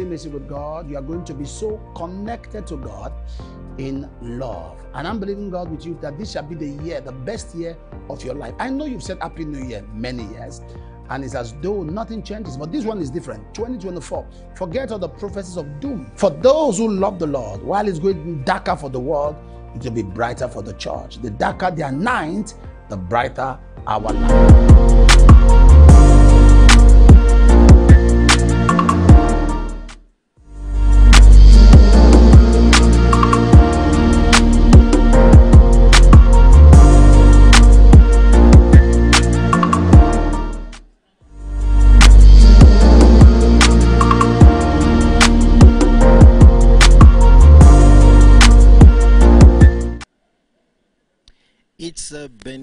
intimacy with God. You are going to be so connected to God in love. And I'm believing God with you that this shall be the year, the best year of your life. I know you've said Happy New Year many years, and it's as though nothing changes, but this one is different. 2024. Forget all the prophecies of doom. For those who love the Lord, while it's going darker for the world, it will be brighter for the church. The darker their night, the brighter our light.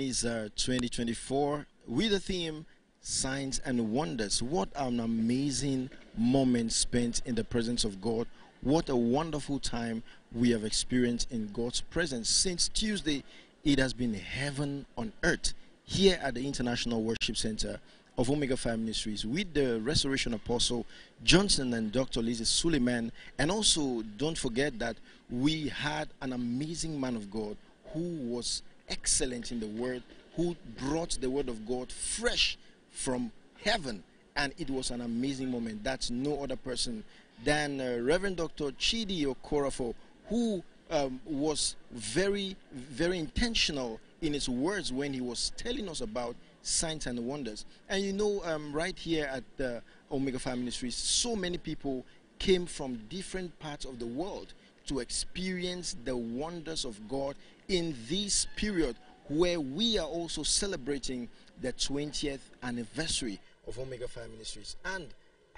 Uh, 2024 with the theme Signs and Wonders. What an amazing moment spent in the presence of God. What a wonderful time we have experienced in God's presence. Since Tuesday, it has been heaven on earth here at the International Worship Center of Omega Fire Ministries with the Restoration Apostle Johnson and Dr. Lizzy Suleman. And also, don't forget that we had an amazing man of God who was excellent in the word, who brought the word of God fresh from heaven. And it was an amazing moment. That's no other person than uh, Reverend Dr. Chidi Okorafo, who um, was very, very intentional in his words when he was telling us about signs and wonders. And you know, um, right here at the Omega Fire Ministries, so many people came from different parts of the world to experience the wonders of God in this period where we are also celebrating the 20th anniversary of Omega Fire Ministries. And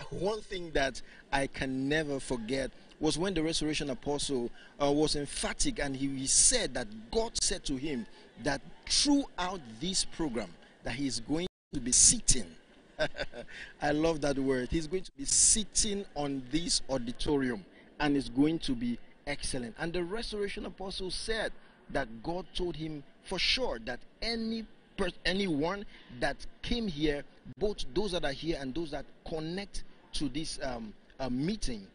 one thing that I can never forget was when the restoration apostle uh, was emphatic and he, he said that God said to him that throughout this program that he is going to be sitting I love that word. He's going to be sitting on this auditorium and it's going to be excellent. And the restoration apostle said that God told him for sure that any per- anyone that came here, both those that are here and those that connect to this um, uh, meeting,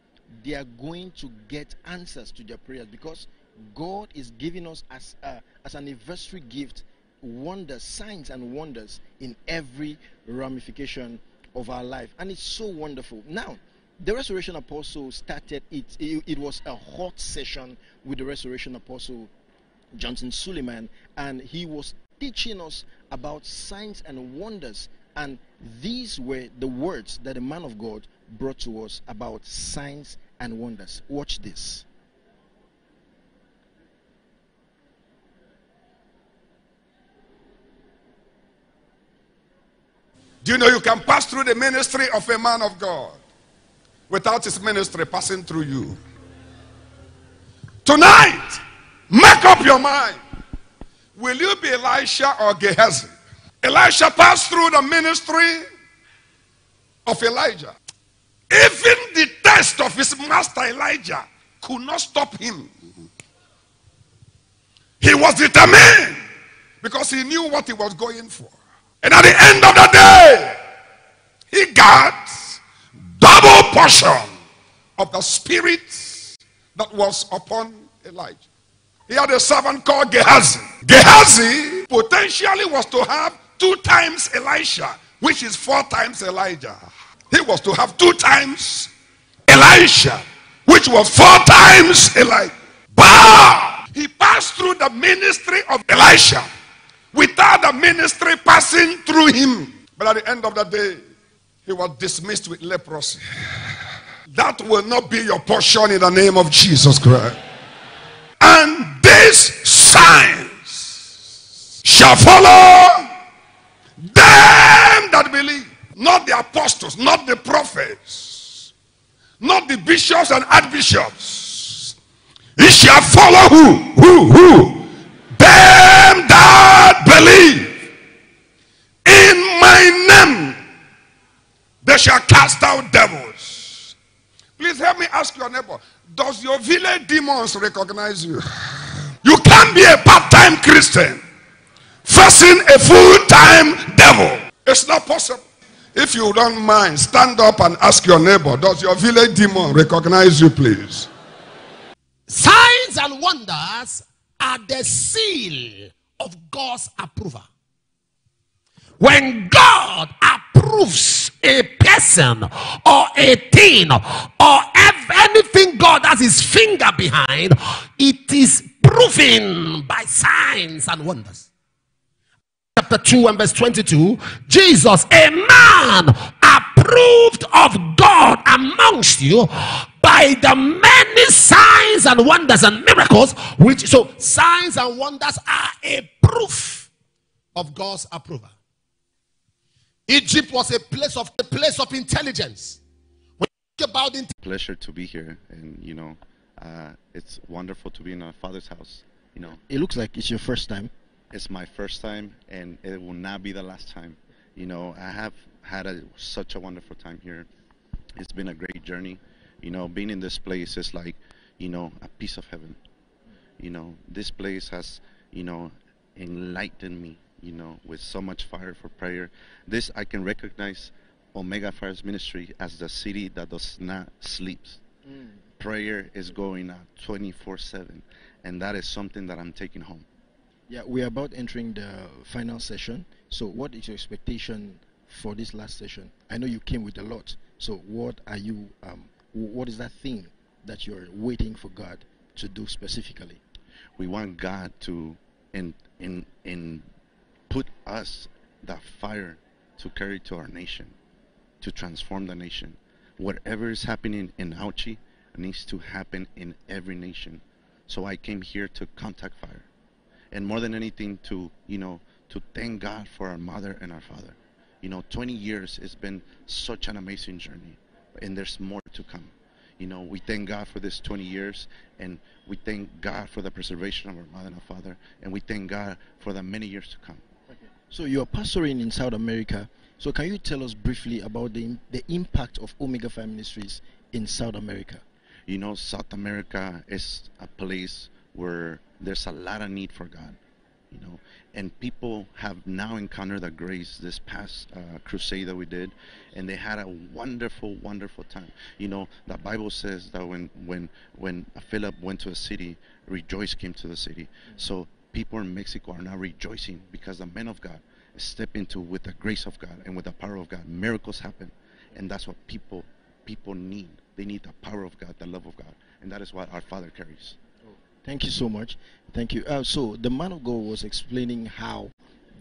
they are going to get answers to their prayers because God is giving us as a, as an anniversary gift wonders, signs and wonders in every ramification of our life, and it's so wonderful. Now, the restoration apostle started it, it, it was a hot session with the restoration apostle Johnson Suleman, and he was teaching us about signs and wonders. And these were the words that the man of God brought to us about signs and wonders. Watch this. Do you know you can pass through the ministry of a man of God without his ministry passing through you? Tonight, make up your mind. Will you be Elisha or Gehazi? Elisha passed through the ministry of Elijah. Even the test of his master Elijah could not stop him. He was determined because he knew what he was going for. And at the end of the day, he got double portion of the spirit that was upon Elijah. He had a servant called Gehazi. Gehazi potentially was to have two times Elisha, which is four times Elijah. He was to have two times Elisha, which was four times Elijah. But he passed through the ministry of Elisha without the ministry passing through him. But at the end of the day, he was dismissed with leprosy. That will not be your portion in the name of Jesus Christ. And these signs shall follow them that believe. Not the apostles, not the prophets, not the bishops and archbishops. It shall follow who? Who? Who? Them that believe in my name, they shall cast out devils. Please help me ask your neighbor Does your village demons recognize you? You can't be a part time Christian facing a full time devil. It's not possible. If you don't mind, stand up and ask your neighbor, does your village demon recognize you, please? Signs and wonders are the seal of God's approval. When God approves a person or a thing or anything God has his finger behind, it is proven by signs and wonders. Chapter 2 and verse 22 jesus a man approved of god amongst you by the many signs and wonders and miracles which so signs and wonders are a proof of god's approval. Egypt was a place of a place of intelligence about it pleasure to be here and you know uh, it's wonderful to be in our father's house you know. It looks like it's your first time. it's my first time and it will not be the last time. You know i have had a, such a wonderful time here. It's been a great journey. You know being in this place is like you know a piece of heaven. You know this place has you know enlightened me you know with so much fire for prayer. This i can recognize omega fires ministry as the city that does not sleeps prayer is going on 24 7 and that is something that i'm taking home Yeah, we are about entering the final session. So, what is your expectation for this last session? I know you came with a lot. So, what are you? Um, wh- what is that thing that you're waiting for God to do specifically? we want God to in in in put us that fire to carry to our nation, to transform the nation. Whatever is happening in Auchi needs to happen in every nation. So I came here to contact fire, and more than anything, to you know to thank God for our mother and our father. You know, 20 years has been such an amazing journey, and there's more to come. You know, we thank God for this 20 years, and we thank God for the preservation of our mother and our father, and we thank God for the many years to come. So, you're pastoring in South America. So, can you tell us briefly about the the impact of Omega Fire Ministries in South America? You know, South America is a place where there's a lot of need for God. You know, and people have now encountered the grace this past uh, crusade that we did, and they had a wonderful, wonderful time. You know, the Bible says that when when when Philip went to a city, rejoice came to the city. So people in Mexico are now rejoicing because the men of God step into with the grace of God and with the power of God. Miracles happen, and that's what people people need. They need the power of God, the love of God, and that is what our Father carries. Thank you so much. Thank you. Uh, so the man of God was explaining how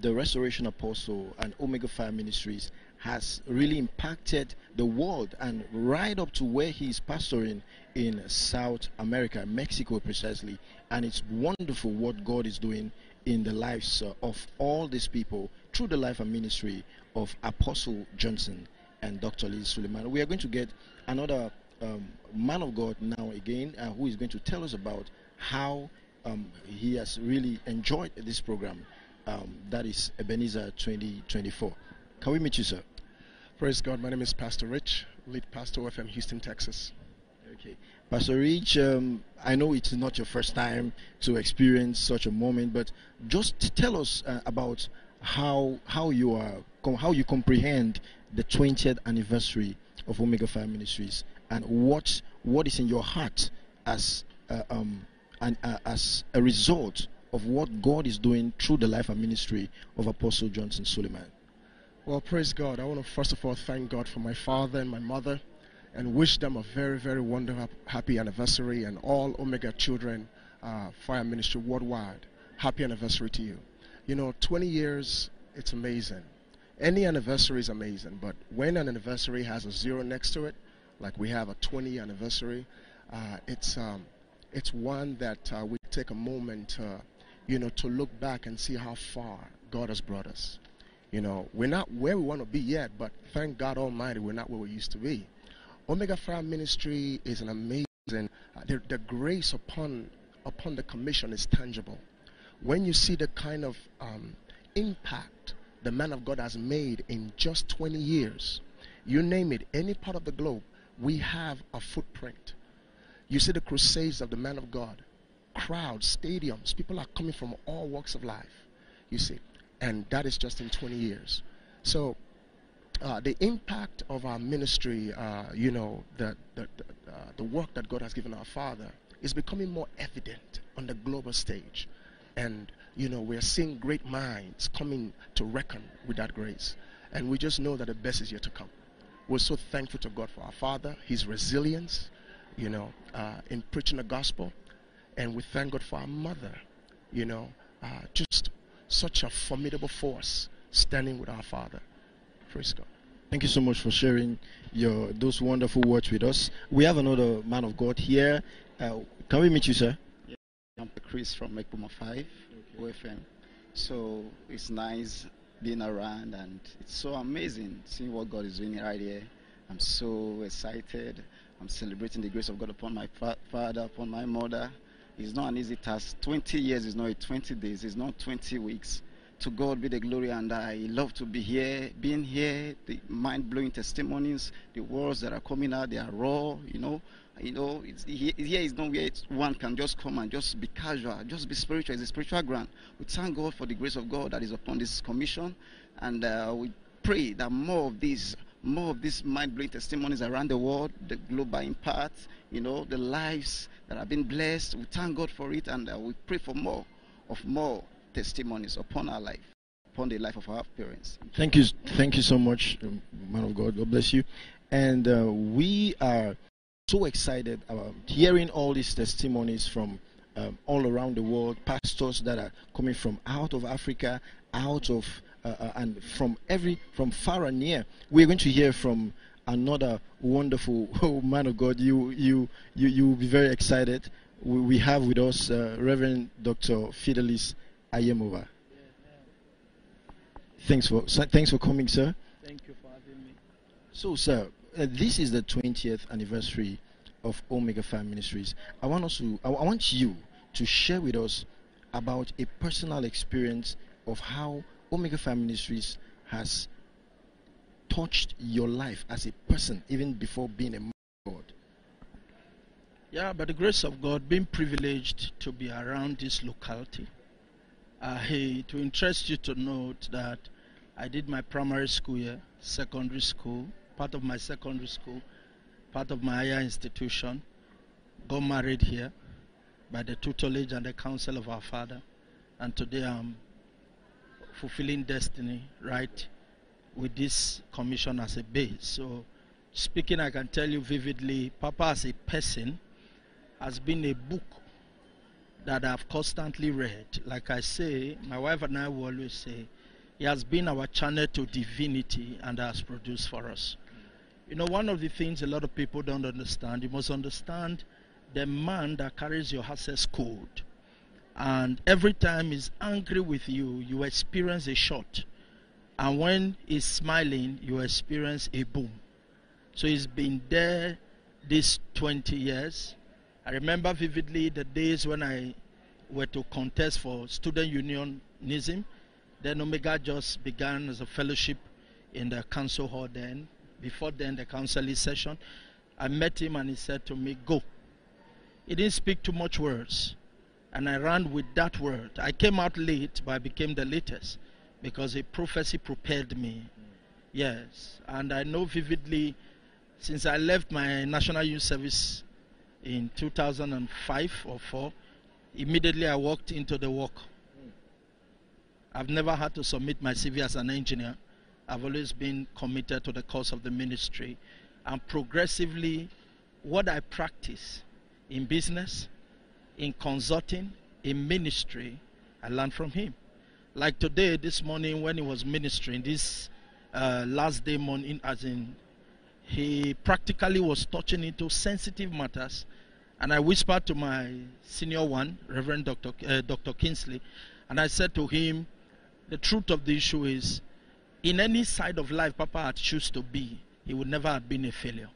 the Restoration Apostle and Omega Fire Ministries has really impacted the world and right up to where he's pastoring in South America, Mexico precisely. And it's wonderful what God is doing in the lives uh, of all these people through the life and ministry of Apostle Johnson and Dr. Lee Suleman. We are going to get another um, man of God now again uh, who is going to tell us about how um, he has really enjoyed this program. Um, that is Ebenezer 2024. Can we meet you, sir? Praise God. My name is Pastor Rich, lead pastor of FM Houston, Texas. Okay. Pastor Rich, um, I know it's not your first time to experience such a moment, but just tell us uh, about how how you are how you comprehend the 20th anniversary of Omega Fire Ministries and what what is in your heart as uh, um, and uh, as a result of what God is doing through the life and ministry of Apostle Johnson Suleman. Well, praise God. I want to first of all thank God for my father and my mother and wish them a very, very wonderful, happy anniversary and all Omega Children uh, Fire Ministry worldwide. Happy anniversary to you. You know, 20 years, it's amazing. Any anniversary is amazing, but when an anniversary has a zero next to it, like we have a 20 anniversary, uh, it's um, it's one that uh, we take a moment, you know, to look back and see how far God has brought us. You know, we're not where we want to be yet, but thank God Almighty, we're not where we used to be. Omega Fire Ministry is an amazing. Uh, the, the grace upon upon the commission is tangible. When you see the kind of um, impact the man of God has made in just 20 years, you name it, any part of the globe, we have a footprint. You see the crusades of the man of God, crowds, stadiums, people are coming from all walks of life. You see, and that is just in 20 years. So uh, the impact of our ministry, uh, you know, the, the, uh, the work that God has given our Father is becoming more evident on the global stage. And, you know, we're seeing great minds coming to reckon with that grace. And we just know that the best is yet to come. We're so thankful to God for our Father, His resilience, you know, uh, in preaching the gospel. And we thank God for our mother, you know, uh, just such a formidable force standing with our Father. Praise God. Thank you so much for sharing your those wonderful words with us. We have another man of God here. Uh, can we meet you, sir? I'm Chris from Ekpoma 5 OFM. So it's nice being around and it's so amazing seeing what God is doing right here. I'm so excited. I'm celebrating the grace of God upon my fa- father, upon my mother. It's not an easy task. 20 years is not 20 days, it's not 20 weeks. To God be the glory, and I love to be here, being here, the mind blowing testimonies, the words that are coming out, they are raw, you know. You know, here is not where one can just come and just be casual, just be spiritual. It's a spiritual ground. We thank God for the grace of God that is upon this commission, and uh, we pray that more of these more of these mind-blowing testimonies around the world, the global impact, you know, the lives that have been blessed. We thank God for it, and uh, we pray for more of more testimonies upon our life, upon the life of our parents. Thank you, thank you so much, um, man of God. God bless you. And uh, we are so excited about hearing all these testimonies from um, all around the world, pastors that are coming from out of Africa, out of uh, uh, and from every from far and near. We're going to hear from another wonderful oh, man of God. You you you you will be very excited. We, have with us uh, Reverend Dr. Fidelis Ayemova. Thanks for thanks for coming, sir. Thank you for having me. So, sir, uh, this is the 20th anniversary of Omega Fire Ministries. I want us to I, I want you to share with us about a personal experience of how Omega Fire Ministries has touched your life as a person, even before being a man of God? Yeah, by the grace of God, being privileged to be around this locality, uh, hey, to interest you to note that I did my primary school here, secondary school, part of my secondary school, part of my higher institution, got married here by the tutelage and the counsel of our father, and today I'm fulfilling destiny right with this commission as a base. So, speaking, I can tell you vividly, Papa as a person has been a book that I've constantly read. Like I say, my wife and I will always say, he has been our channel to divinity and has produced for us. You know, one of the things a lot of people don't understand, you must understand the man that carries your access code and every time he's angry with you, you experience a shot. And when he's smiling, you experience a boom. So he's been there these 20 years. I remember vividly the days when I were to contest for student unionism. Then Omega just began as a fellowship in the council hall then. Before then, the counseling session. I met him and he said to me, Go. He didn't speak too much words and I ran with that word. I came out late, but I became the latest because a prophecy prepared me. Yes, and I know vividly since I left my national youth service in 2005 or 4, immediately I walked into the work. I've never had to submit my CV as an engineer. I've always been committed to the cause of the ministry. And progressively, what I practice in business, in consulting, in ministry, I learned from him. Like today, this morning, when he was ministering, this uh, last day morning, as in, he practically was touching into sensitive matters. And I whispered to my senior one, Reverend Dr. Uh, Dr. Kingsley, and I said to him, the truth of the issue is, in any side of life Papa had choose to be, he would never have been a failure.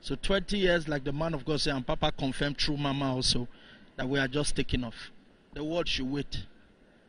So 20 years, like the man of God said, and Papa confirmed through Mama also, that we are just taking off. The world should wait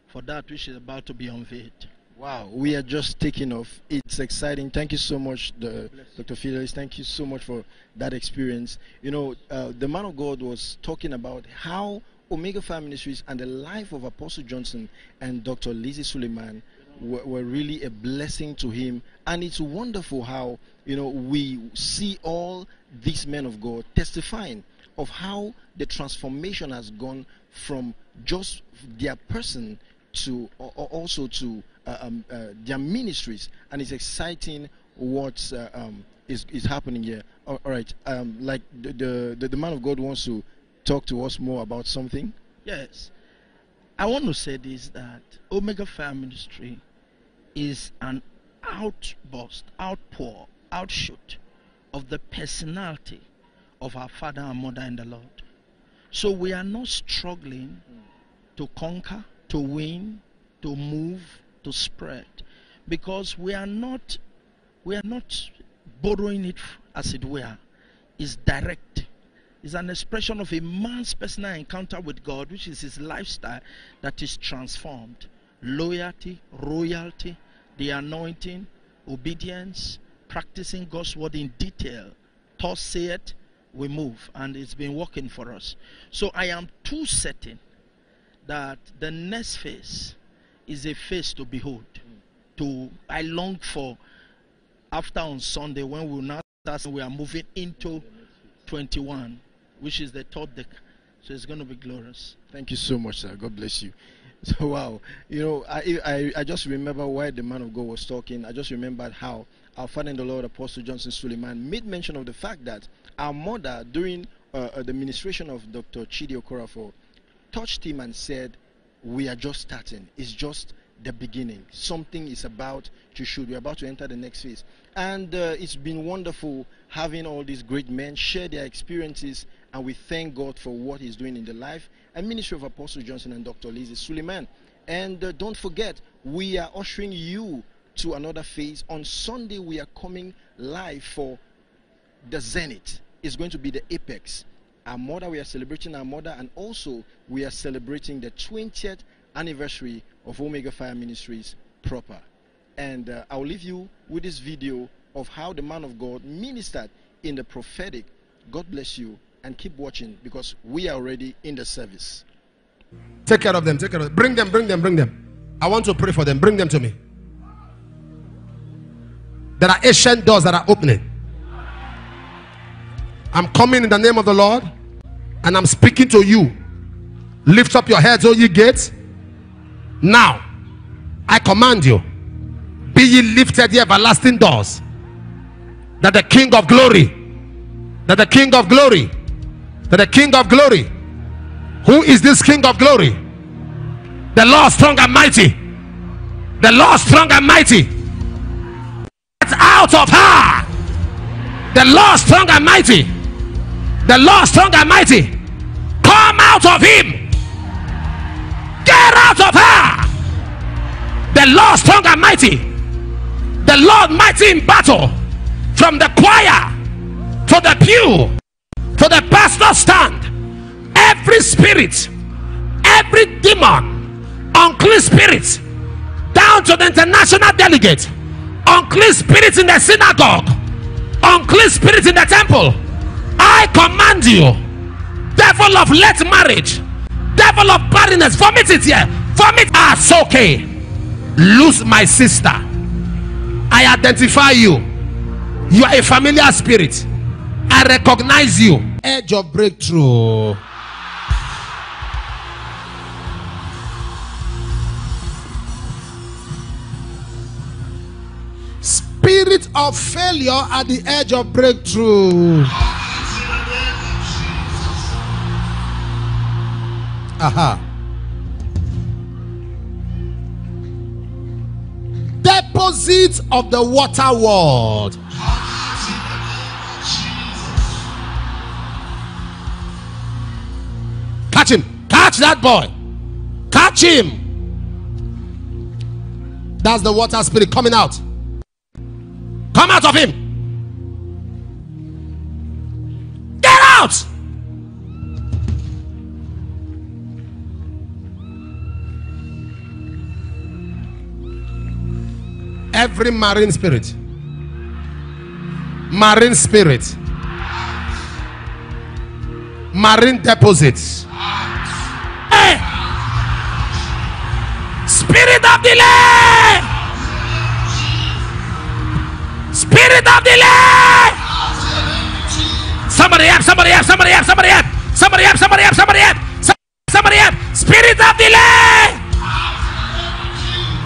for that which is about to be unveiled. Wow, we are just taking off. It's exciting. Thank you so much, the, Dr. Felix. Thank you so much for that experience. You know, uh, the man of God was talking about how Omega Fire Ministries and the life of Apostle Johnson and Dr. Lizzy Suleman were, were really a blessing to him. And it's wonderful how, you know, we see all these men of God testifying of how the transformation has gone from just their person to also to um, uh, their ministries, and it's exciting what uh, um, is is happening here. all right, um, like the, the the man of God wants to talk to us more about something. Yes, I want to say this that Omega Fire Ministry is an outburst, outpour, outshoot of the personality of our father and mother in the Lord. So we are not struggling to conquer, to win, to move, to spread, because we are not we are not borrowing it as it were. It's direct. It's an expression of a man's personal encounter with God, which is his lifestyle that is transformed. Loyalty, royalty, the anointing, obedience, practicing God's word in detail. Thus it, we move, and it's been working for us. So I am too certain that the next phase is a face to behold. To I long for after on Sunday when we now we are moving into 21, which is the third deck. So it's going to be glorious. Thank you so much, sir. God bless you. So wow, you know, I, I I just remember why the man of God was talking. I just remembered how our father in the Lord, Apostle Johnson Suleman, made mention of the fact that our mother, during uh, uh the ministration of Dr. Chidi Okorafor, touched him and said, "We are just starting. It's just the beginning. Something is about to shoot. We're about to enter the next phase. And uh, it's been wonderful having all these great men share their experiences. And we thank God for what He's doing in the life and ministry of Apostle Johnson and Dr. Lizzy Suleman. And uh, don't forget, we are ushering you to another phase. On Sunday, we are coming live for the Zenith. It's going to be the apex. Our mother, we are celebrating our mother, and also we are celebrating the 20th anniversary of Omega Fire Ministries proper. And uh, I'll leave you with this video of how the man of God ministered in the prophetic. God bless you and keep watching because we are already in the service. Take care of them. Take care of them. Bring them, bring them, bring them. I want to pray for them. Bring them to me. There are ancient doors that are opening. I'm coming in the name of the Lord and I'm speaking to you. Lift up your heads, O ye gates, now, I command you, be ye lifted, ye everlasting doors, that the King of glory, that the King of glory, that the King of glory, who is this King of glory? The Lord strong and mighty, the Lord strong and mighty, get out of her, the Lord strong and mighty, the Lord strong and mighty, out of him Get out of her. The Lord strong and mighty. The Lord mighty in battle. From the choir to the pew to the pastor stand. Every spirit, every demon, unclean spirit, down to the international delegate, unclean spirits in the synagogue, unclean spirits in the temple. I command you, devil of late marriage devil of barrenness vomit it here vomit. Ah it's okay. Lose my sister. I identify you. You are a familiar spirit. I recognize you. Edge of breakthrough. Spirit of failure at the edge of breakthrough Aha. Deposits of the water world. Catch him. Catch that boy. Catch him. That's the water spirit coming out. Come out of him. Get out. Every marine spirit marine spirit marine deposits hey! spirit of delay Spirit of delay. Somebody up, somebody up, somebody up, somebody up, somebody up, somebody up, somebody up, somebody up. Spirit of delay.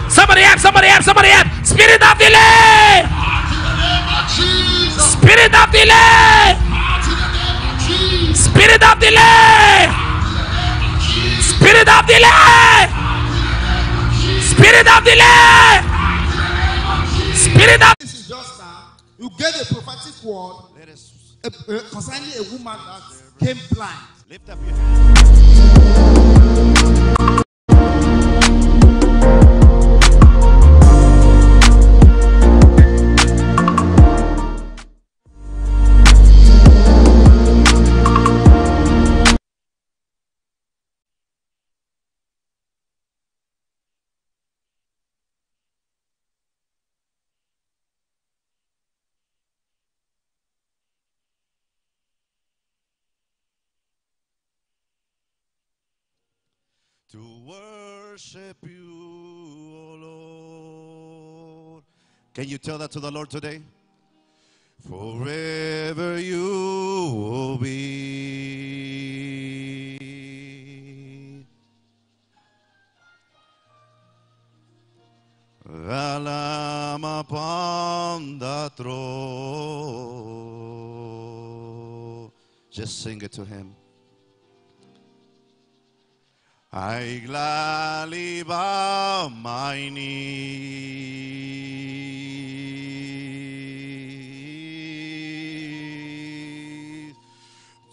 Somebody up, somebody up, somebody up. Spirit of delay. Spirit of delay. Spirit of delay. Spirit of delay. Spirit of delay. Spirit of This is just now. You get a prophetic word uh, concerning a woman that came blind. Lift up your hands. To worship you, O Lord. Can you tell that to the Lord today? Forever you will be. The Lamb upon the throne. Just sing it to him. I gladly bow my knees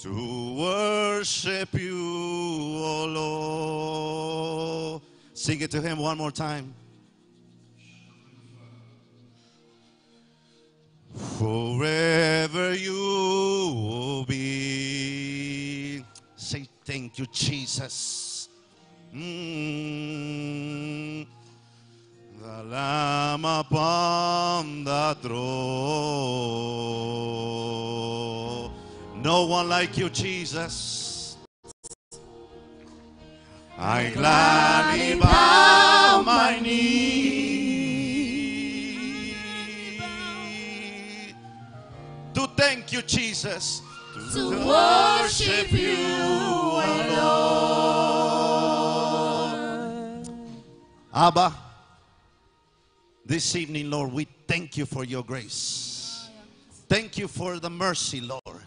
to worship you, O Lord. Sing it to him one more time. Forever you will be. Say thank you, Jesus. Mm. The Lamb upon the throne. No one like you, Jesus. I gladly bow my knee to thank you, Jesus. To, worship you alone. Abba, this evening, Lord, we thank you for your grace. Thank you for the mercy, Lord.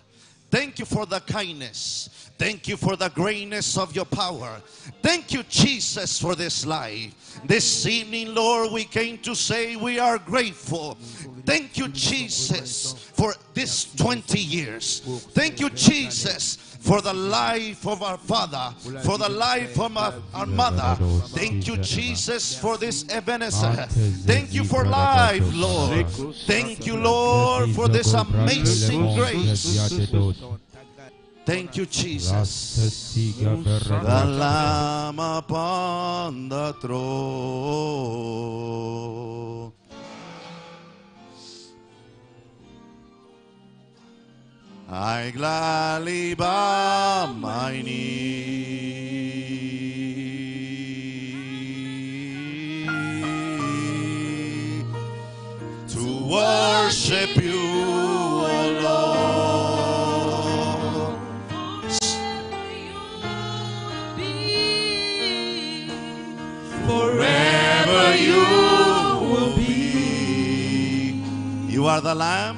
Thank you for the kindness. Thank you for the greatness of your power. Thank you, Jesus, for this life. This evening, Lord, we came to say we are grateful. Thank you, Jesus, for this 20 years. Thank you, Jesus, for the life of our father, for the life of our, our mother. Thank you, Jesus, for this Ebenezer. Thank you for life, Lord. Thank you, Lord, for this amazing grace. Thank you, Jesus. The Lamb upon the throne. I gladly bow my knee to worship you. Forever you will be. You are. The Lamb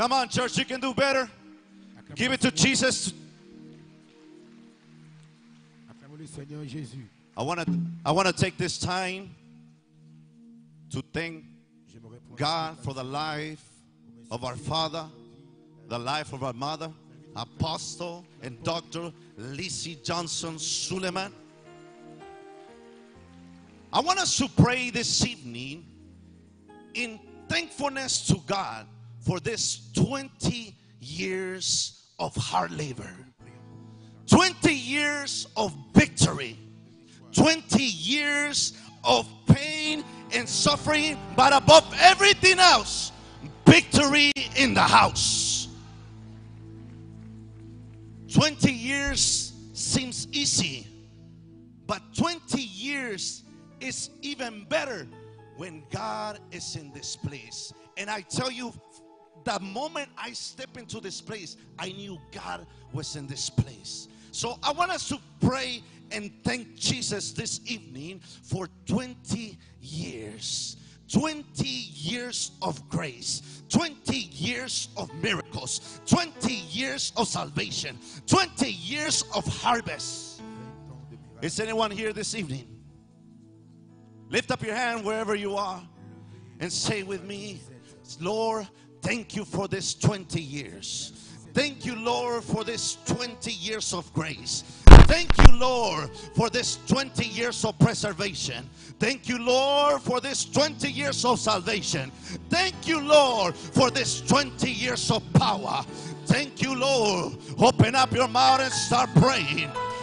Come on, church, you can do better. Give it to Jesus. Acclamons le Seigneur Jésus. I want to I want to take this time to thank God for the life of our father, the life of our mother, Apostle and Dr. Lizzy Johnson Suleman. I want us to pray this evening in thankfulness to God for this 20 years of hard labor, 20 years of victory, 20 years of pain and suffering, but above everything else, victory in the house. 20 years seems easy, but 20 years is even better when God is in this place. And I tell you, the moment I step into this place, I knew God was in this place. So I want us to pray and thank Jesus this evening for 20 years. 20 years of grace, 20 years of miracles, 20 years of salvation, 20 years of harvest. Is anyone here this evening? Lift up your hand wherever you are and say with me, Lord, thank you for this 20 years. Thank you, Lord, for this 20 years of grace. Thank you, Lord, for this 20 years of preservation. Thank you, Lord, for this 20 years of salvation. Thank you, Lord, for this 20 years of power. Thank you, Lord. Open up your mouth and start praying.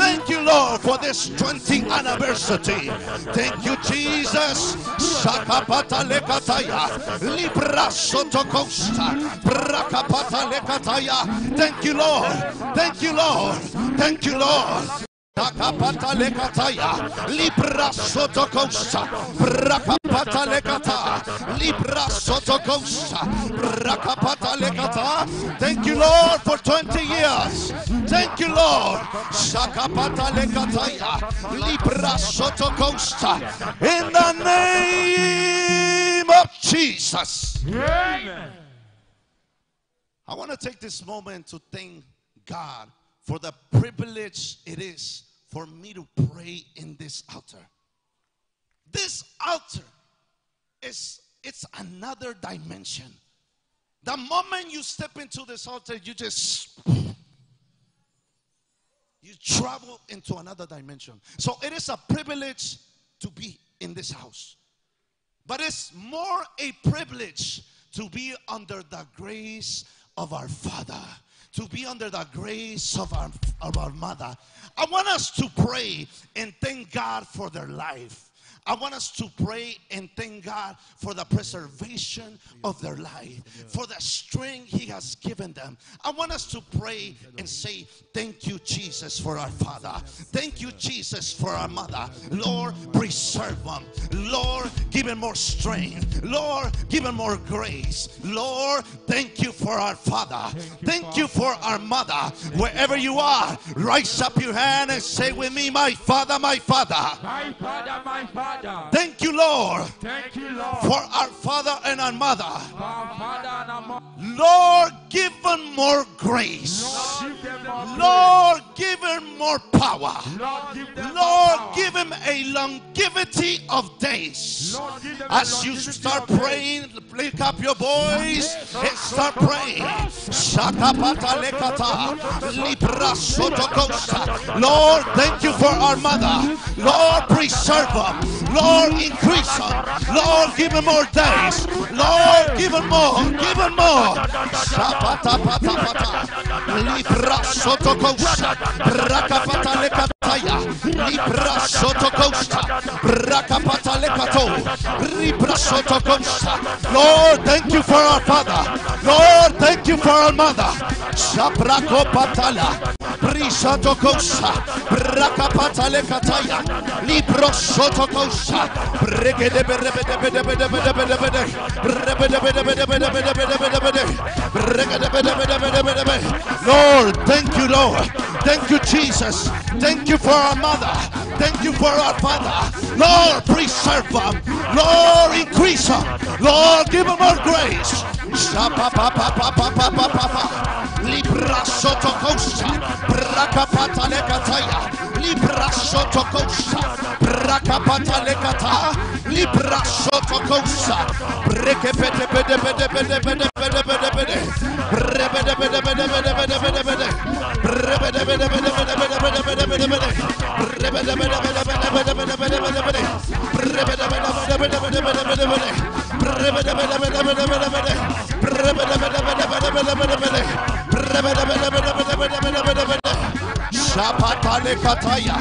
Thank you, Lord, for this 20th anniversary. Thank you, Jesus. Sakapata lekataya, libra sotokosta, brakapata lekataya. Thank you, Lord. Thank you, Lord. Thank you, Lord. Rakapata lekataya, libra sotokosta, rakapata lekata, libra sotokosta, rakapata lekata. Thank you, Lord, for 20 years. Thank you, Lord. Shakapata lekataya, libra sotokosta. In the name of Jesus. Amen. I want to take this moment to thank God for the privilege it is for me to pray in this altar. This altar is it's another dimension. The moment you step into this altar, you just you travel into another dimension. So it is a privilege to be in this house. But it's more a privilege to be under the grace of our Father, to be under the grace of our, of our mother. I want us to pray and thank God for their life. I want us to pray and thank God for the preservation of their life, for the strength He has given them. I want us to pray and say, Thank you, Jesus, for our Father. Thank you, Jesus, for our mother. Lord, preserve them. Lord, give them more strength. Lord, give them more grace. Lord, thank you for our Father. Thank you for our mother. Wherever you are, rise up your hand and say with me, My Father, my Father. My Father, my Father. Thank you, Lord, Thank you, Lord. for our father and our mother. For our Father and our mother. Lord, give them more grace. Lord, give them more Lord, give them more power. Lord, give them Lord, power. give him a longevity of days. Lord, give them a As you start praying, pick up your voice and start praying. Shakapata lekata, libra sotokosa. Lord, thank you for our mother. Lord, preserve them. Lord, increase. Lord, give them more days. Lord, give them more. Give them more. Shapata pata pata. Libra sotokosa. Rakapata lekataya. Libra sotokosa. Rakapata lekato. Libra sotokosa. Lord, thank you for our father. Lord, thank you for our mother. Shabrako patala. Brisato kosa. Rakapata lekataya. Libro sotokosa. Regede Lord, thank you, Lord. Thank you, Jesus. Thank you for our mother. Thank you for our father. Lord, preserve them. Lord, increase them. Lord, give them more grace. Libra braka libra braka lekata. Libra soto costa. Brekepete pede pede pede pede pede pede pede. Brebede pede pede pede pede pede pede. Brebede pede pede pede pede pede pede pede pede. Brebede pede pede pede pede pede pede pede pede. Brebede pede pede pede pede pede pede pede. Brebede pede pede pede pede pede. Brebede pede pede pede pede pede pede. Brebede pede pede pede pede pede pede pede. Shapatale kataya.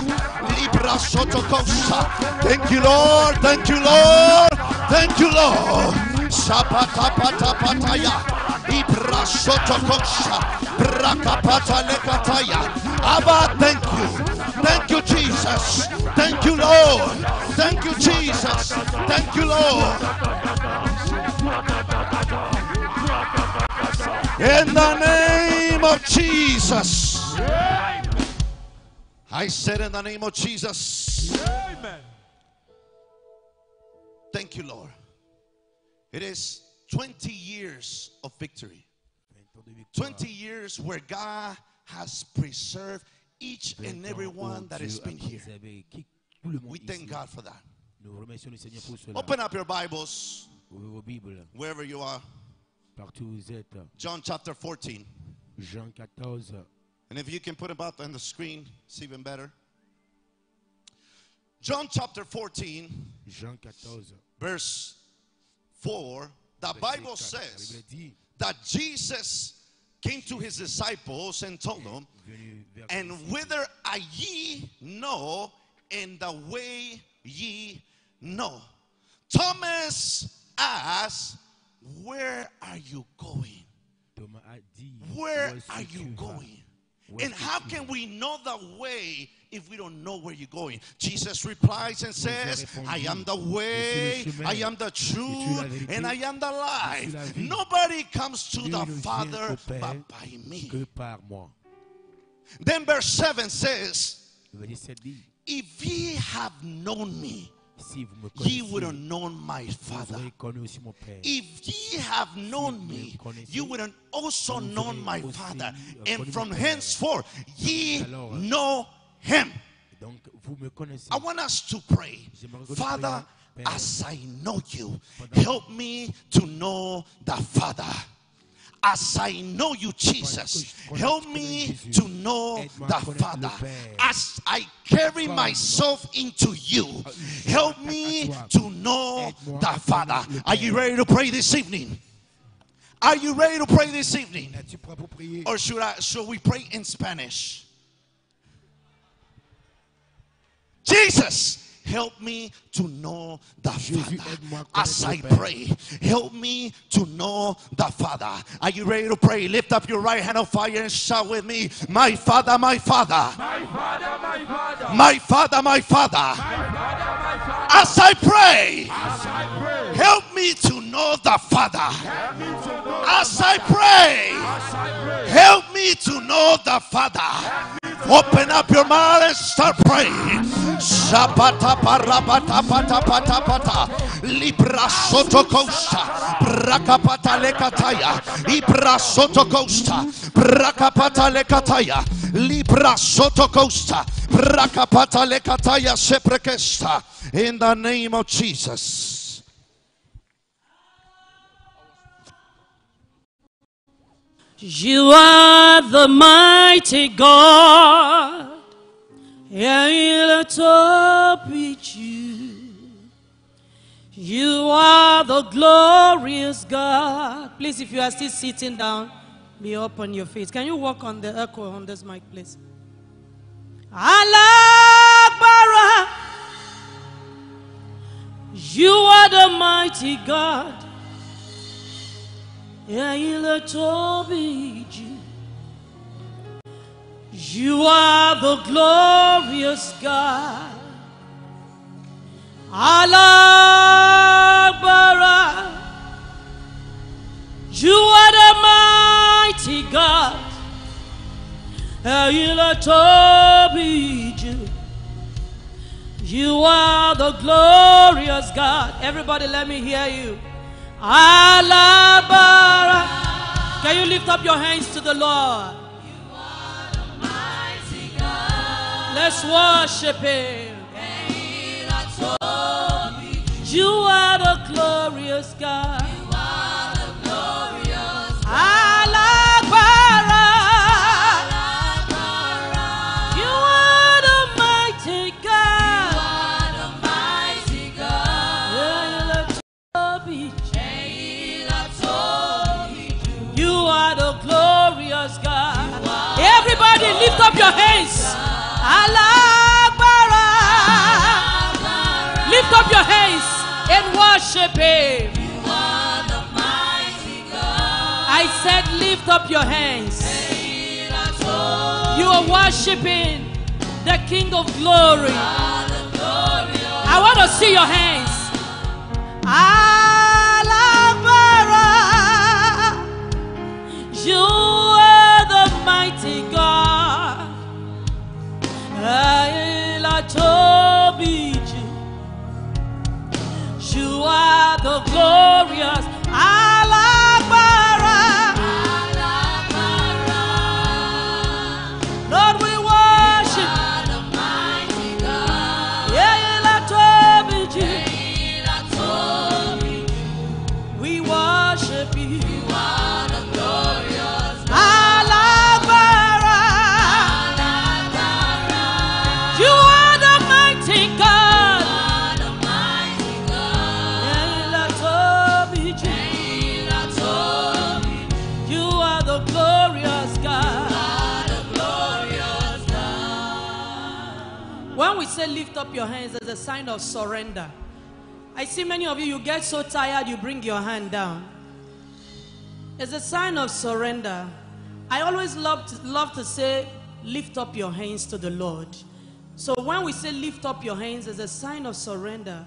Thank you, Lord. Thank you, Lord. Thank you, Lord. Shapata pataya. Libra soto costa. Brakapata lekataya. Abba, thank you. Thank you, Jesus. Thank you, Lord. Thank you, Jesus. Thank you, Lord. In the name of Jesus. I said, in the name of Jesus. Amen. Thank you, Lord. It is 20 years of victory. 20 years where God has preserved each and every one that has been here. We thank God for that. Nous remercions le Seigneur pour cela. Open up your Bibles Ouvrez vos Bibles, wherever you are. partout où. John chapter 14. Jean 14. And if you can put them up on the screen, it's even better. John chapter 14, Jean 14. verse 4. The Bible verset 4. La says that Jesus came to his disciples and told them, And whither are ye know, in the way ye know. Thomas asked, Where are you going? Thomas a dit, Where are you going? And how can we know the way if we don't know where you're going? Jesus replies and says, I am the "Je suis le way, I am the je suis la truth, and I am the life. suis la vie. Nobody comes to the Father but by me. que par moi. Then verse 7 says, Le verset 7 dit, If ye have known me, si vous me ye would have known my Father. connu aussi mon Père. If ye have known me, you would have also known my Father. And from henceforth, ye know him. Donc, vous me connaissez. I want us to pray. J'aimerais que nous Father, as I know you, help me to know the Father. As I know you, Jesus, help me to know the Father. As I carry myself into you, help me to know the Father. Are you ready to pray this evening? Are you ready to pray this evening? Or should I should we pray in Spanish? Jesus, help me to know the Father. As I pray, help me to know the Father. Are you ready to pray? Lift up your right hand of fire and shout with me, My Father, my Father. My Father, my Father. My Father, my Father. My Father, my Father. As I pray, As I pray, help me to know the Father. help me to know As I pray, As I pray, help me to know the Father. Open up your mouth and start praying. Shapata parapata pata pata pata. Libra soto costa. Brakapata lekataya. Ibra soto costa. Brakapata lekataya. Libra. In the name of Jesus. You are the mighty God. El you. You are the glorious God. Please, if you are still sitting down, be up on your feet. Can you walk on the echo on this mic, please? Alagbara. You are the mighty God. You are the glorious God. Alagbara. You are the mighty God. El Tobiju. You are the glorious God. Everybody, let me hear you. Alabara. Can you lift up your hands to the Lord? Let's worship Him. You are the glorious God. Your hands. Alabara. Lift up your hands and worship Him. I said, lift up your hands. You are worshiping the King of Glory. I want to see your hands. Alabara. You glorious up your hands, as a sign of surrender. I see many of you, you get so tired, you bring your hand down. It's a sign of surrender. I always love to, love to say, lift up your hands to the Lord. So when we say lift up your hands, as a sign of surrender.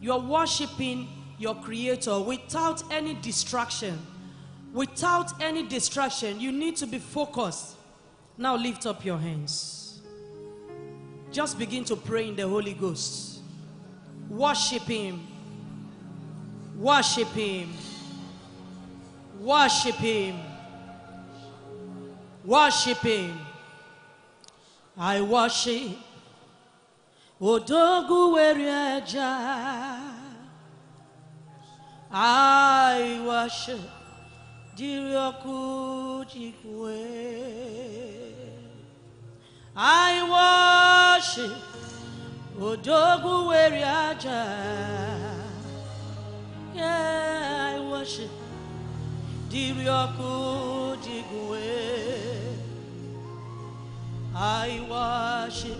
You're worshiping your Creator without any distraction. Without any distraction, you need to be focused. Now lift up your hands. Just begin to pray in the Holy Ghost. Worship Him. Worship Him. Worship Him. Worship Him. I worship. Odogu Werieja. I worship. Dirioku Jikwe. I worship. Odogu Werieja. Yeah, I worship. Dirioku Jikwe. I worship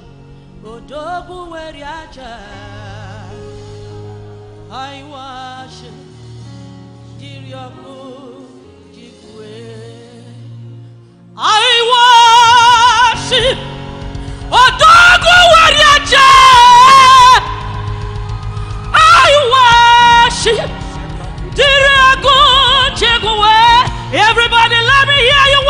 Odogu Weriaja. I worship Dirioku Jigwe. I worship Odogu Weriaja. I worship Dirioku Jigwe. Everybody, let me hear you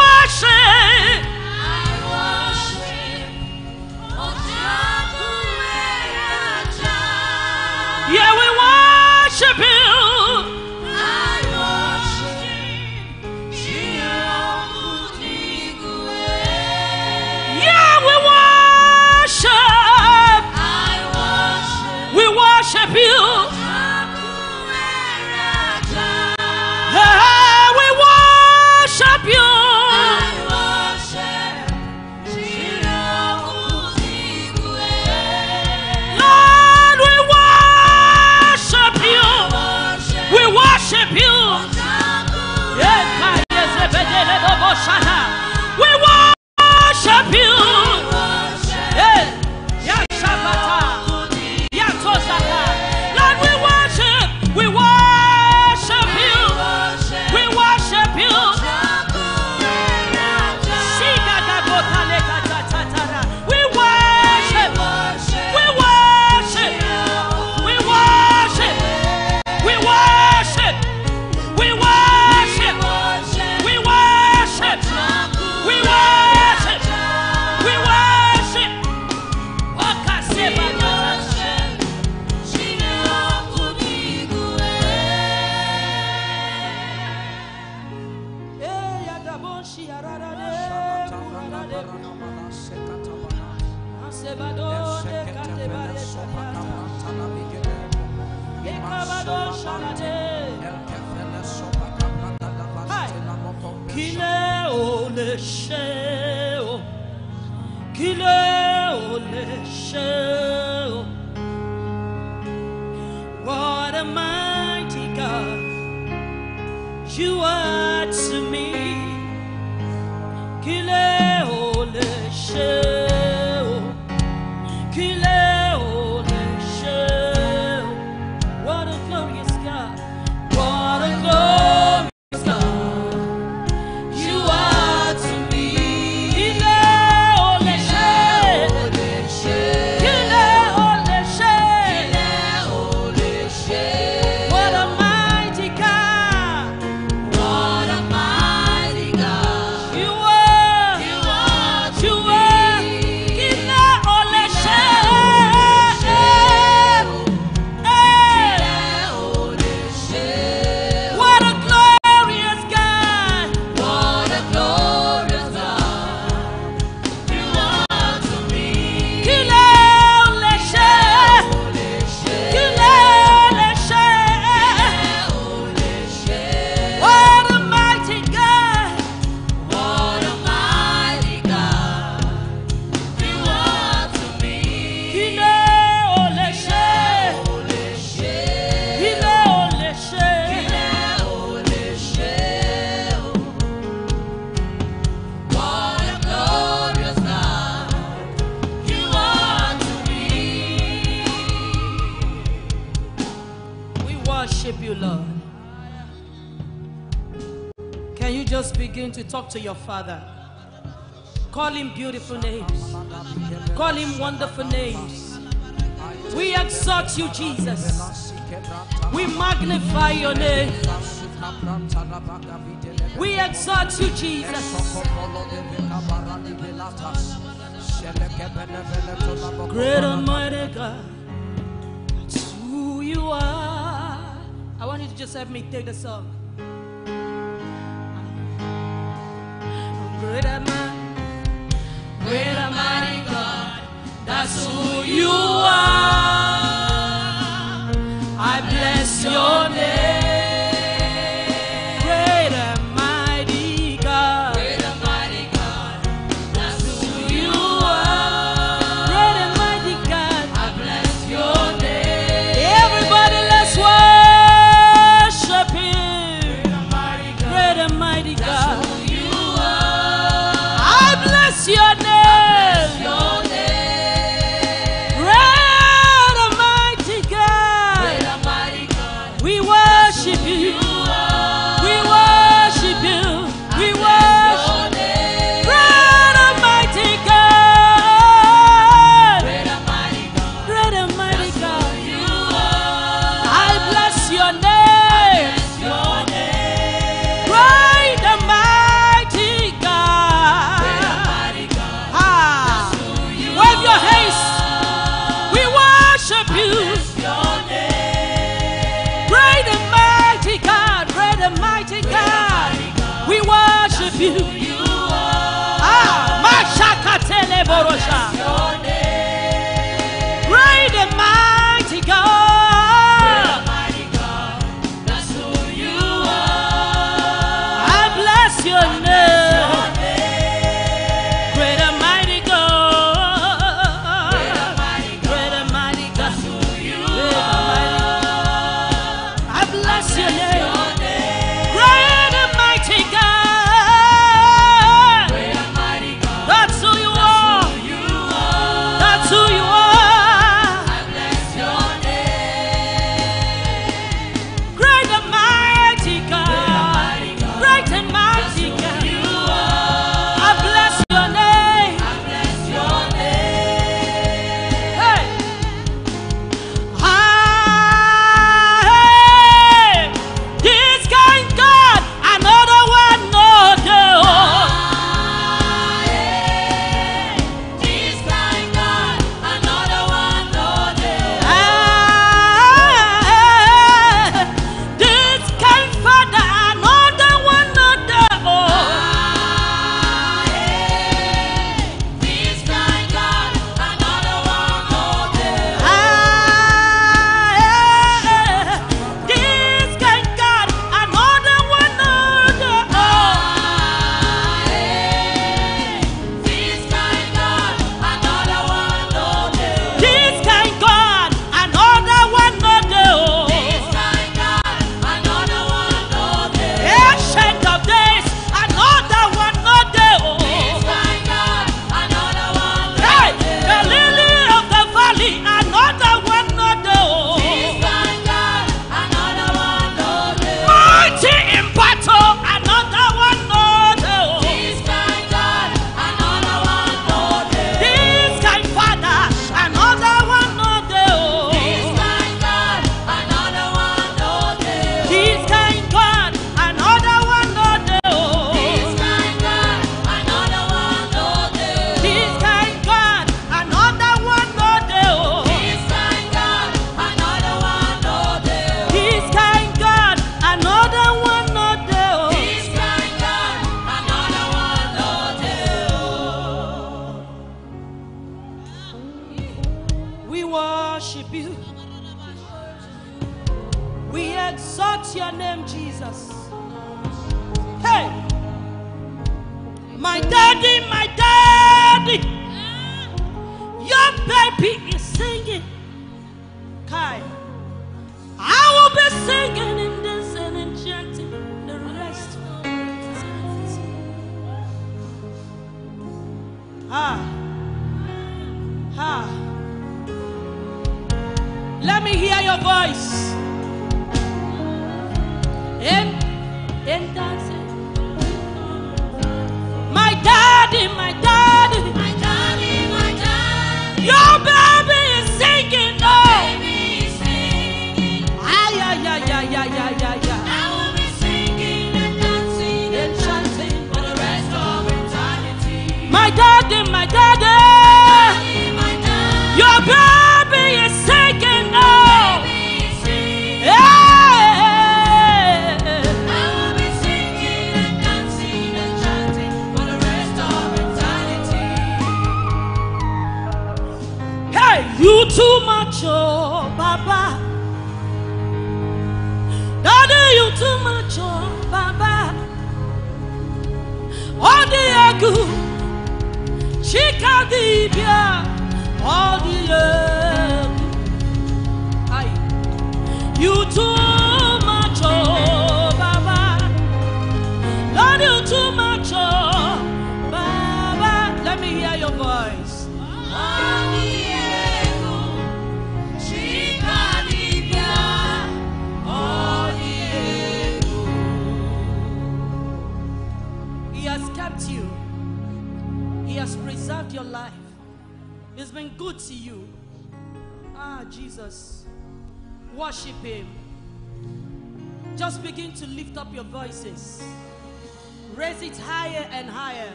to your Father. Call him beautiful names. Call him wonderful names. We exalt you, Jesus. We magnify your name. We exalt you, Jesus. Great Almighty God, that's who you are. I want you to just have me take the song. you.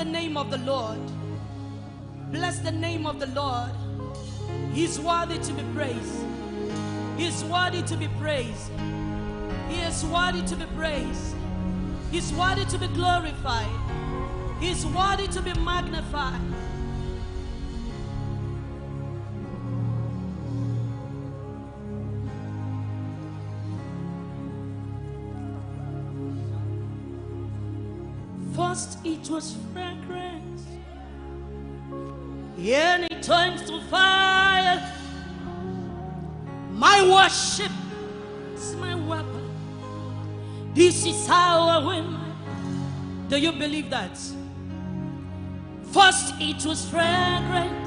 the name of the Lord. Bless the name of the Lord. He's worthy to be praised. He's worthy to be praised. He is worthy to be praised. He's worthy to be glorified. He's worthy to be magnified. believe that. First, it was fragrant.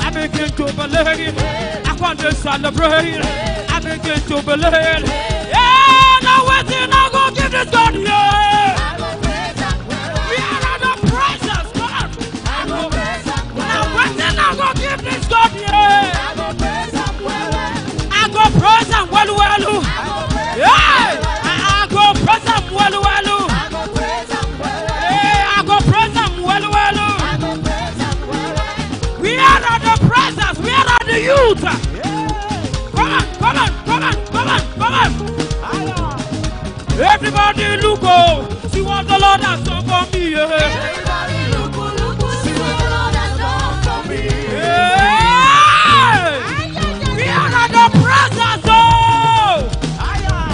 I begin to believe. I come to celebrate, I begin to believe. Yeah, now waiting, I go give this God yeah. We are the presence, God. Now waiting, I go give this God yeah. I go praise Him well, well. Yeah, the youth. Come on, come on, come on, come on, come on. Everybody look oh, see what the Lord has done for me. Yeah. Yeah. We are at the presence. Oh.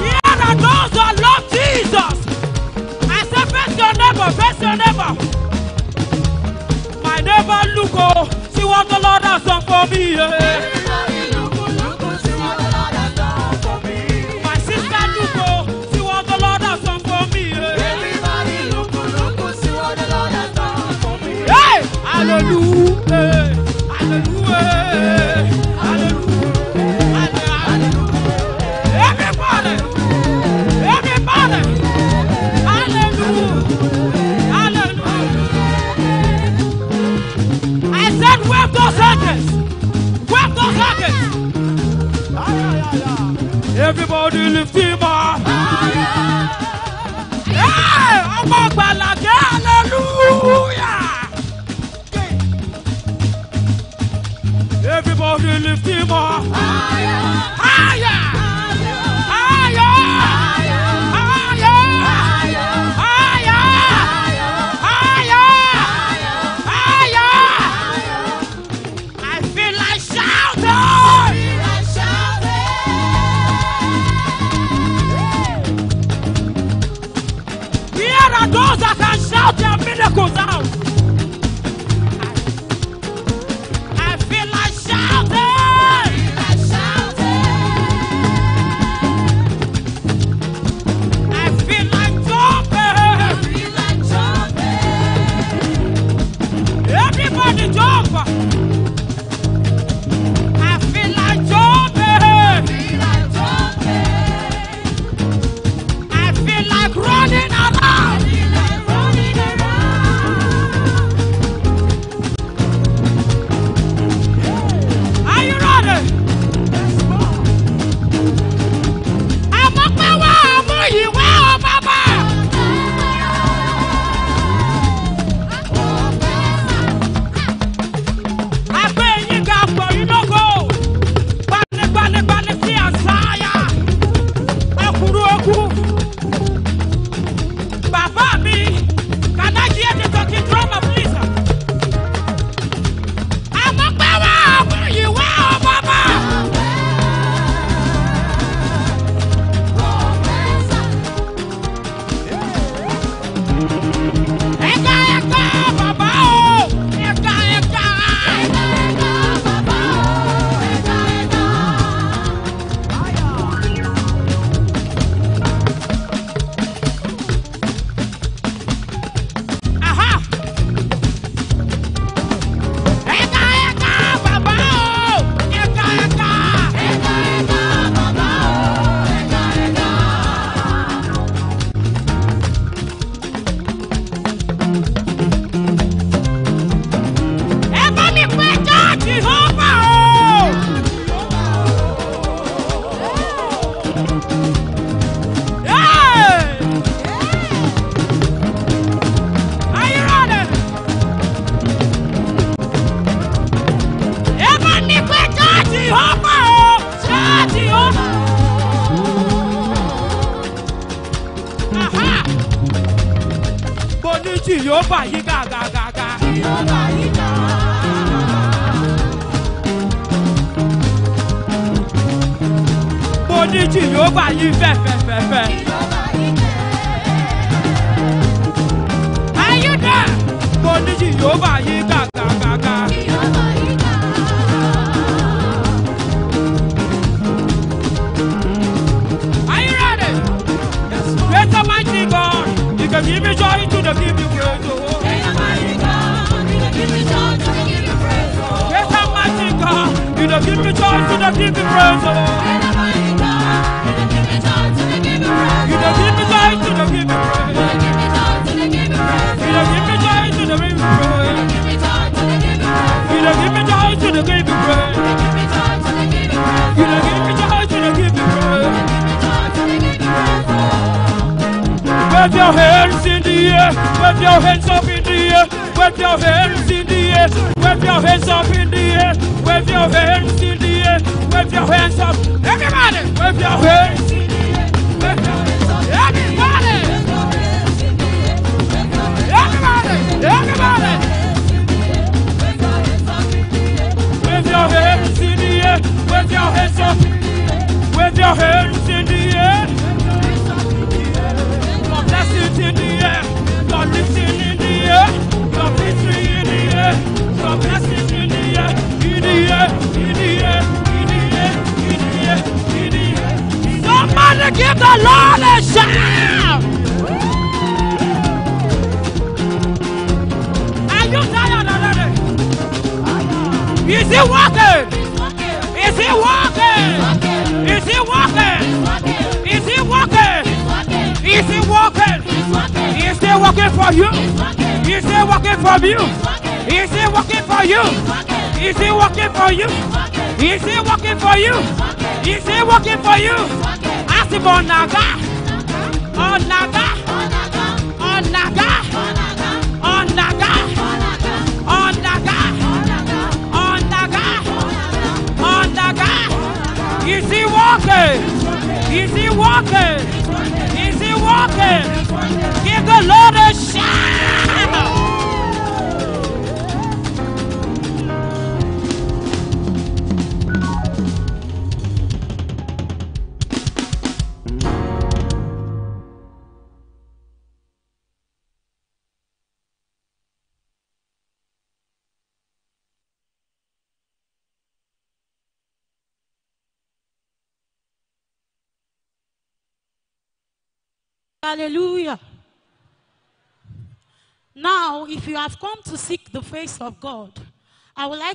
We are at those that love Jesus. I say, face your neighbor, face your neighbor. My neighbor look oh, see what the Lord has done for me. Yeah. My sister look oh, see what the Lord has done for me. Yeah. Hey, hallelujah, hallelujah, hallelujah, Everybody lift him up. Hey, ọmọ gbàlàgé hallelujah. Everybody lift him up.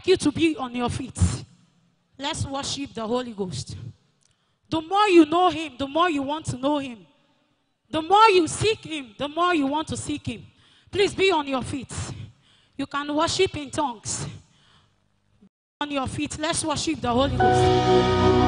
like you to be on your feet. Let's worship the Holy Ghost. The more you know Him, the more you want to know Him. The more you seek Him, the more you want to seek Him. Please be on your feet. You can worship in tongues. Be on your feet, let's worship the Holy Ghost.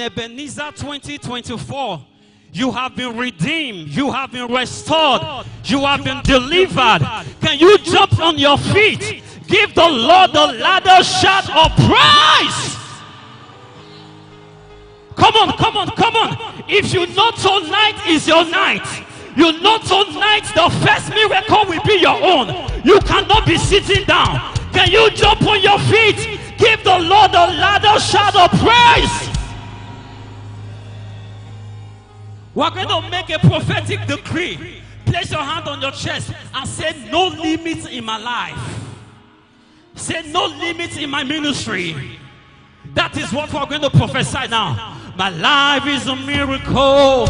Ebenezer 2024, you have been redeemed, you have been restored, you have been delivered, can you jump on your feet? Give the Lord the ladder shout of praise. Come on, come on, come on. If you know tonight is your night, you know tonight the first miracle will be your own. You cannot be sitting down. Can you jump on your feet? Give the Lord a ladder shout of praise. We're going to make a prophetic decree. Place your hand on your chest and say, No limits in my life. Say, No limits in my ministry. That is what we're going to prophesy now. My life is a miracle.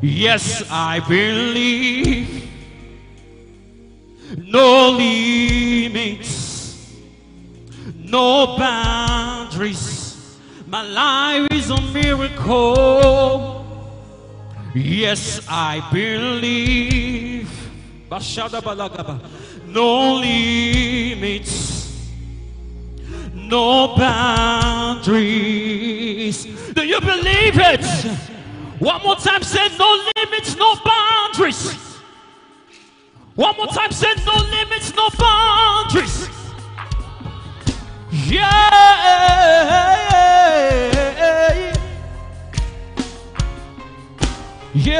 Yes, I believe. No limits, no boundaries. My life is a miracle. Yes, I believe. No limits, no boundaries. Do you believe it? One more time, say no limits, no boundaries. One more time, say no limits, no boundaries. Yeah. Yeah.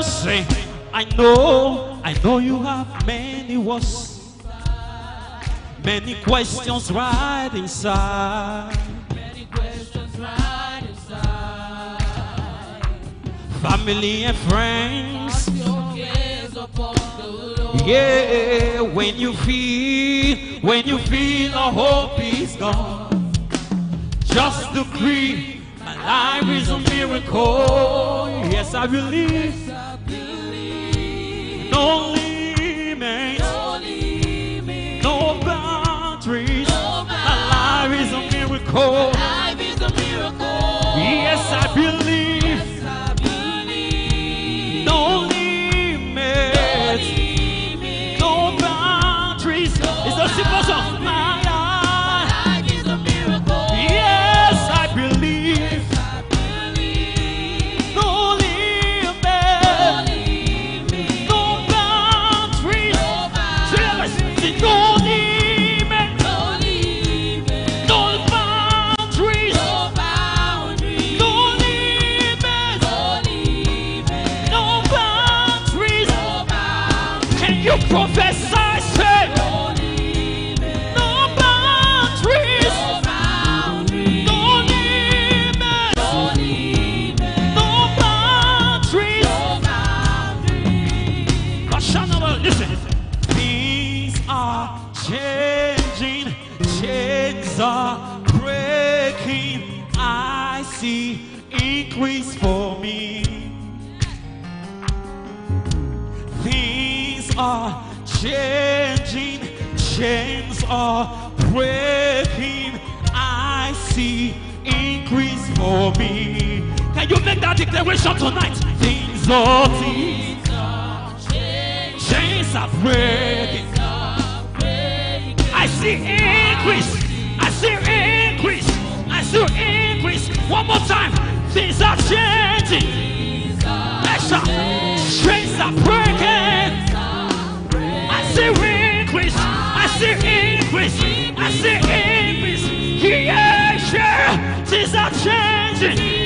Say, I know, I know you have many words, many questions right inside. family and friends. Yeah, when you feel, when you feel the hope is gone, just decree my life is a miracle. Yes, I believe. No limits, no boundaries. My life is a miracle. Yes, I believe. Declaration tonight? Things are chains are breaking. I see increase. I see increase. I see increase. One more time. Things are changing. Up. Chains are breaking. I see increase. I see increase. I see increase. Yeah, yeah. Things are changing.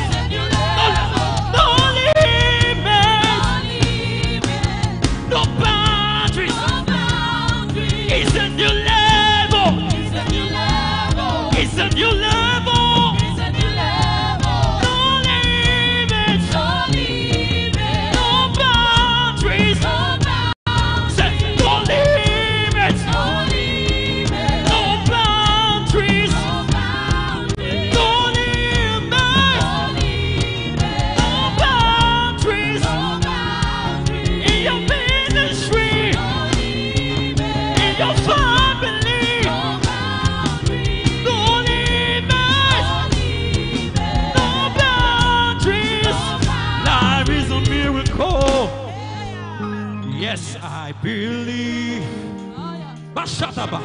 Bashataba.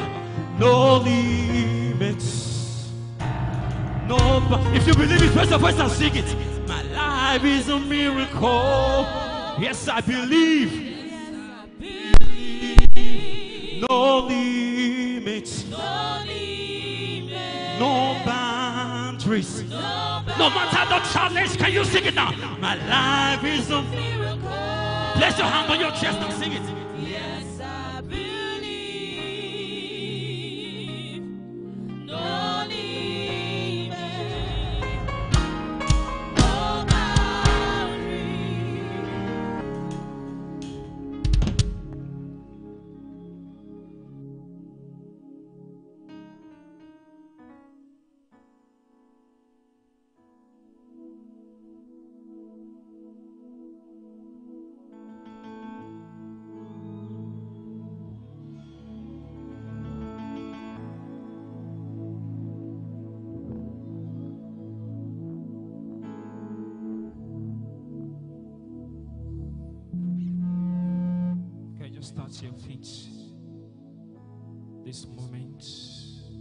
No limits. No. If you believe it, first of all, and sing it. My life is a miracle. Yes, I believe. No limits. No boundaries. No matter the challenge, can you sing it now? My life is a miracle. Place your hand on your chest and sing it.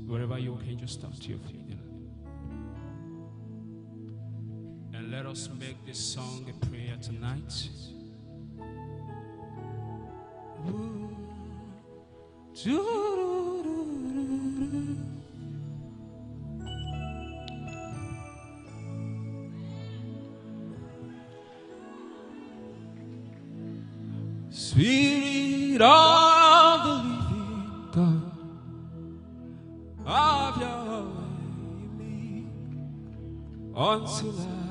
Wherever you can, just start to your feet. And let us make this song a prayer tonight. Spirit of have your me. Until I.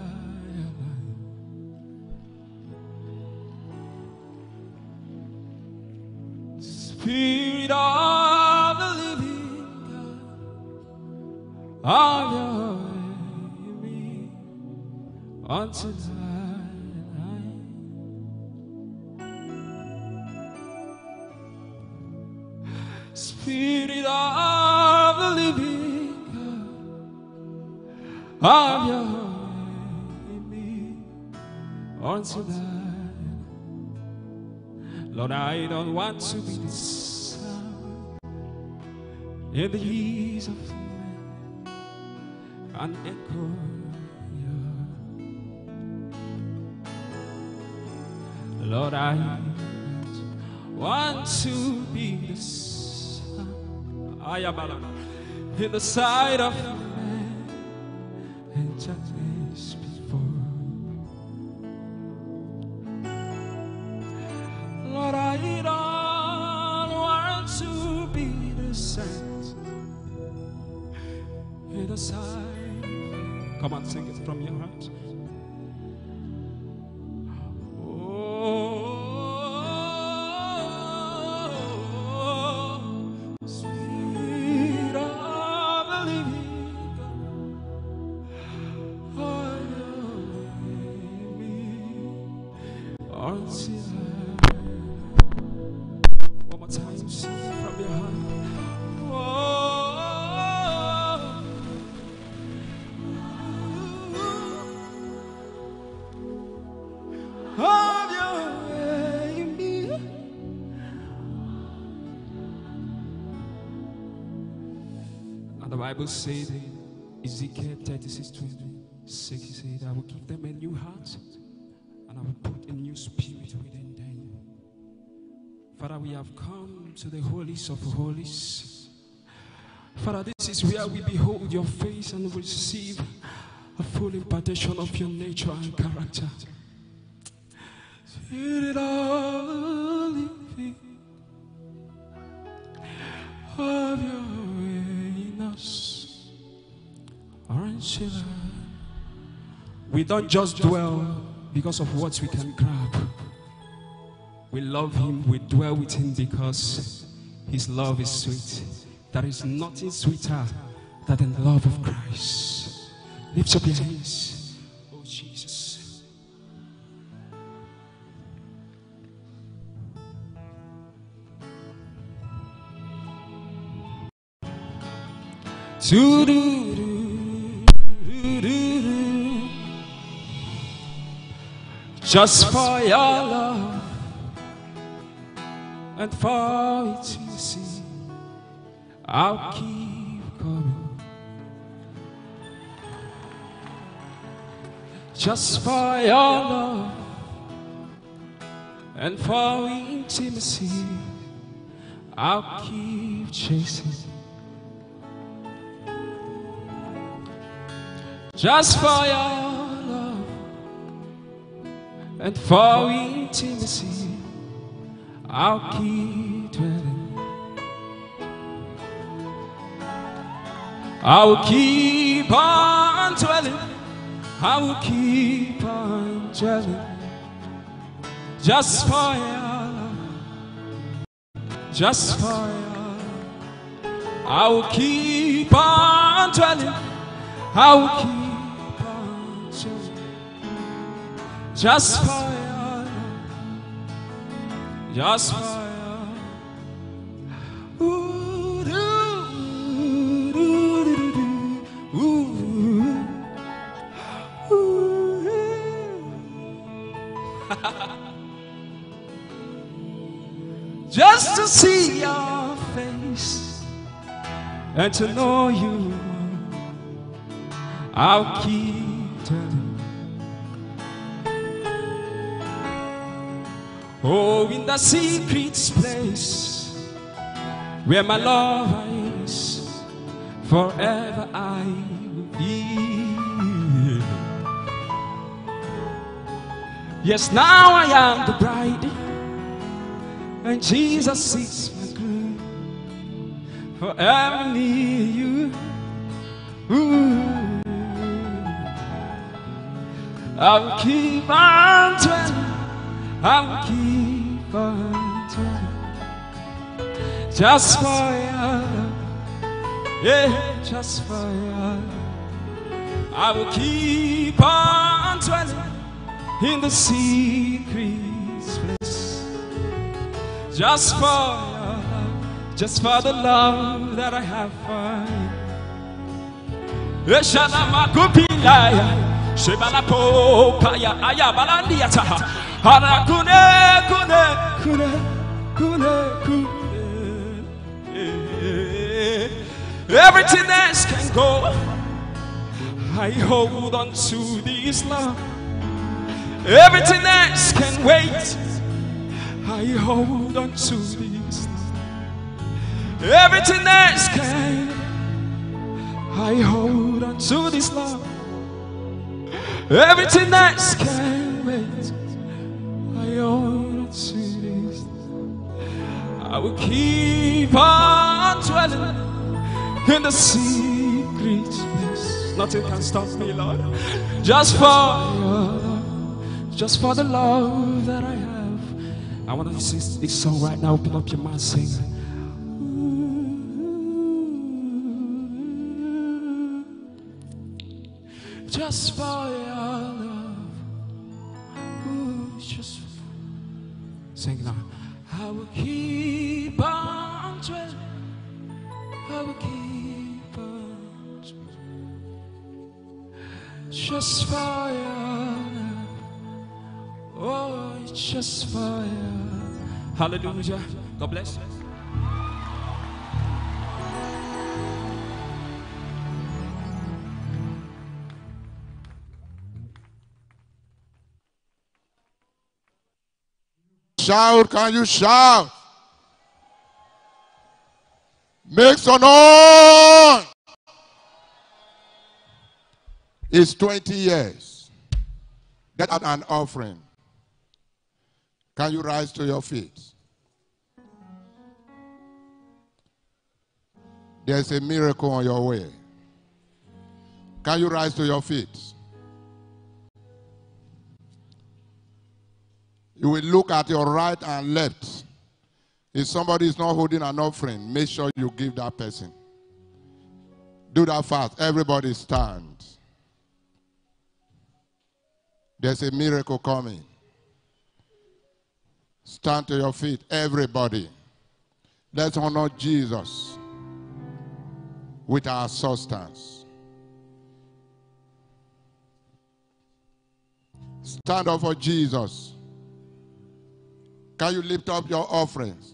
Spirit of the living God, have your me. Until I Spirit of the living God, have your way in me until I. Lord, I don't want to be the sound in the years of man and echo. your- Lord, I want to be the sun. I am alone in the sight of man and justice before. Lord, I don't want to be the saint in the sight. Come on, sing it from your heart. Bible says in Ezekiel 36 26, he said, I will give them a new heart and I will put a new spirit within them. Father, we have come to the holies of holies. Father, this is where we behold your face and receive a full impartation of your nature and character. Living, We don't just dwell because of what we can grab. We love him, we dwell with him because his love is sweet. There is nothing sweeter than the love of Christ. Lift up your hands. Oh Jesus. Do Just for your love, and for intimacy. I'll keep coming. Just for your love and for intimacy, I'll keep chasing. Just for your and for intimacy, I'll keep dwelling. I will keep on dwelling. I will keep on dwelling. Just for you. Just for you. I will keep on dwelling. I will keep doo, ooh. Just to see your face and to know you, I'll keep Oh, in the secret place where my love is, forever I will be. Yes, now I am the bride, and Jesus is my groom. Forever near you. Ooh. I will keep on dwelling. I will keep on dwelling. Just for love. Yeah, just for love. I will keep on dwelling in the secret place. Just for love, just for the love that I have for you. Eshana makupilaya, shebala popaya, ayabalandia. Hara kune, kune, kune, kune. Everything else can go. I hold on to this love. Everything else can wait. I hold on to this. Everything else can. I hold on to this love. Everything else can wait. I on to this. I will keep on dwelling in the secret place. Nothing can stop me, Lord. Just for just for the love that I have. I want to sing this song right now. Open up your mind, sing. Just for your love, Ooh, just sing now. I will keep on dwelling. I will keep on dwelling. Just for your love. Oh, just for your Hallelujah. God bless Shout, can you shout? Make some noise. It's 20 years. Out an offering. Can you rise to your feet? There's a miracle on your way. Can you rise to your feet? You will look at your right and left. If somebody is not holding an offering, make sure you give that person. Do that fast. Everybody stand. There's a miracle coming. Stand to your feet, everybody. Let's honor Jesus with our substance. Stand up for Jesus. Can you lift up your offerings?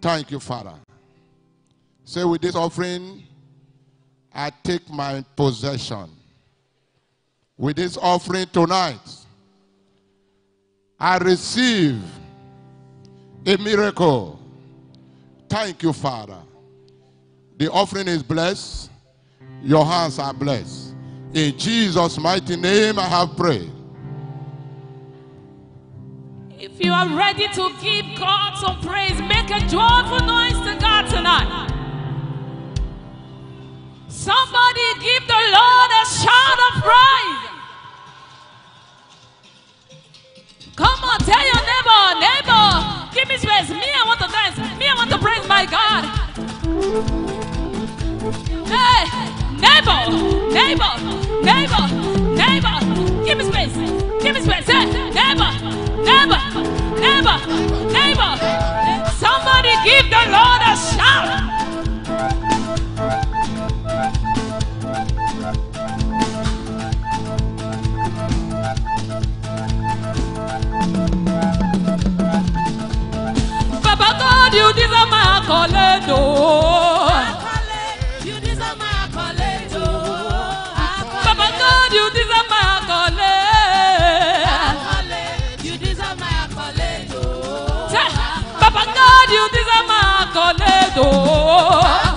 Thank you, Father. Say, with this offering, I take my possession. With this offering tonight, I receive a miracle. Thank you, Father. The offering is blessed. Your hands are blessed. In Jesus' mighty name, I have prayed. If you are ready to give God some praise, make a joyful noise to God tonight. Somebody give the Lord a shout of praise. Come on, tell your neighbor, neighbor, give me space. Me, I want to dance. Me, I want to praise my God. Hey, neighbor, neighbor, neighbor, neighbor, Oh. You deserve my accolade, oh. Papa God, you deserve my accolade. Oh. Papa God, you deserve my accolade. Oh.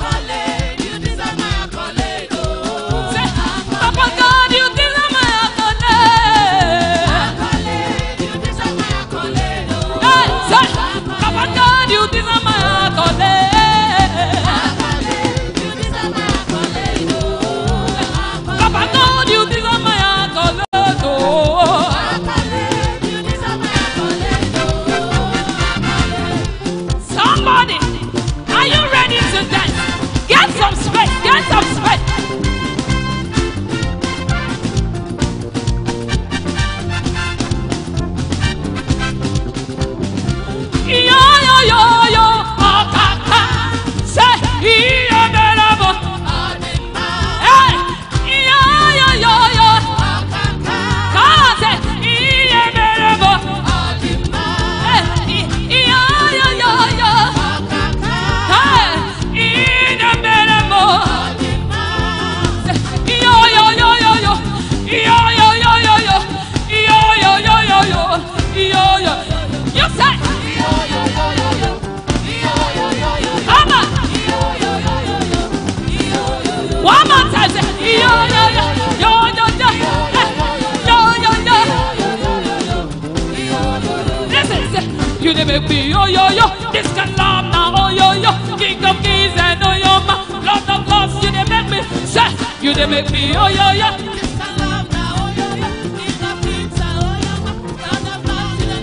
say make me oh.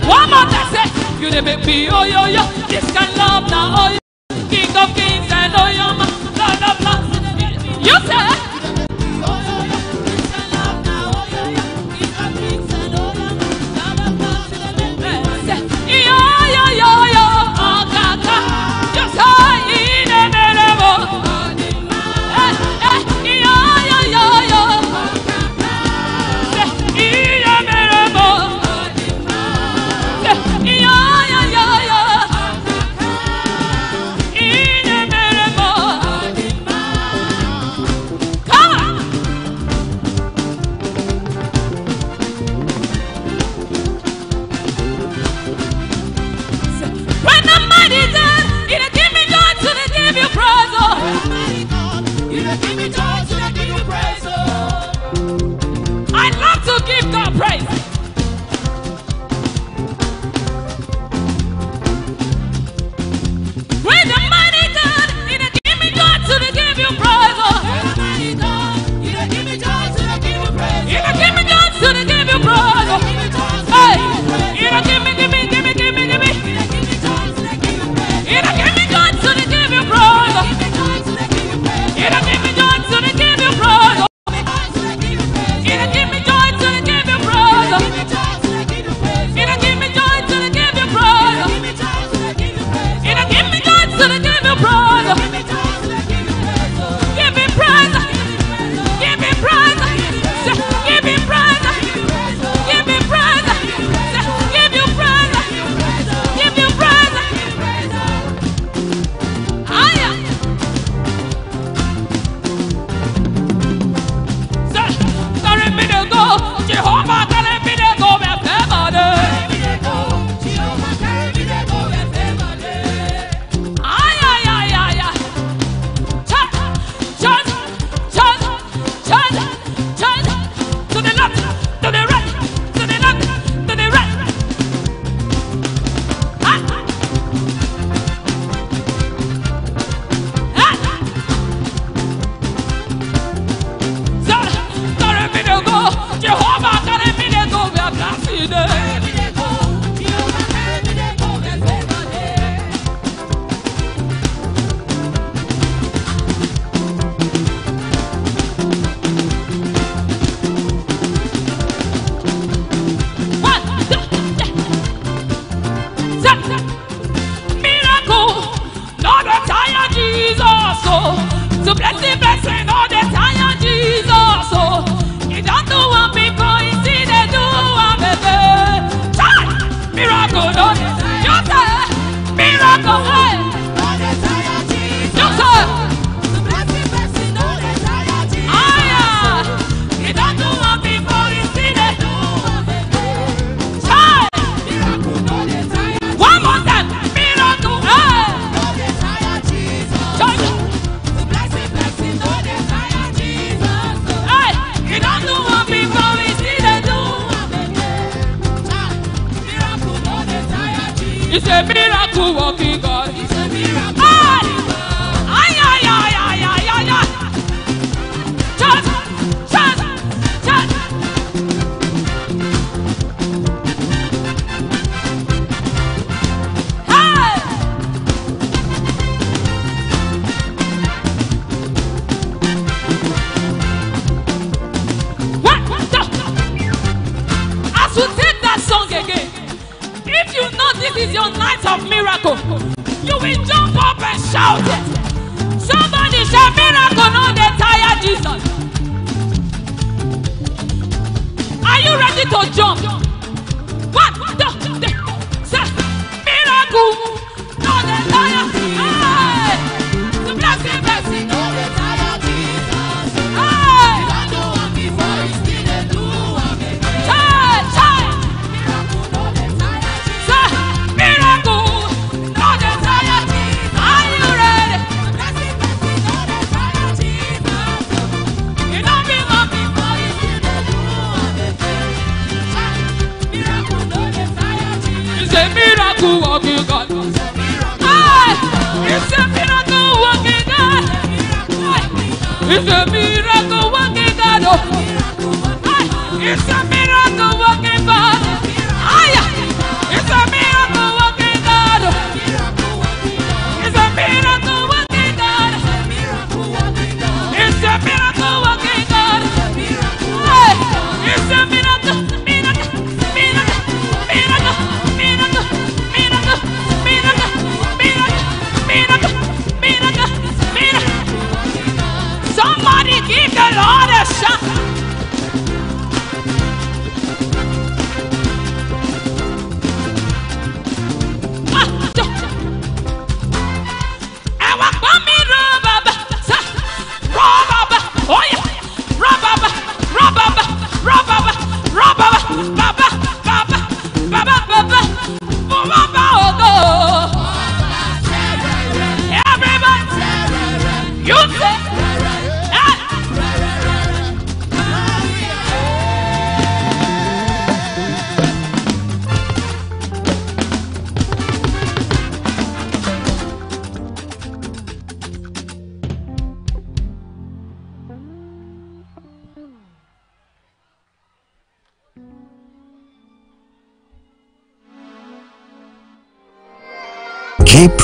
One more time say you dey make me oh yo yo. This kind love now oh yeah.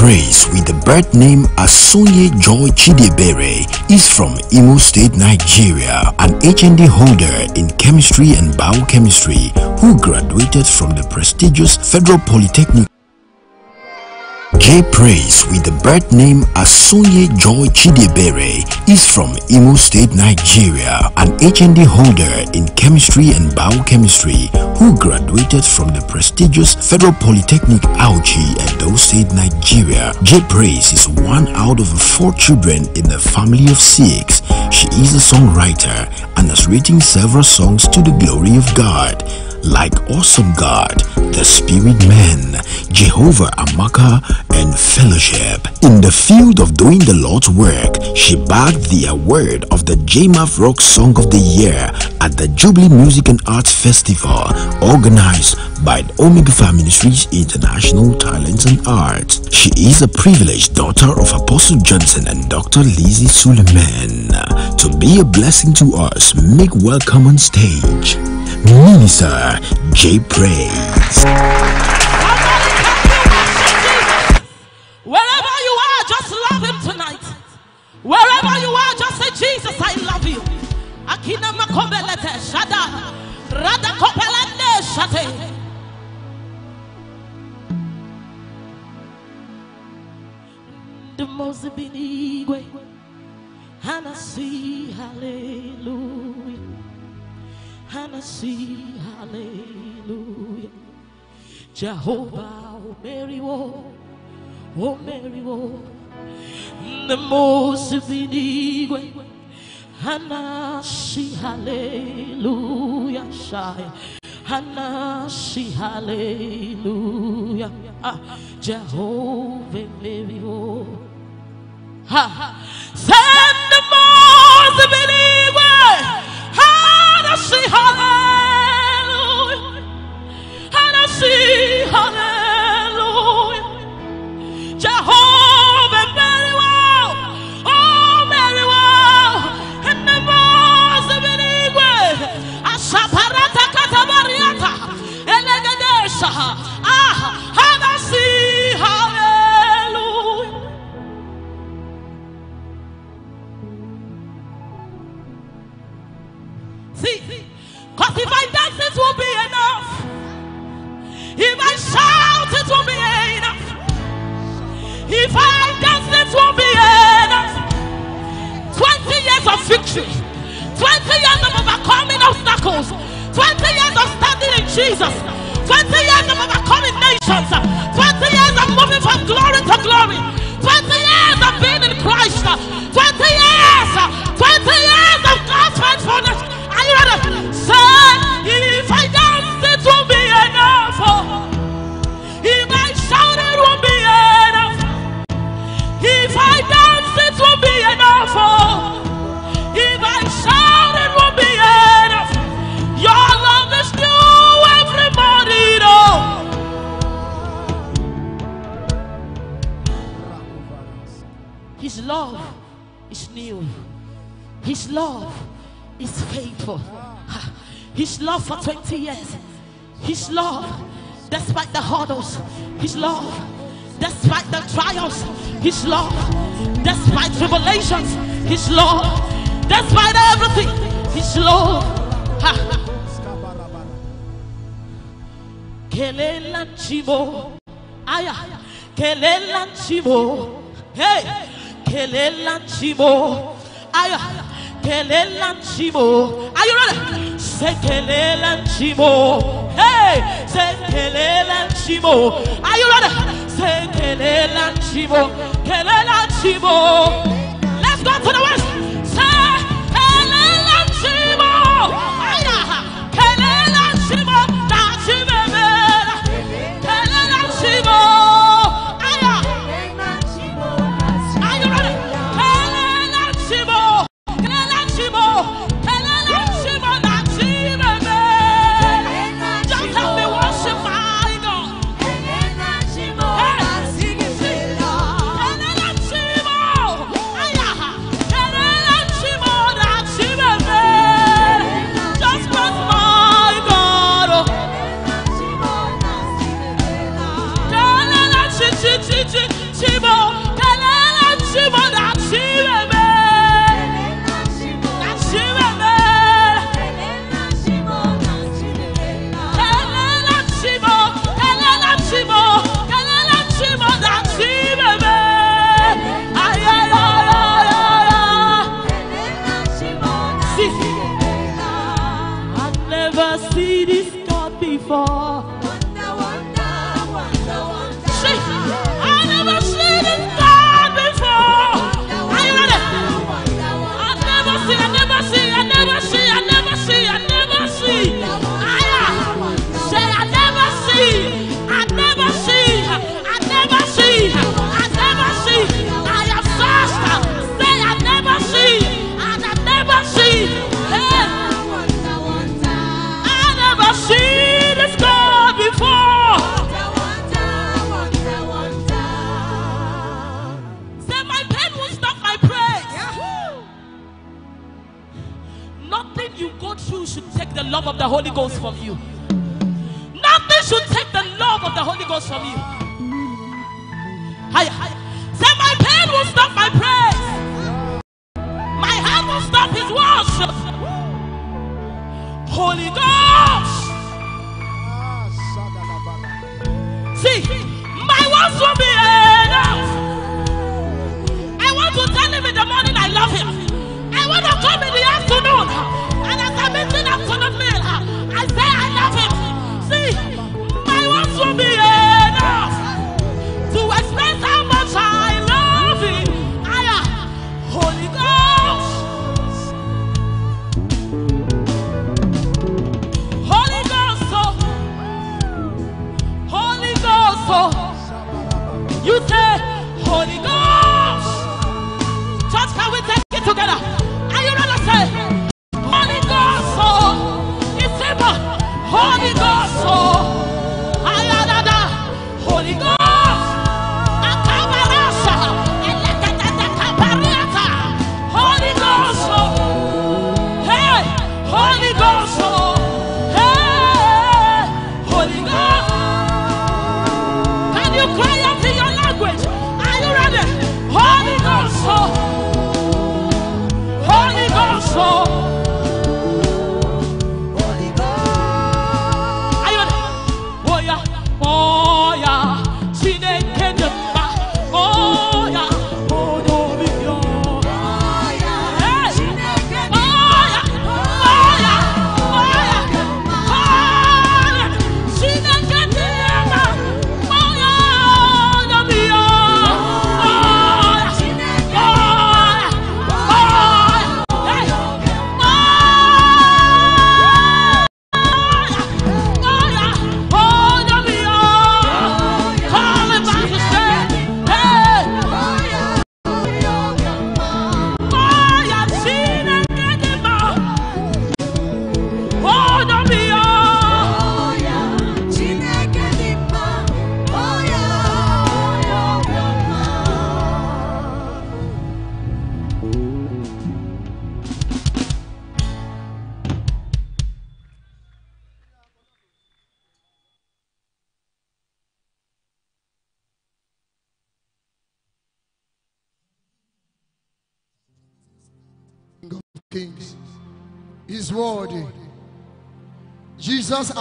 With the birth name Asunye Joy Chidebere. Is from Imo State, Nigeria, an HND holder in chemistry and biochemistry who graduated from the prestigious Federal Polytechnic J Praise with the birth name Asunye Joy Chidebere is from Imo State, Nigeria, an HND holder in chemistry and biochemistry who graduated from the prestigious Federal Polytechnic Auchi, Edo State, Nigeria. J Praise is one out of four children in a family of six. She is a songwriter and has written several songs to the glory of God like Awesome God, The Spirit Man, Jehovah Amaka, and Fellowship. In the field of doing the Lord's work, she bagged the award of the JMAF Rock Song of the Year at the Jubilee Music and Arts Festival organized by the Omega Ministries International Talents and Arts. She is a privileged daughter of Apostle Johnson and Dr. Lizzy Suleman. To be a blessing to us, make welcome on stage. Minister J Praise. Wherever you are, just say, Jesus, I love you. Akina makobelete shada. Rada kopelende shate. The most And I see hallelujah. And see hallelujah. Jehovah, oh Mary, oh, oh Mary, oh bi n'igwe ha na-asị haleluya shaya ha ah, jehova emeriwo ha send the most to see hallelujah. See hallelujah. Jehovah 20 years of overcoming obstacles, 20 years of standing in Jesus, 20 years of overcoming nations, 20 years of moving from glory to glory, 20 years of being in Christ, 20 years, 20 years of God's faithfulness. Are you ready? Say, if I dance, love is new. His love is faithful. His love for 20 years. His love, despite the hurdles. His love, despite the trials. His love, despite tribulations. His love, despite everything. His love. Kelela chimo. Aya. Chimo. Hey. Kelela chimo. Aya. Kelela chimo. Are you ready? Say kelela. Hey. Say kelela chimo. Are you ready? Say. Kelela chimo. Let's go to the west. the love of the Holy Ghost from you. Nothing should take the love of the Holy Ghost from you. I hi. Say, my pain will stop my praise. My heart will stop his worship. Holy Ghost. See, my words will be enough. I want to tell him in the morning I love him. I want to come in the afternoon. Son of Man. I say I love him. See, my wife will be here.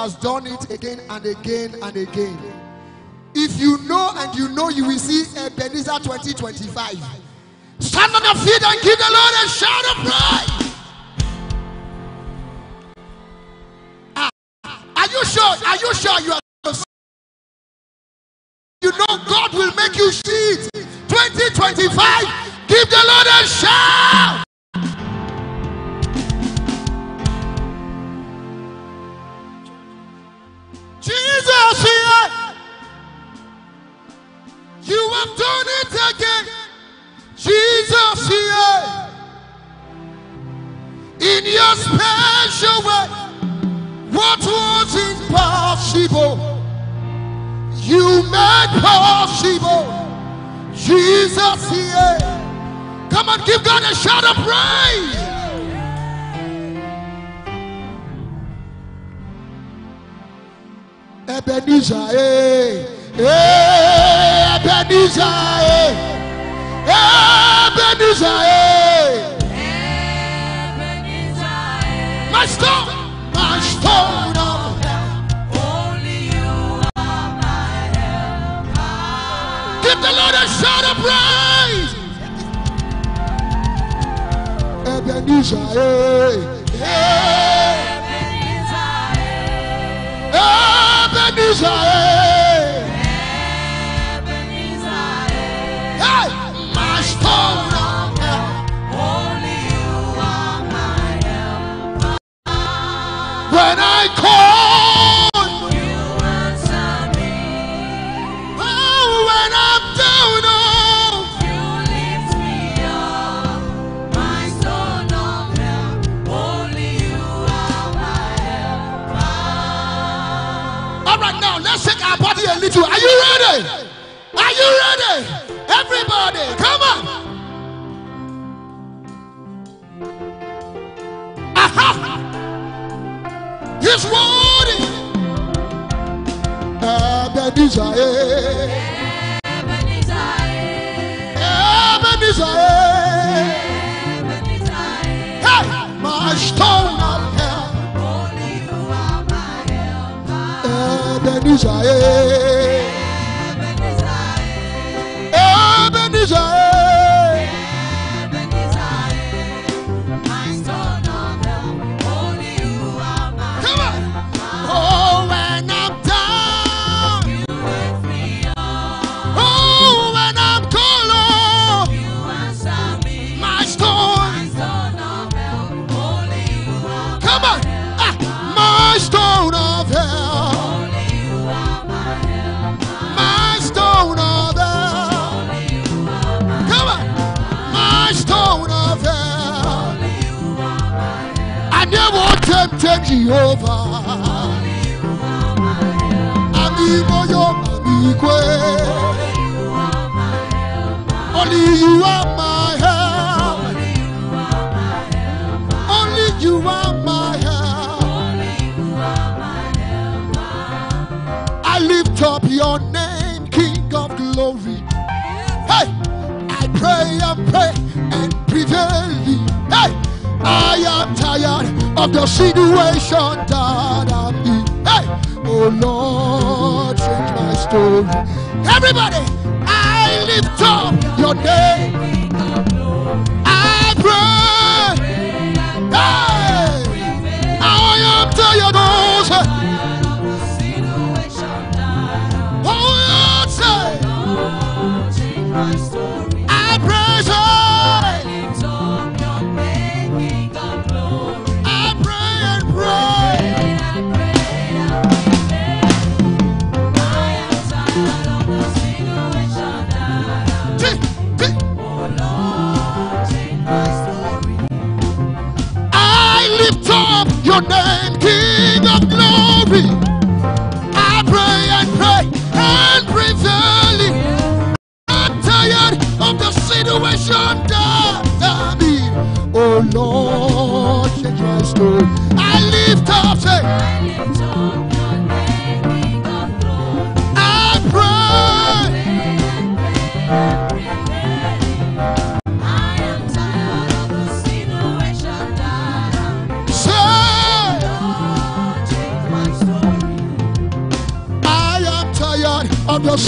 has done it again and again and again. If you know and you know, you will see Ebenezer 2025. Stand on your feet and give the Lord a shout of praise.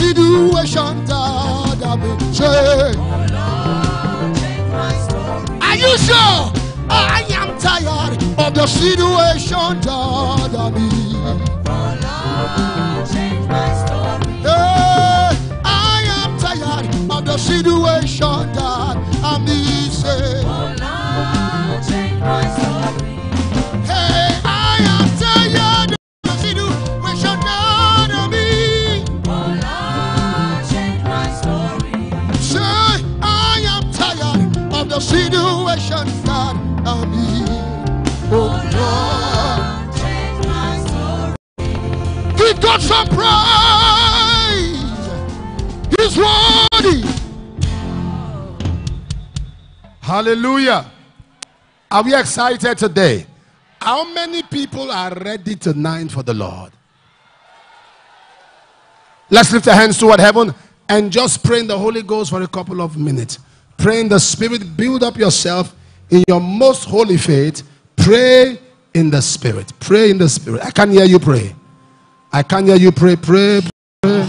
Situation. Say, are you sure? I am tired of the situation. Hey, I am tired of the situation that He's worthy. Hallelujah. Are we excited today? How many people are ready tonight for the Lord? Let's lift our hands toward heaven and just pray in the Holy Ghost for a couple of minutes. Pray in the Spirit. Build up yourself in your most holy faith. Pray in the Spirit. Pray in the Spirit. I can hear you pray. I can hear you pray. Pray. pray.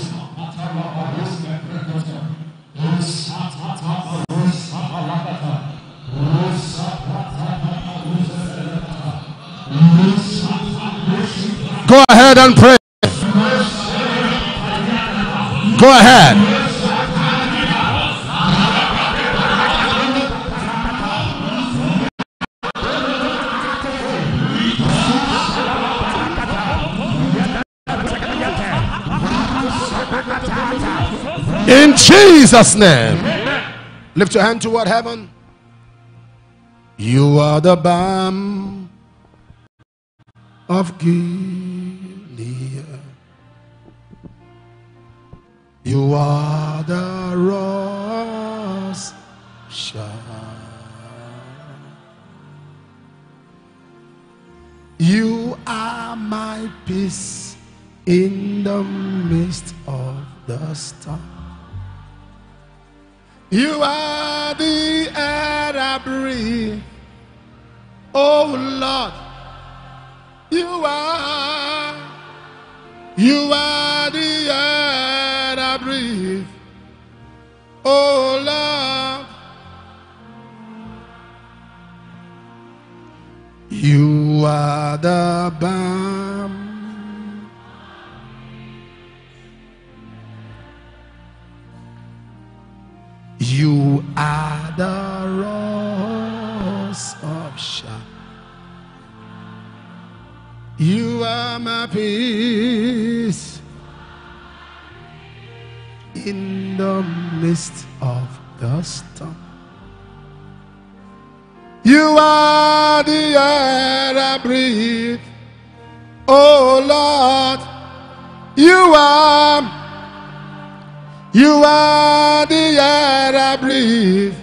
Go ahead and pray. Go ahead. Jesus' name. Lift your hand toward heaven. You are the balm of Gilead. You are the rose You are my peace in the midst of the storm. You are the air I breathe. Oh Lord, you are, you are the air I breathe. Oh Lord, you are the balm. You are the rose of Sharon. You are my peace in the midst of the storm. You are the air I breathe. Oh Lord, you are. You are the air I breathe.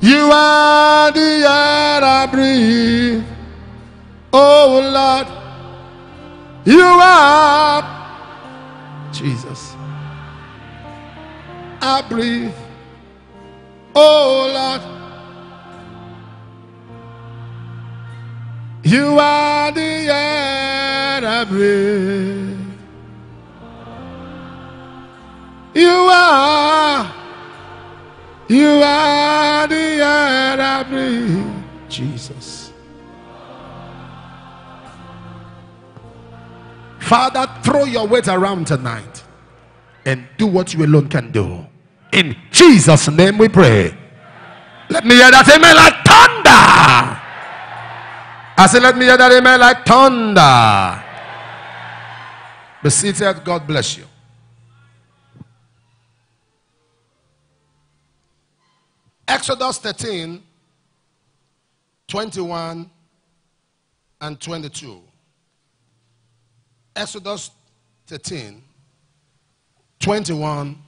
You are the air I breathe. Oh Lord, you are Jesus. I breathe. Oh Lord, you are the air I breathe. You are. You are the air I breathe. Jesus. Father, throw your weight around tonight and do what you alone can do. In Jesus' name we pray. Let me hear that amen like thunder. I said, let me hear that amen like thunder. Be seated. God bless you. Exodus 13, 21 and 22. Exodus 13, 21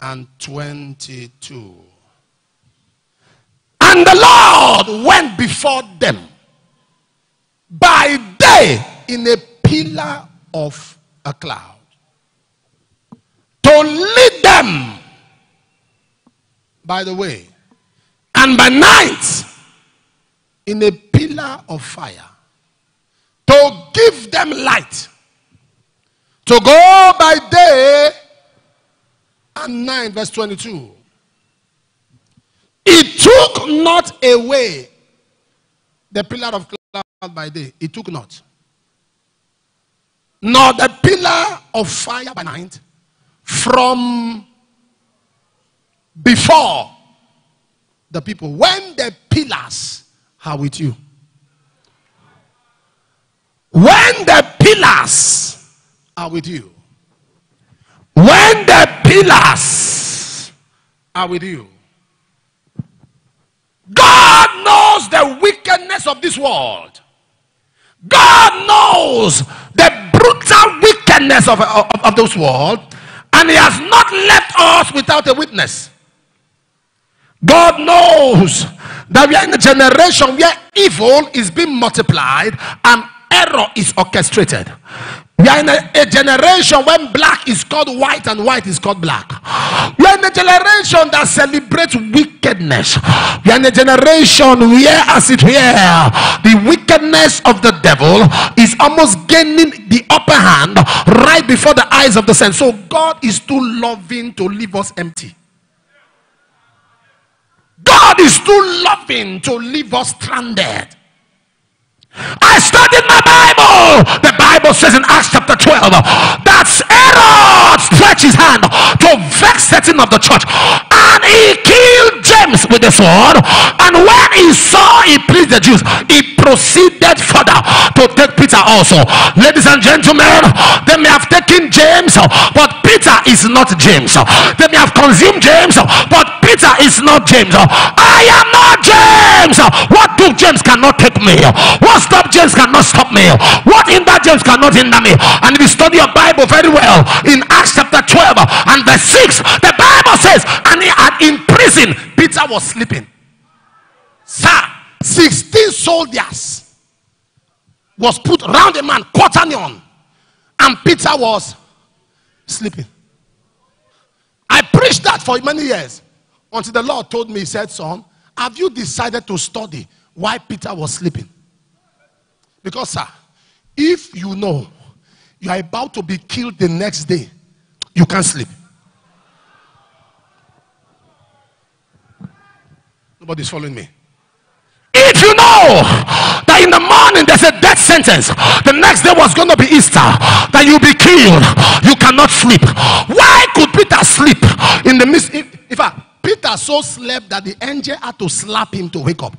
and 22. And the Lord went before them by day in a pillar of a cloud to lead them by the way, and by night in a pillar of fire to give them light, to go by day and night, verse 22. It took not away the pillar of cloud by day, it took not, nor the pillar of fire by night. From before the people. When the pillars are with you. When the pillars are with you. When the pillars are with you god knows the wickedness of this world god knows the brutal wickedness of, of, of this world and he has not left us without a witness God knows that we are in a generation where evil is being multiplied and error is orchestrated. We are in a, a, generation when black is called white and white is called black. We are in a generation that celebrates wickedness. We are in a generation where, as it were, the wickedness of the devil is almost gaining the upper hand right before the eyes of the saints. So God is too loving to leave us empty. God is too loving to leave us stranded. I studied my Bible. The Bible says in Acts chapter 12 that Herod stretched his hand to vex certain of the church and he killed James with the sword. And when he saw he pleased the Jews, he proceeded further to take Peter also. Ladies and gentlemen, they may have taken James, but Peter is not James. They may have consumed James, but Peter is not James. I am not James. What James cannot take me. What stop James cannot stop me. What hindered James cannot hinder me. And if you study your Bible very well, in Acts chapter 12 and verse 6, the Bible says, and he had in prison, Peter was sleeping. Sir, 16 soldiers was put round a man, quaternion, and Peter was sleeping. I preached that for many years until the Lord told me, He said, Son, have you decided to study why Peter was sleeping? Because, sir, if you know you are about to be killed the next day, you can't sleep. Nobody's following me. If you know that in the morning there's a death sentence, the next day was going to be Easter, that you'll be killed, you cannot sleep. Why could Peter sleep in the midst? If, if I, Peter so slept that the angel had to slap him to wake up.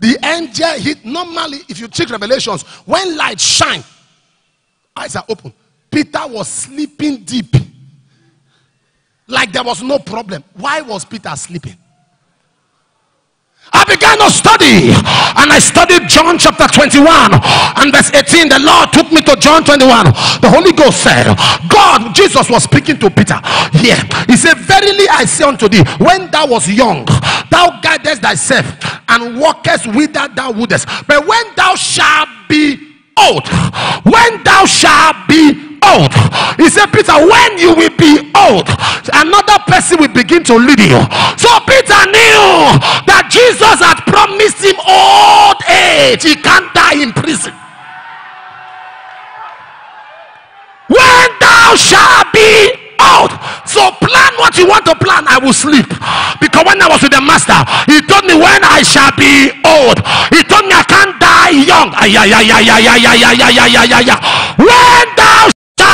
The angel hit normally, if you check revelations, when light shine, eyes are open. Peter was sleeping deep. like there was no problem. Why was Peter sleeping? I began to study and I studied John chapter 21 and verse 18. The Lord took me to John 21. The Holy Ghost said, God, Jesus was speaking to Peter. Yeah, he said, Verily I say unto thee, when thou was young, thou guidest thyself and walkest whither thou wouldest. But when thou shalt be old, when thou shalt be old. He said, Peter, when you will be old, another person will begin to lead you. So Peter knew that Jesus had promised him old age. He can't die in prison. When thou shalt be old. So plan what you want to plan. I will sleep. Because when I was with the master, he told me when I shall be old. He told me I can't die young. Ay, ay, ay, ay, ay, ay, ay, ay, ay, ay. When thou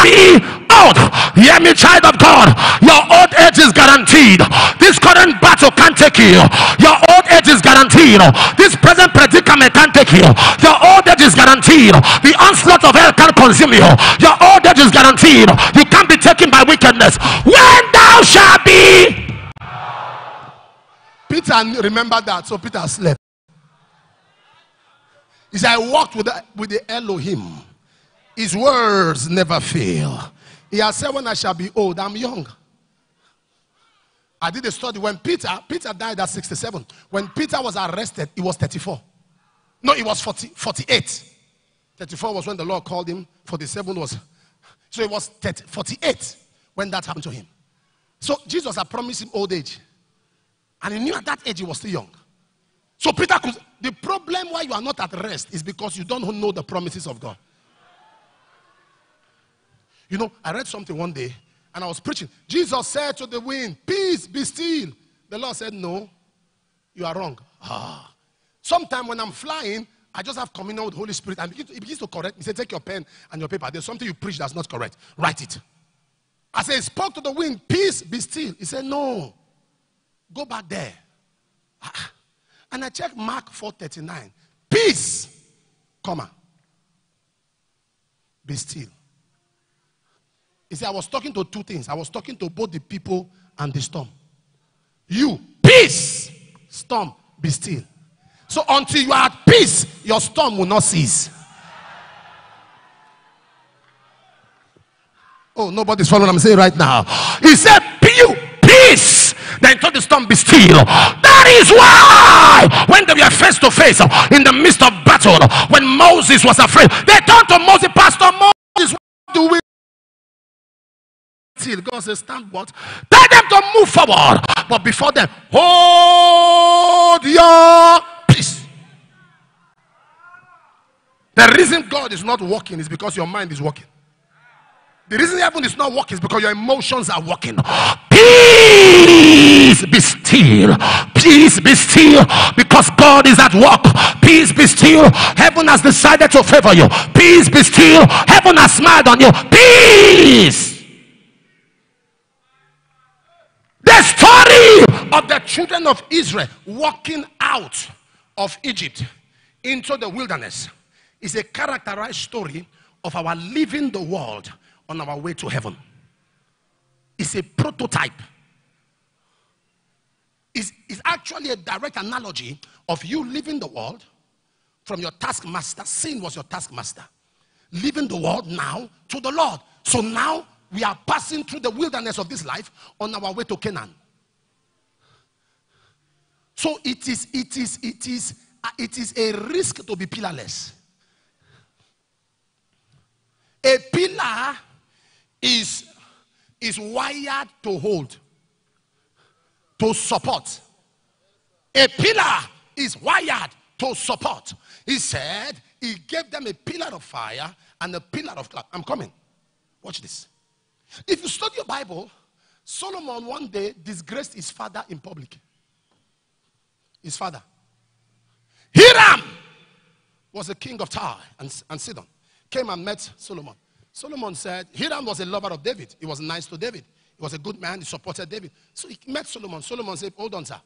be old. Hear me, child of God. Your old age is guaranteed. This current battle can't take you. Your old age is guaranteed. This present predicament can't take you. Your old age is guaranteed. The onslaught of hell can't consume you. Your old age is guaranteed. You can't be taken by wickedness. When thou shalt be. Peter remember that, so Peter slept. He said, I walked with the, with the Elohim. His words never fail. He has said, When I shall be old, I'm young. I did a study when Peter, Peter died at 67. When Peter was arrested, he was 34. No, he was 40, 48. 34 was when the Lord called him. 47 was, so it was 30, 48 when that happened to him. So Jesus had promised him old age. And he knew at that age he was still young. So Peter could, the problem why you are not at rest is because you don't know the promises of God. You know, I read something one day and I was preaching. Jesus said to the wind, Peace, be still. The Lord said, No, you are wrong. Ah. Sometime when I'm flying, I just have communion with the Holy Spirit and he begins to correct me. He said, Take your pen and your paper. There's something you preach that's not correct. Write it. I said, Spoke to the wind, Peace, be still. He said, No, go back there. Ah. And I checked Mark 4:39. Peace, comma. Be still. He said, I was talking to two things. I was talking to both the people and the storm. You, peace, storm, be still. So until you are at peace, your storm will not cease. Oh, nobody's following what I'm saying right now. He said, you, peace. Then told the storm, be still. That is why when they were face to face in the midst of battle, when Moses was afraid, they turned to Moses, Pastor Moses, what do we till God says, Stand what? Tell them to move forward. But before them, hold your peace. The reason God is not working is because your mind is working. The reason heaven is not working is because your emotions are working. Peace be still. Peace be still because God is at work. Peace be still. Heaven has decided to favor you. Peace be still. Heaven has smiled on you. Peace. The story of the children of Israel walking out of Egypt into the wilderness is a characterized story of our leaving the world on our way to heaven. It's a prototype. It's, it's actually a direct analogy of you leaving the world from your taskmaster. Sin was your taskmaster. Leaving the world now to the Lord. So now we are passing through the wilderness of this life on our way to Canaan. So it is, it is, it is, uh, it is a risk to be pillarless. A pillar is, is wired to hold, to support. A pillar is wired to support. He said he gave them a pillar of fire and a pillar of cloud. I'm coming. Watch this. If you study your Bible, Solomon one day disgraced his father in public. His father. Hiram was the king of Tyre and, and Sidon. Came and met Solomon. Solomon said, Hiram was a lover of David. He was nice to David. He was a good man. He supported David. So he met Solomon. Solomon said, Hold on, sir.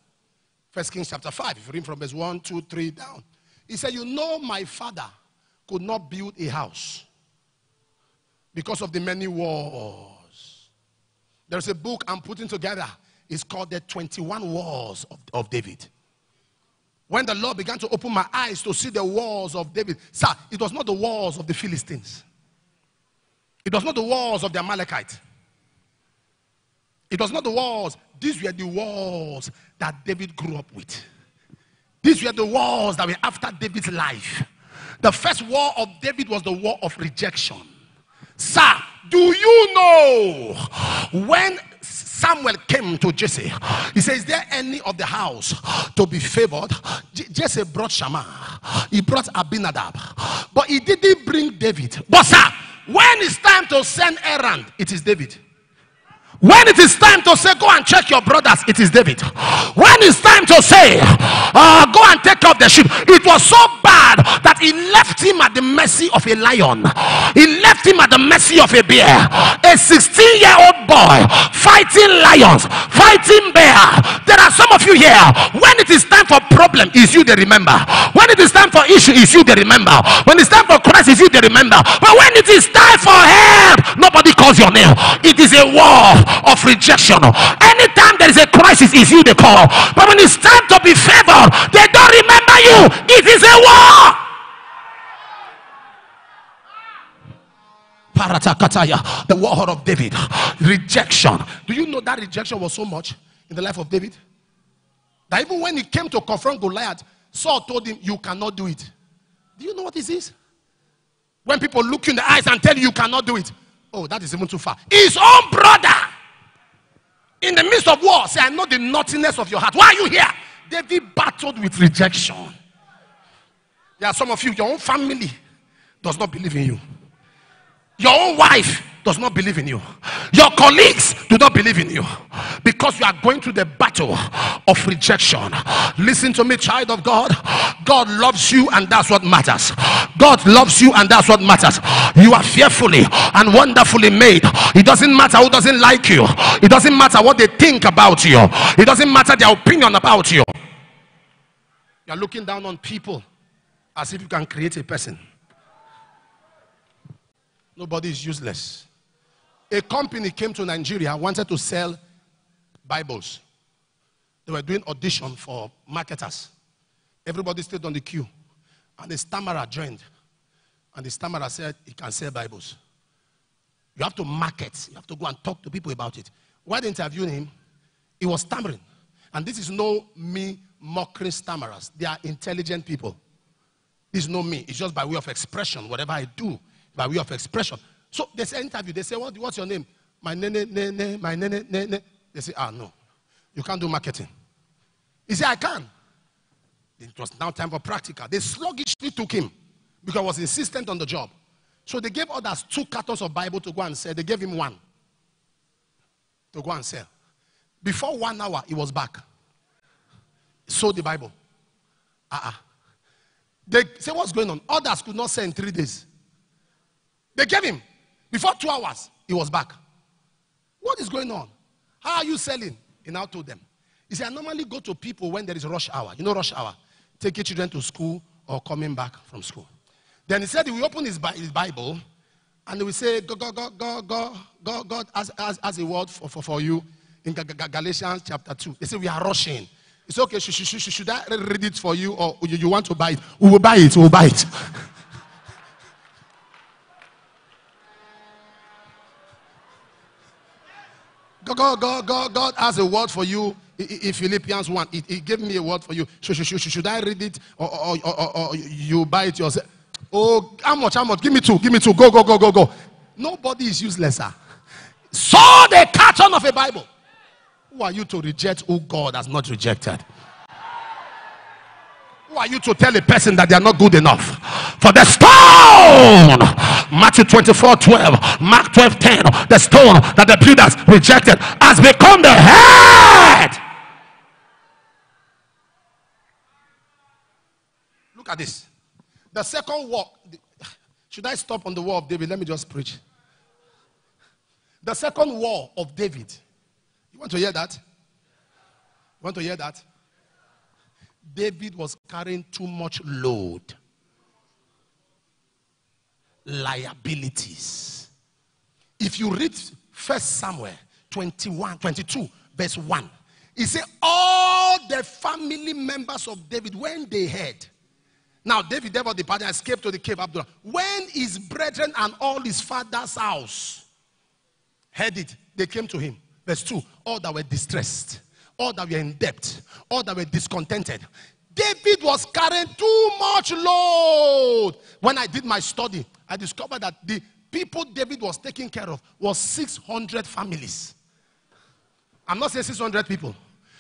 First Kings chapter 5. If you read from verse 1, 2, 3 down. He said, You know, my father could not build a house because of the many wars. There's a book I'm putting together. It's called The 21 Wars of, of David. When the Lord began to open my eyes to see the walls of David, sir, it was not the walls of the Philistines. It was not the walls of the Amalekites. It was not the walls. These were the walls that David grew up with. These were the walls that were after David's life. The first war of David was the war of rejection. Sir, do you know when Samuel came to Jesse, he says, Is there any of the house to be favored? J- Jesse brought Shammah, he brought Abinadab, but he didn't bring David. But, sir, when it's time to send errand, it is David. When it is time to say, go and check your brothers, it is David. When it's time to say, uh, go and take off the sheep, it was so bad that he left him at the mercy of a lion. He left him at the mercy of a bear. A 16 year old boy fighting lions, fighting bear. There are some of you here. When it is time for problem, is you they remember. When it is time for issue, is you they remember. When it's time for crisis, is you they remember. But when it is time for help, nobody calls your name. It is a war of rejection. Anytime there is a crisis, is you they call. But when it's time to be favored, they don't remember you. It is a war. Paratakataya, the war of David. Rejection. Do you know that rejection was so much in the life of David? That even when he came to confront Goliath, Saul told him, You cannot do it. Do you know what this is? When people look you in the eyes and tell you you cannot do it. Oh, that is even too far. His own brother in the midst of war say, I know the naughtiness of your heart. Why are you here? David battled with rejection. There are some of you, your own family does not believe in you. Your own wife does not believe in you. Your colleagues do not believe in you because you are going through the battle of rejection. Listen to me, child of God. God loves you, and that's what matters. God loves you, and that's what matters. You are fearfully and wonderfully made. It doesn't matter who doesn't like you, it doesn't matter what they think about you, it doesn't matter their opinion about you. You are looking down on people as if you can create a person. Nobody is useless. A company came to Nigeria, wanted to sell Bibles. They were doing audition for marketers. Everybody stayed on the queue. And the stammerer joined. And the stammerer said, he can sell Bibles. You have to market. You have to go and talk to people about it. While interviewing him, he was stammering. And this is no me mocking stammerers. They are intelligent people. This is no me. It's just by way of expression. Whatever I do, by way of expression. So they say interview. They say, what, what's your name? My name, name, name, my name, name, name. They say, ah, no. You can't do marketing. He said, I can. It was now time for practical. They sluggishly took him because I was insistent on the job. So they gave others two cartons of Bible to go and sell. They gave him one to go and sell. Before one hour, he was back. Sold the Bible. Uh-uh. They say, what's going on? Others could not sell in three days. They gave him. Before two hours, he was back. What is going on? How are you selling? He now told them. He said, I normally go to people when there is rush hour. You know rush hour? Take your children to school or coming back from school. Then he said he will open his, his Bible and he will say, God, God, God, God, God, God, God has, has a word for, for, for you in Galatians chapter 2. They say, We are rushing. It's okay. Should, should, should, should I read it for you or you, you want to buy it? We will buy it. We will buy it. God, God, God, God has a word for you in Philippians 1. He, he gave me a word for you. Should, should, should, should I read it or, or, or, or, you buy it yourself? Oh, how much? How much? Give me two. Give me two. Go, go, go, go, go. Nobody is useless, sir. Saw the carton of a Bible. Who are you to reject who God has not rejected? Who are you to tell a person that they are not good enough? For the stone, Matthew 24 12, Mark 12 10, the stone that the builders rejected has become the head. Look at this. The second war. Should I stop on the war of David? Let me just preach. The second war of David. You want to hear that? You want to hear that? David was carrying too much load, liabilities. If you read First Samuel 21, 22, verse 1. He said, All the family members of David, when they heard, now David, therefore departed escaped to the cave Adullam. When his brethren and all his father's house heard it, they came to him. Verse 2 All that were distressed, all that were in debt, all that were discontented. David was carrying too much load. When I did my study, I discovered that the people David was taking care of was 600 families. I'm not saying 600 people,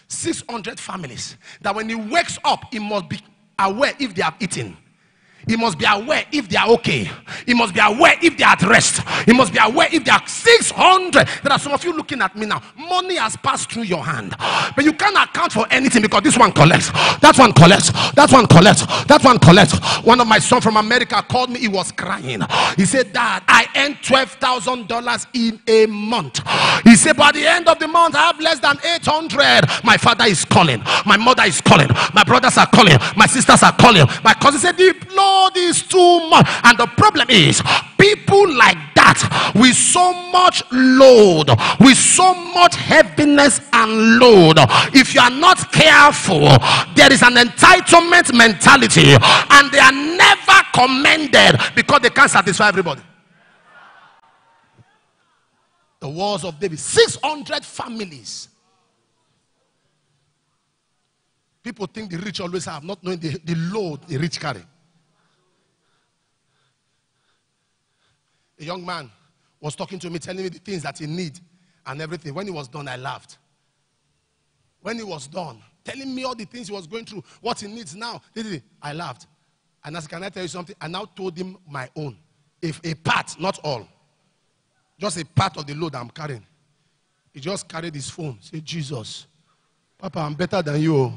600 families. That when he wakes up, he must be aware if they have eaten. He must be aware if they are okay. He must be aware if they are at rest. He must be aware if they are 600. There are some of you looking at me now. Money has passed through your hand, but you can't account for anything because this one collects, that one collects, that one collects, that one collects. One of my sons from America called me. He was crying. He said, Dad, I earn $12,000 in a month. He said, By the end of the month, I have less than 800. My father is calling. My mother is calling. My brothers are calling. My sisters are calling. My cousin said, The Lord is too much. And the problem is, people like that with so much load, with so much heaviness and load, if you are not careful, there is an entitlement mentality, and they are never commended because they can't satisfy everybody. The wars of David, 600 families. People think the rich always have, not knowing the, the load the rich carry. A young man was talking to me, telling me the things that he need and everything. When he was done, I laughed. When he was done, telling me all the things he was going through, what he needs now, I laughed. And I said, Can I tell you something? I now told him my own. If a part, not all, just a part of the load I'm carrying. He just carried his phone. Say, Jesus, Papa, I'm better than you.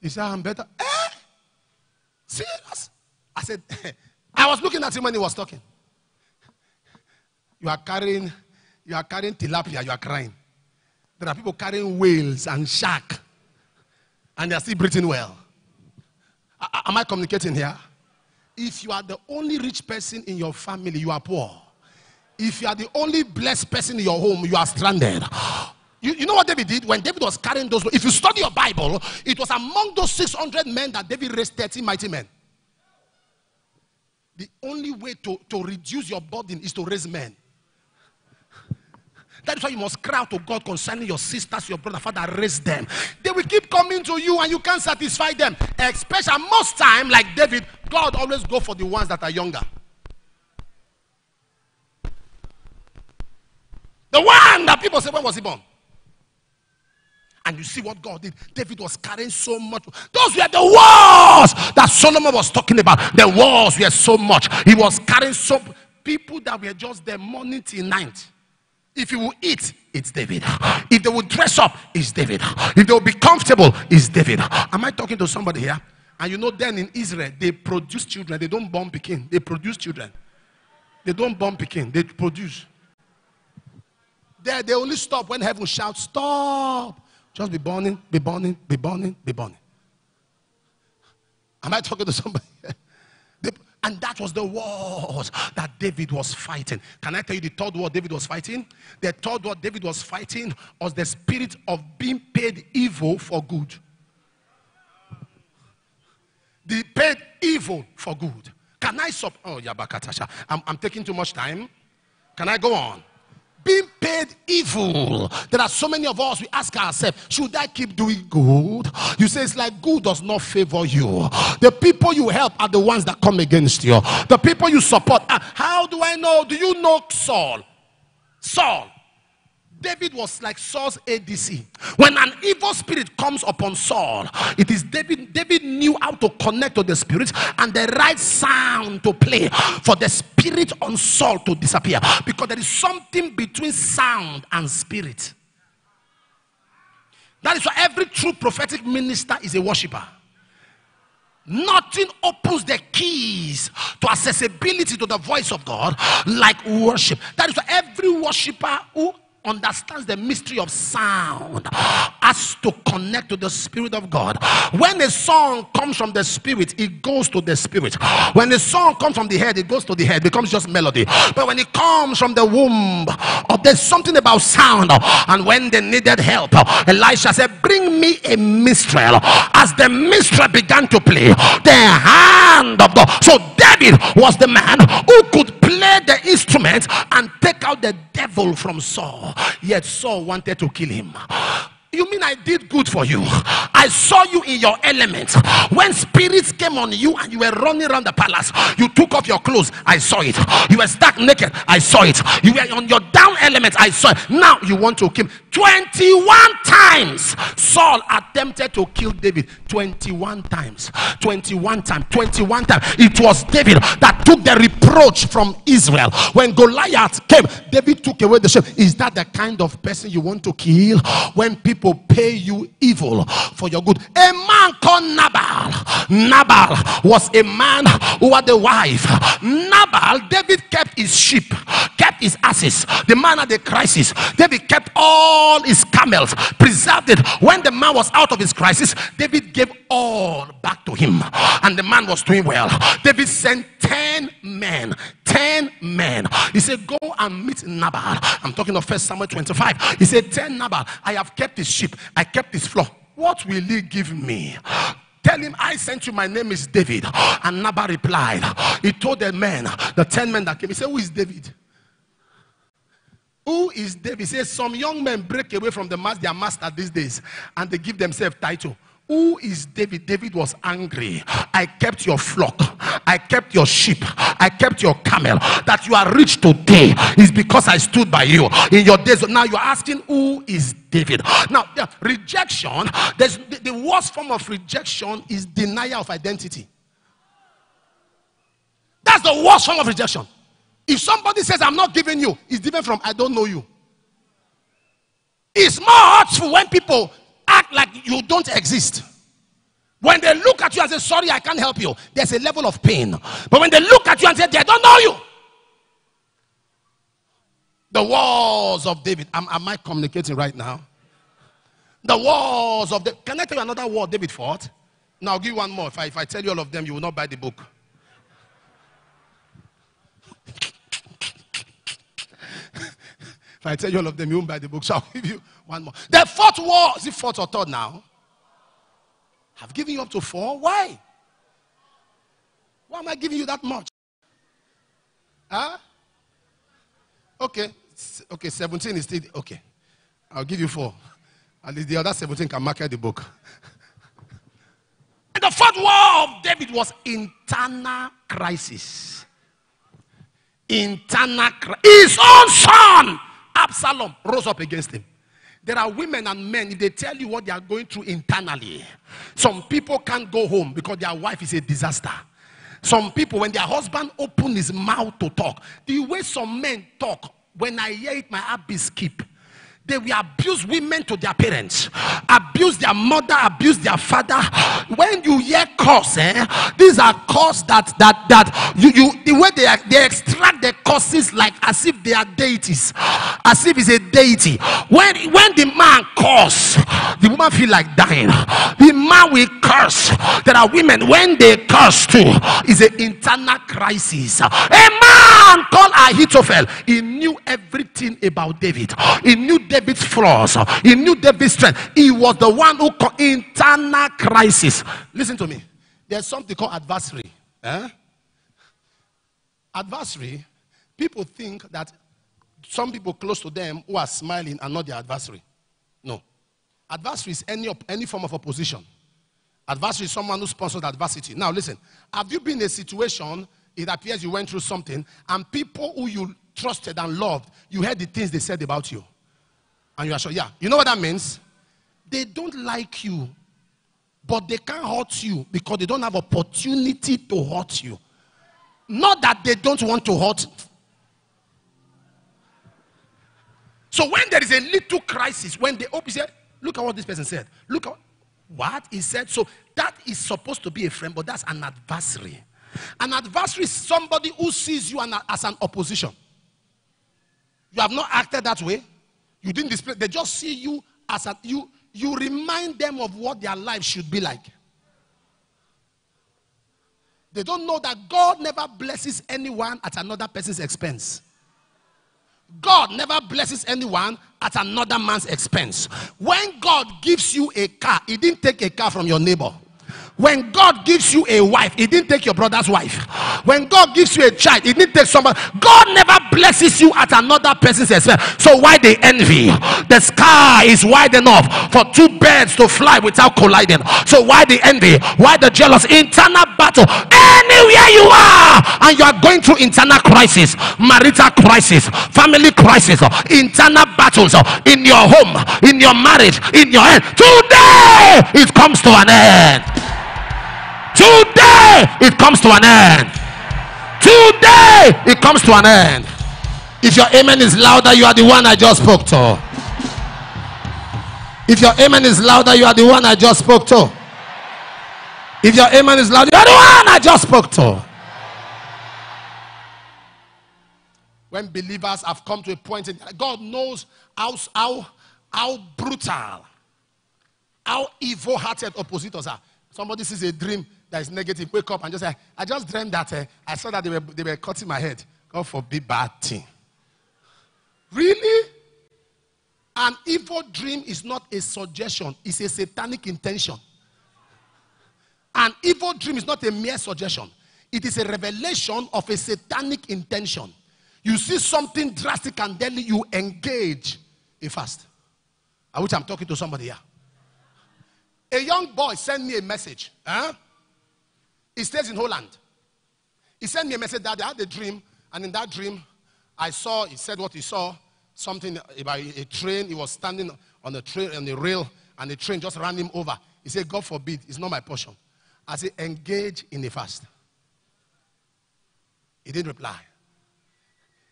He said, I'm better. Eh? Serious? I said, I was looking at him when he was talking. You are carrying, you are carrying tilapia, you are crying. There are people carrying whales and shark, and they are still breathing well. A- am I communicating here? If you are the only rich person in your family, you are poor. If you are the only blessed person in your home, you are stranded. You, you know what David did? When David was carrying those, if you study your Bible, it was among those 600 men that David raised 30 mighty men. The only way to, to reduce your burden is to raise men. That is why you must cry out to God concerning your sisters, your brother, father, raise them. They will keep coming to you and you can't satisfy them. Especially most time, like David, God always go for the ones that are younger. The one that people say, when was he born? And you see what God did. David was carrying so much. Those were the wars that Solomon was talking about. The wars were so much. He was carrying so people that were just there morning till night. If you will eat, it's David. If they will dress up, it's David. If they will be comfortable, it's David. Am I talking to somebody here? And you know, then in Israel, they produce children. They don't born Pekin. They produce children. They don't born Pekin. They produce. There, they only stop when heaven shouts, Stop. Just be burning, be burning, be burning, be burning. Am I talking to somebody? and that was the wars that David was fighting. Can I tell you the third war David was fighting? The third war David was fighting was the spirit of being paid evil for good. The paid evil for good. Can I stop? Oh, Yabakatasha. I'm, I'm taking too much time. Can I go on? Being paid evil. There are so many of us, we ask ourselves, should I keep doing good? You say it's like good does not favor you. The people you help are the ones that come against you. The people you support. Uh, how do I know? Do you know Saul? Saul. David was like Saul's ADC. When an evil spirit comes upon Saul, it is David. David knew how to connect to the spirit and the right sound to play for the spirit on Saul to disappear. Because there is something between sound and spirit. That is why every true prophetic minister is a worshiper. Nothing opens the keys to accessibility to the voice of God like worship. That is why every worshiper who understands the mystery of sound has to connect to the spirit of god. When a song comes from the spirit it goes to the spirit. When a song comes from the head it goes to the head. Becomes just melody. But when it comes from the womb there's something about sound and when they needed help elisha said bring me a minstrel. As the minstrel began to play the hand of god so david was the man who could play the instrument and take out the devil from saul. Yet saul wanted to kill him you mean I did good for you? I saw you in your element. When spirits came on you and you were running around the palace, you took off your clothes. I saw it. You were stuck naked. I saw it. You were on your down element. I saw it. Now you want to kill. 21 times Saul attempted to kill David. 21 times. 21 times. 21 times. It was David that took the reproach from Israel. When Goliath came, David took away the shame. Is that the kind of person you want to kill? When people pay you evil for your good. A man called Nabal. Nabal was a man who had a wife. Nabal, David kept his sheep, kept his asses. The man had a crisis. David kept all his camels, preserved it. When the man was out of his crisis, David gave all back to him. And the man was doing well. David sent 10 men. 10 men. He said, Go and meet Nabal. I'm talking of First Samuel 25. He said, Tell Nabal, I have kept his sheep, I kept his flock. What will he give me? Tell him I sent you. My name is David. And Nabal replied. He told the men, the ten men that came. He said, Who is David? Who is David? He says, Some young men break away from the master, their master these days, and they give themselves title. Who is David? David was angry. I kept your flock. I kept your sheep. I kept your camel. That you are rich today is because I stood by you in your days. Now you're asking who is David. Now, yeah, rejection, there's the, the worst form of rejection is denial of identity. That's the worst form of rejection. If somebody says, I'm not giving you, it's different from I don't know you. It's more hurtful when people act like you don't exist. When they look at you and say, Sorry, I can't help you, there's a level of pain. But when they look at you and say, They don't know you, the walls of David. Am, am I communicating right now? The walls of the. Can I tell you another wall David fought? Now I'll give you one more. If I, if I tell you all of them, you will not buy the book. if I tell you all of them, you won't buy the book. So I'll give you one more. The fourth war, is it fourth or third now? I've given you up to four. Why? Why am I giving you that much? Huh? Okay. Okay, 17 is still okay. I'll give you four. At least the other 17 can market the book. And the fourth war of David was internal crisis. Internal crisis. His own son, Absalom, rose up against him. There are women and men, if they tell you what they are going through internally, some people can't go home because their wife is a disaster. Some people, when their husband open his mouth to talk, the way some men talk, when I hear it, my heart be skip. They will abuse women to their parents, abuse their mother, abuse their father. When you hear curse, eh, these are curse that that that you you the way they they extract the curses like as if they are deities, as if it's a deity. When when the man curse, the woman feel like dying. The man will curse. There are women when they curse too, is an internal crisis. A man called Ahithophel, he knew everything about David. He knew David's flaws. He knew David's strength. He was the one who called internal crisis. Listen to me. There's something called adversary. Eh? Adversary, people think that some people close to them who are smiling are not their adversary. No. Adversary is any, any form of opposition. Adversary is someone who sponsors adversity. Now, listen. Have you been in a situation, it appears you went through something, and people who you trusted and loved, you heard the things they said about you? And you are sure, yeah. You know what that means? They don't like you, but they can't hurt you because they don't have opportunity to hurt you. Not that they don't want to hurt. So when there is a little crisis, when they open, say, look at what this person said. Look at what he said. So that is supposed to be a friend, but that's an adversary. An adversary is somebody who sees you as an opposition. You have not acted that way. You didn't display. They just see you as a you. You remind them of what their life should be like. They don't know that God never blesses anyone at another person's expense. God never blesses anyone at another man's expense. When God gives you a car, He didn't take a car from your neighbor. When God gives you a wife, He didn't take your brother's wife. When God gives you a child, He didn't take somebody. God never blesses you at another person's expense. So why they envy? The sky is wide enough for two birds to fly without colliding. So why the envy? Why the jealous? Internal battle. Anywhere you are, and you are going through internal crisis, marital crisis, family crisis, internal battles in your home, in your marriage, in your head. Today it comes to an end. Today it comes to an end. Today it comes to an end. If your amen is louder, you are the one I just spoke to. If your amen is louder, you are the one I just spoke to. If your amen is louder, you are the one I just spoke to. When believers have come to a point in God knows how, how, how brutal, how evil hearted oppositors are. Somebody sees a dream that is negative, wake up and just say, I just dreamed that uh, I saw that they were, they were cutting my head. God forbid bad thing. Really? An evil dream is not a suggestion, it's a satanic intention. An evil dream is not a mere suggestion, it is a revelation of a satanic intention. You see something drastic and then you engage a fast. I wish I'm talking to somebody here. A young boy sent me a message. Huh? He stays in Holland. He sent me a message that I had a dream, and in that dream, I saw, he said what he saw, something about a train. He was standing on the train on the rail, and the train just ran him over. He said, God forbid, it's not my portion. I said, engage in the fast. He didn't reply.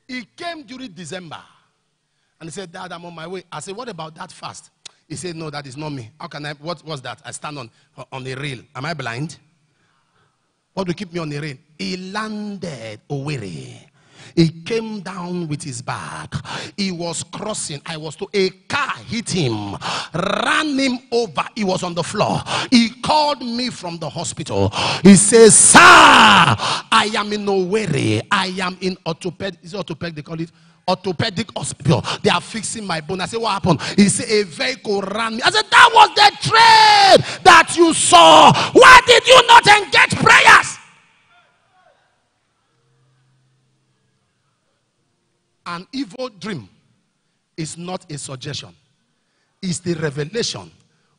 He came during December. And he said, Dad, I'm on my way. I said, What about that fast? He said, No, that is not me. How can I? What was that? I stand on, on the rail. Am I blind? What will keep me on the rail? He landed Owerri. He came down with his bag. He was crossing. I was to a car hit him, ran him over. He was on the floor. He called me from the hospital. He says, Sir, I am in Owerri. I am in orthopedic. Is it orthopedic? They call it orthopedic hospital. They are fixing my bone. I said, What happened? He said, A vehicle ran me. I said, That was the trade that you saw. Why did you not engage prayers? An evil dream is not a suggestion, it's the revelation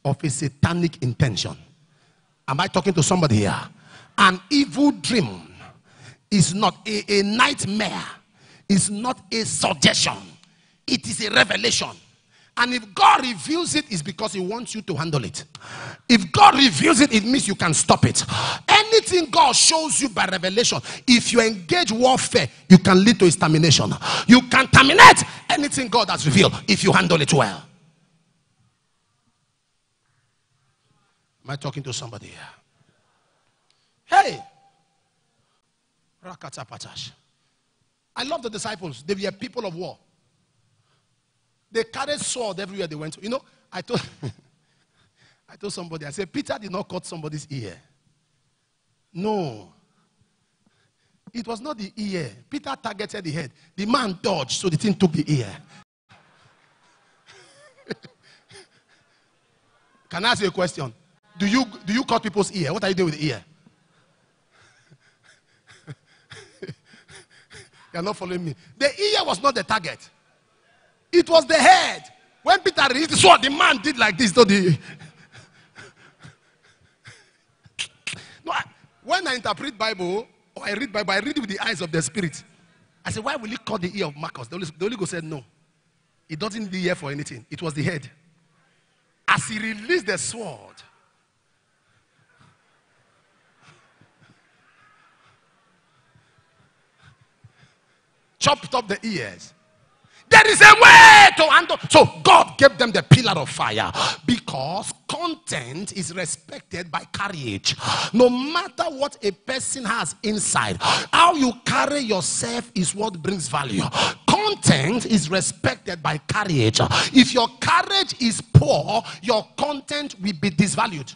of a satanic intention. Am I talking to somebody here? An evil dream is not a, a nightmare, is not a suggestion, it is a revelation. And if God reveals it, it's because He wants you to handle it. If God reveals it, it means you can stop it. Anything God shows you by revelation, if you engage warfare, you can lead to its termination. You can terminate anything God has revealed if you handle it well. Am I talking to somebody here? Hey! Rakatapatash. I love the disciples. They were people of war. They carried sword everywhere they went to. You know, I told, I told somebody, I said, Peter did not cut somebody's ear. No. It was not the ear. Peter targeted the head. The man dodged, so the thing took the ear. Can I ask you a question? Do you do you cut people's ear? What are you doing with the ear? You're not following me. The ear was not the target. It was the head. When Peter released the sword, the man did like this. So the no, I, when I interpret Bible or I read Bible, I read it with the eyes of the spirit. I said, why will he cut the ear of Malchus? The Holy, the Holy Ghost said, no. It doesn't need the ear for anything. It was the head. As he released the sword, chopped up the ears. There is a way to handle. So God gave them the pillar of fire because content is respected by carriage. No matter what a person has inside, how you carry yourself is what brings value. content is respected by courage. If your courage is poor, your content will be disvalued.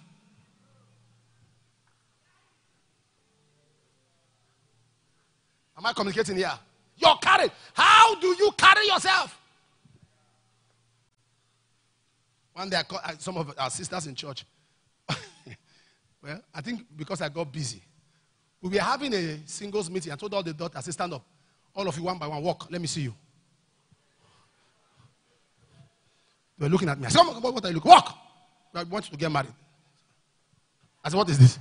Am I communicating here? Your courage. How do you carry yourself? One day, I called some of our sisters in church. well, I think because I got busy. We were having a singles meeting. I told all the daughters, stand up. All of you, one by one, walk. Let me see you. They were looking at me. I said, what are you looking? Walk. I want you to get married. I said, what is this?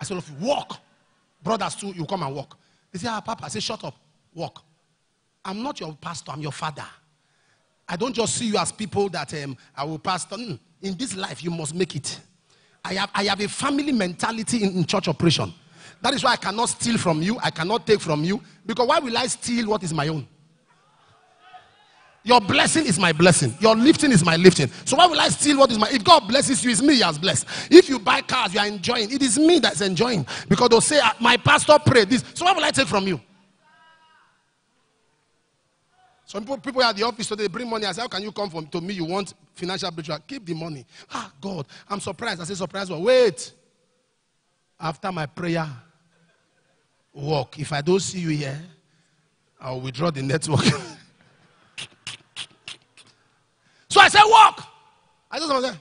I said, walk, brothers too, you come and walk. They say, ah, Papa. I say, shut up. Walk. I'm not your pastor, I'm your father. I don't just see you as people that um, I will pastor. Mm, in this life, you must make it. I have, I have a family mentality in, in church operation. That is why I cannot steal from you, I cannot take from you. Because why will I steal what is my own? Your blessing is my blessing. Your lifting is my lifting. So why will I steal what is my? If God blesses you, it's me He has blessed. If you buy cars, you are enjoying. It is me that's enjoying because they'll say, "Ah, "My pastor prayed this." So why will I take from you? Some people, people at the office, so they bring money. I say, How can you come from to me? You want financial breakthrough? Keep the money. Ah, God, I'm surprised. I say, Surprised. Well, wait. After my prayer, walk. If I don't see you here, I'll withdraw the network. so I said, Walk. I just say,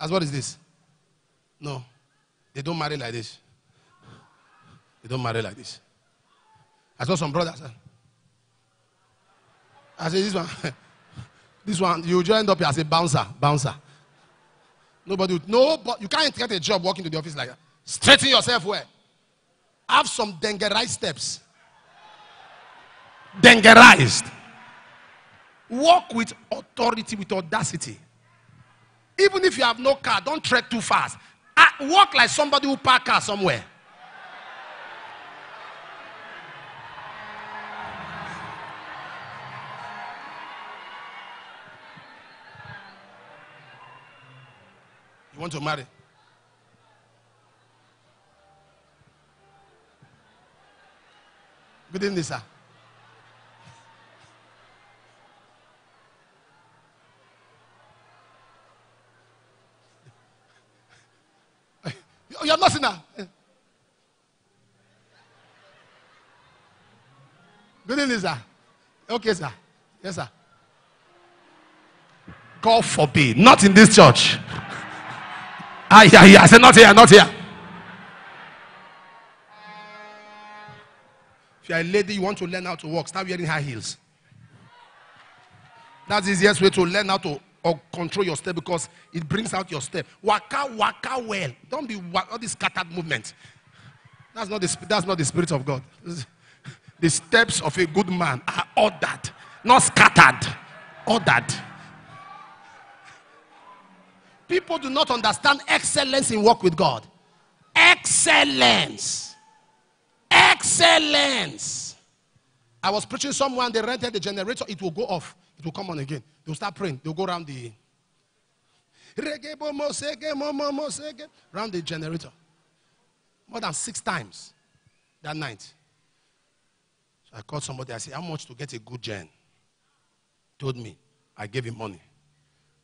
As what is this? No. They don't marry like this. They don't marry like this. I saw some brothers. I said, this one, this one, you just end up here as a bouncer, bouncer. Nobody, would- no, but you can't get a job walking to the office like that. Straighten yourself where? Have some dengerized steps. Dengerized. Walk with authority, with audacity. Even if you have no car, don't trek too fast. Walk like somebody who park car somewhere. You want to marry? Good evening, sir. You- You're not sinner. Good evening, sir. Okay, sir. Yes, sir. God forbid. Not in this church. Ah, yeah, yeah. I said, not here, not here. If you're a lady, you want to learn how to walk, start wearing high heels. That's the easiest way to learn how to or control your step because it brings out your step. Waka, waka well. Don't be all this scattered movement. That's not the, that's not the spirit of God. The steps of a good man are ordered, not scattered. Ordered. People do not understand excellence in work with God. Excellence. Excellence. I was preaching someone, they rented the generator, it will go off. It will come on again. They'll start praying. They'll go around the around the generator. More than six times that night. So I called somebody, I said, How much to get a good gen? Told me. I gave him money.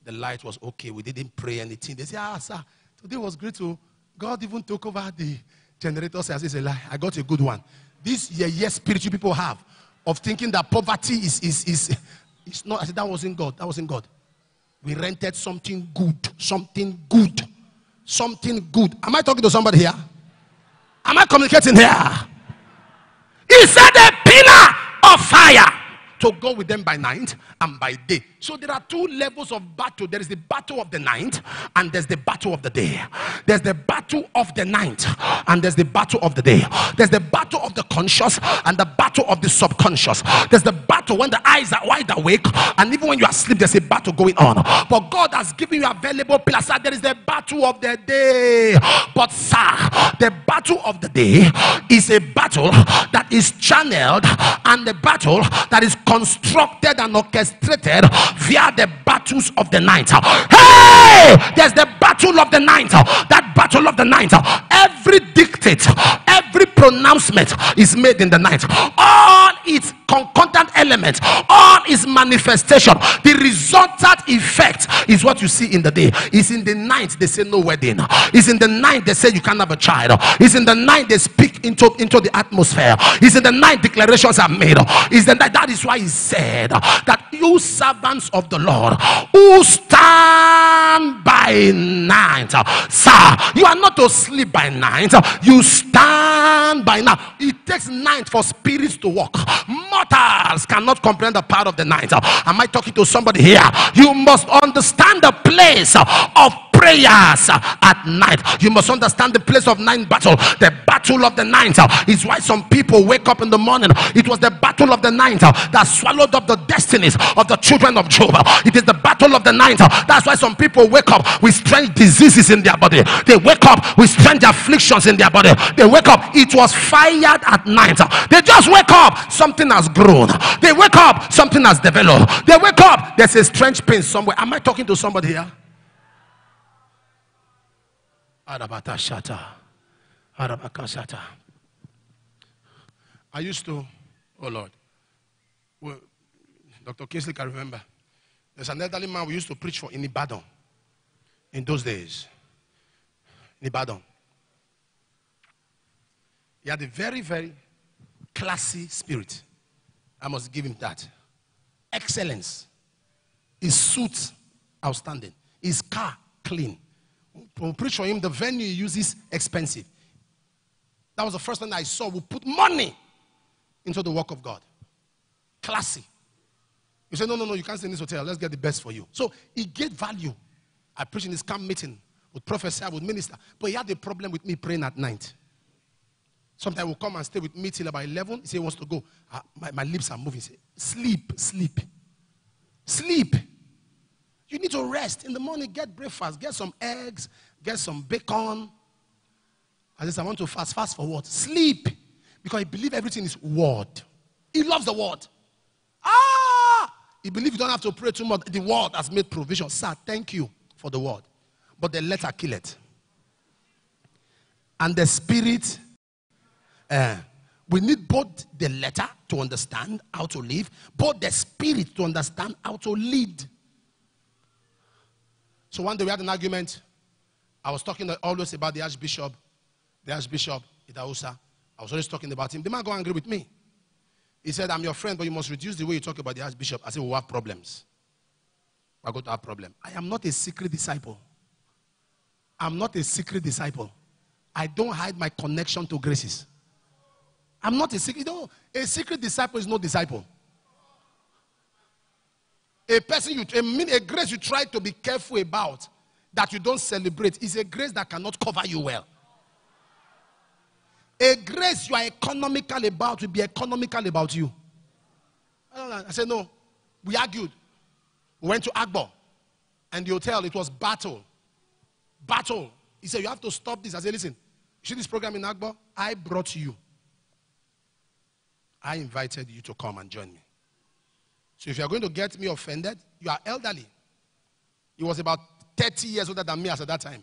The light was okay. We didn't pray anything. They said, Ah, sir, today was great. So God even took over the generator. I said, It's. I got a good one. This yeah, yes, spiritual people have of thinking that poverty is is is it's not. I said that wasn't God. That wasn't God. We rented something good, something good, something good. Am I talking to somebody here? Am I communicating here? He said a pillar of fire to go with them by night and by day. So there are two levels of battle. There is the battle of the night and there's the battle of the day. There's the battle of the night and there's the battle of the day. There's the battle of the conscious and the battle of the subconscious. There's the battle when the eyes are wide awake and even when you are asleep, there's a battle going on. But God has given you available pillars. There is the battle of the day. But sir, the battle of the day is a battle that is channeled and the battle that is constructed and orchestrated via the battles of the night. Hey, there's the battle of the night. That battle of the night. Every dictate, every pronouncement is made in the night. All its concordant elements, all is manifestation, the resultant effect is what you see in the day. Is in the night they say no wedding. Is in the night they say you can't have a child. Is in the night they speak into, into the atmosphere. Is in the night declarations are made. Is the night that is why he said that you servants of the Lord who stand by night, sir, you are not to sleep by night. You stand by night. It takes night for spirits to walk. Mortals cannot comprehend the power of the night. Am I talking to somebody here? You must understand the place of prayers uh, at night. You must understand the place of night battle. The battle of the night uh, is why some people wake up in the morning. It was the battle of the night uh, that swallowed up the destinies of the children of Job. It is the battle of the night. That's why some people wake up with strange diseases in their body. They wake up with strange afflictions in their body. They wake up. It was fired at night. They just wake up. Something has grown. They wake up. Something has developed. They wake up. There's a strange pain somewhere. Am I talking to somebody here? Arabata Arabakasata. I used to, oh Lord, well, Dr. Kingsley can remember. There's an elderly man we used to preach for in Ibadan in those days. In Ibadan. He had a very, very classy spirit. I must give him that. Excellence. His suit, outstanding. His car, clean. We preach for him, the venue he uses, expensive. That was the first thing I saw. We put money into the work of God. Classy. You say, no, no, no, you can't stay in this hotel. Let's get the best for you. So he gave value. I preached in his camp meeting, would prophesy, would minister. But he had a problem with me praying at night. Sometimes will come and stay with me till about 11. He say he wants to go. Uh, my, my lips are moving. He sleep, sleep. Sleep. You need to rest. In the morning, get breakfast. Get some eggs. Get some bacon. I said, I want to fast. Fast for what? Sleep. Because he believes everything is word. He loves the word. Ah! He believes you don't have to pray too much. The word has made provision. Sir, thank you for the word. But the letter kill it. And the spirit, uh, we need both the letter to understand how to live, both the spirit to understand how to lead. So one day we had an argument. I was talking always about the Archbishop, the Archbishop Idahosa. I was always talking about him. The man got angry with me. He said, I'm your friend, but you must reduce the way you talk about the Archbishop. I said, we'll have problems. We're going to have problem. I am not a secret disciple. I'm not a secret disciple. I don't hide my connection to graces. I'm not a secret. You know, a secret disciple is no disciple. A person you, a, a grace you try to be careful about that you don't celebrate is a grace that cannot cover you well. A grace you are economical about will be economical about you. I, I said, no. We argued. We went to Agbor. And the hotel, it was battle. Battle. He said, you have to stop this. I said, listen, you see this program in Agbor? I brought you. I invited you to come and join me. So if you are going to get me offended, you are elderly. He was about 30 years older than me as at that time.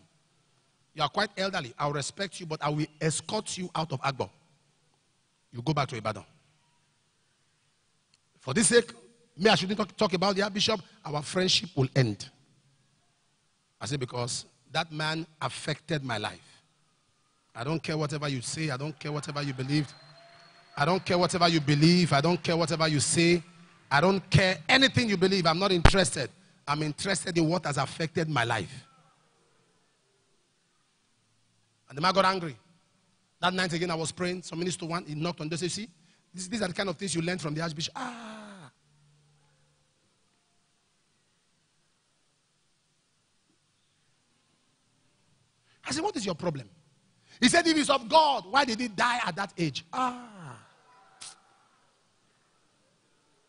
You are quite elderly. I'll respect you, but I will escort you out of Agbor. You go back to Ibadan. For this sake, me, I shouldn't talk, talk about the bishop. Our friendship will end. I say because that man affected my life. I don't care whatever you say. I don't care whatever you believe. I don't care whatever you believe. I don't care whatever you say. I don't care anything you believe. I'm not interested. I'm interested in what has affected my life. And the man got angry. That night again, I was praying. Some minister one, he knocked on the door. See, these are the kind of things you learn from the archbishop. Ah. I said, What is your problem? He said, If it's of God, why did he die at that age? Ah.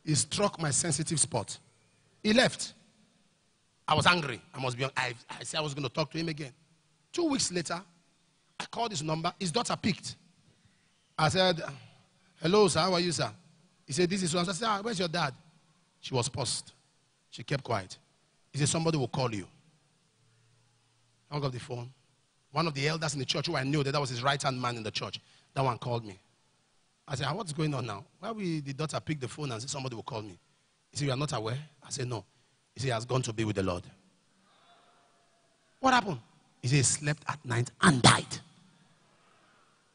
He struck my sensitive spot. He left. I was angry. I must be. I, I said I was going to talk to him again. Two weeks later, I called his number. His daughter picked. I said, "Hello, sir. How are you, sir?" He said, "This is." I said, ah, "Where's your dad?" She was paused. She kept quiet. He said, Somebody will call you. I hung up the phone. One of the elders in the church who I knew that that was his right hand man in the church. That one called me. I said, "Ah, What's going on now? Why will the daughter pick the phone and say somebody will call me? He said, You are not aware? I said, No. He said, He has gone to be with the Lord. What happened? He said, He slept at night and died.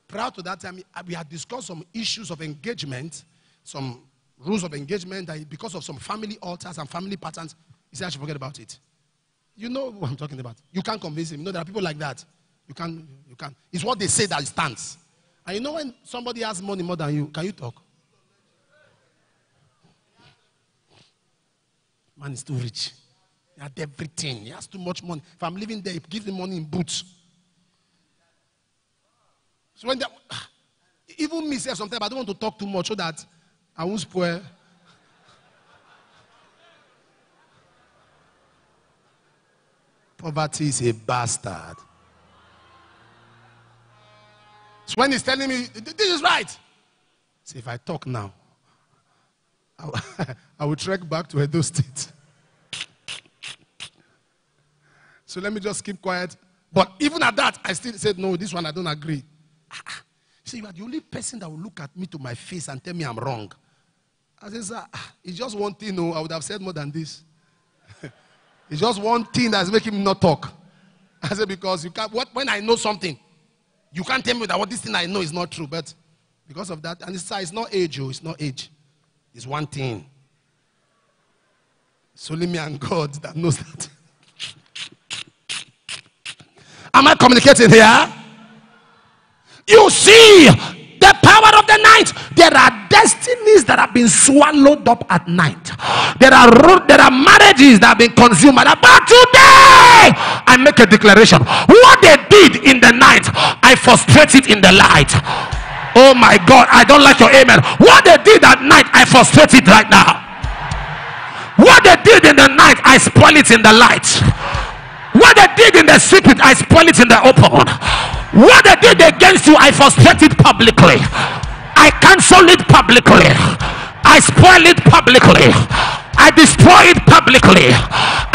Prior to that time, we had discussed some issues of engagement, some rules of engagement that because of some family altars and family patterns, he said, I should forget about it. You know what I'm talking about. You can't convince him. You know, there are people like that. You can't, you can't. It's what they say that stands. And you know when somebody has money more than you, can you talk? Man is too rich. He had everything. He has too much money. If I'm living there, he gives me money in boots. So when even me say sometimes I don't want to talk too much so that I won't spoil. Poverty is a bastard. So when he's telling me this is right, see if I talk now, I will, I will trek back to Edo State. So let me just keep quiet. But even at that, I still said, no, this one I don't agree. Ah, ah. See, you are the only person that will look at me to my face and tell me I'm wrong. I said, sir, ah, it's just one thing, no, I would have said more than this. it's just one thing that's making me not talk. I said, because you can't, what, when I know something, you can't tell me that what this thing I know is not true. But because of that, and it's, it's not age, oh, it's not age. It's one thing. It's only me and God that knows that. Am I communicating here? You see the power of the night. There are destinies that have been swallowed up at night. There are there are marriages that have been consumed. But today, I make a declaration. What they did in the night, I frustrate it in the light. Oh my God, I don't like your amen. What they did at night, I frustrate it right now. What they did in the night, I spoil it in the light. What they did in the secret, I spoil it in the open. What they did against you, I frustrate it publicly. I cancel it publicly. I spoil it publicly. I destroy it publicly.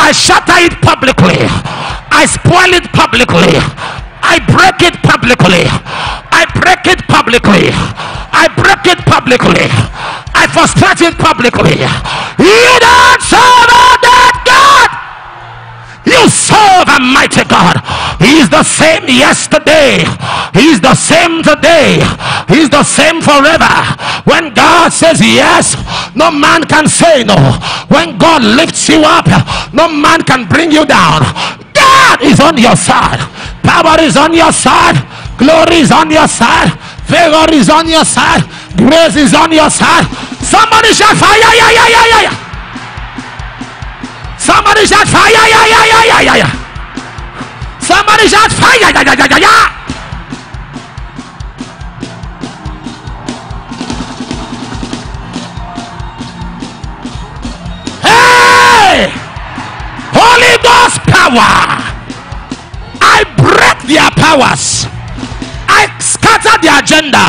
I shatter it publicly. I spoil it publicly. I break it publicly. I break it publicly. I break it publicly. I frustrate it publicly. You don't serve. You serve a mighty God. He is the same yesterday. He is the same today. He is the same forever. When God says yes, no man can say no. When God lifts you up, no man can bring you down. God is on your side. Power is on your side. Glory is on your side. Favor is on your side. Grace is on your side. Somebody shout fire! Yeah, yeah, yeah, yeah, yeah. Somebody shout fire! Yeah, yeah, yeah, yeah, yeah, yeah. Somebody shout fire! Yeah, yeah, yeah, yeah, yeah. Hey! Holy Ghost power! I break their powers. I scatter their agenda.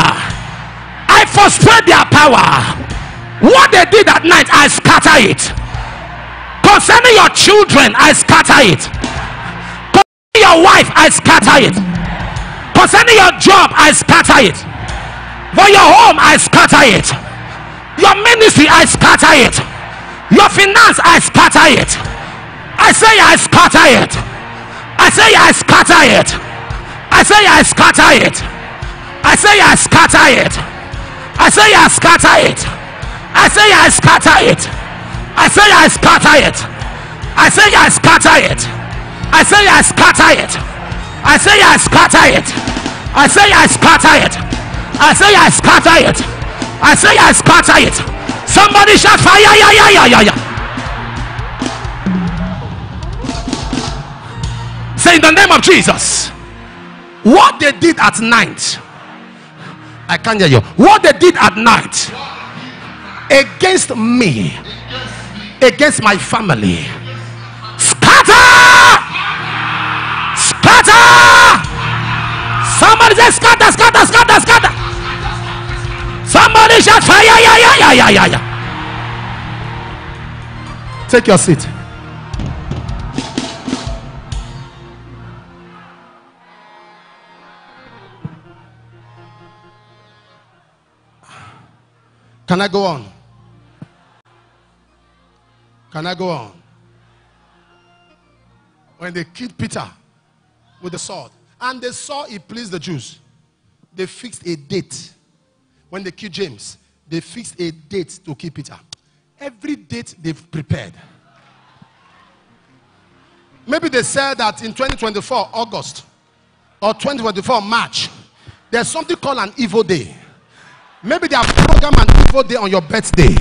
I frustrate their power. What they did at night, I scatter it. Concerning your children, I scatter it. Concerning your wife, I scatter it. Concerning your job, I scatter it. For your home, I scatter it. Your ministry, I scatter it. Your finance, I scatter it. I say I scatter it. I say I scatter it. I say I scatter it. I say I scatter it. I say I scatter it. I say I scatter it. I say I scatter it. I say I scatter it. I say I scatter it. I say I scatter it. I say I scatter it. I say I scatter it. I say I scatter it. Somebody shout fire! Yeah, yeah, yeah, yeah, yeah. Say in the name of Jesus. What they did at night. I can't hear you. What they did at night against me, against my family. Scatter! Scatter! Somebody say scatter, scatter, scatter, scatter. Somebody shout fire, yeah, yeah, yeah, yeah, yeah, yeah. Take your seat. Can I go on? Can I go on? When they killed Peter with the sword, and they saw it pleased the Jews, they fixed a date. When they killed James, they fixed a date to kill Peter. Every date they've prepared. Maybe they said that in 2024, August, or 2024, March, there's something called an evil day. Maybe they have programmed an evil day on your birthday.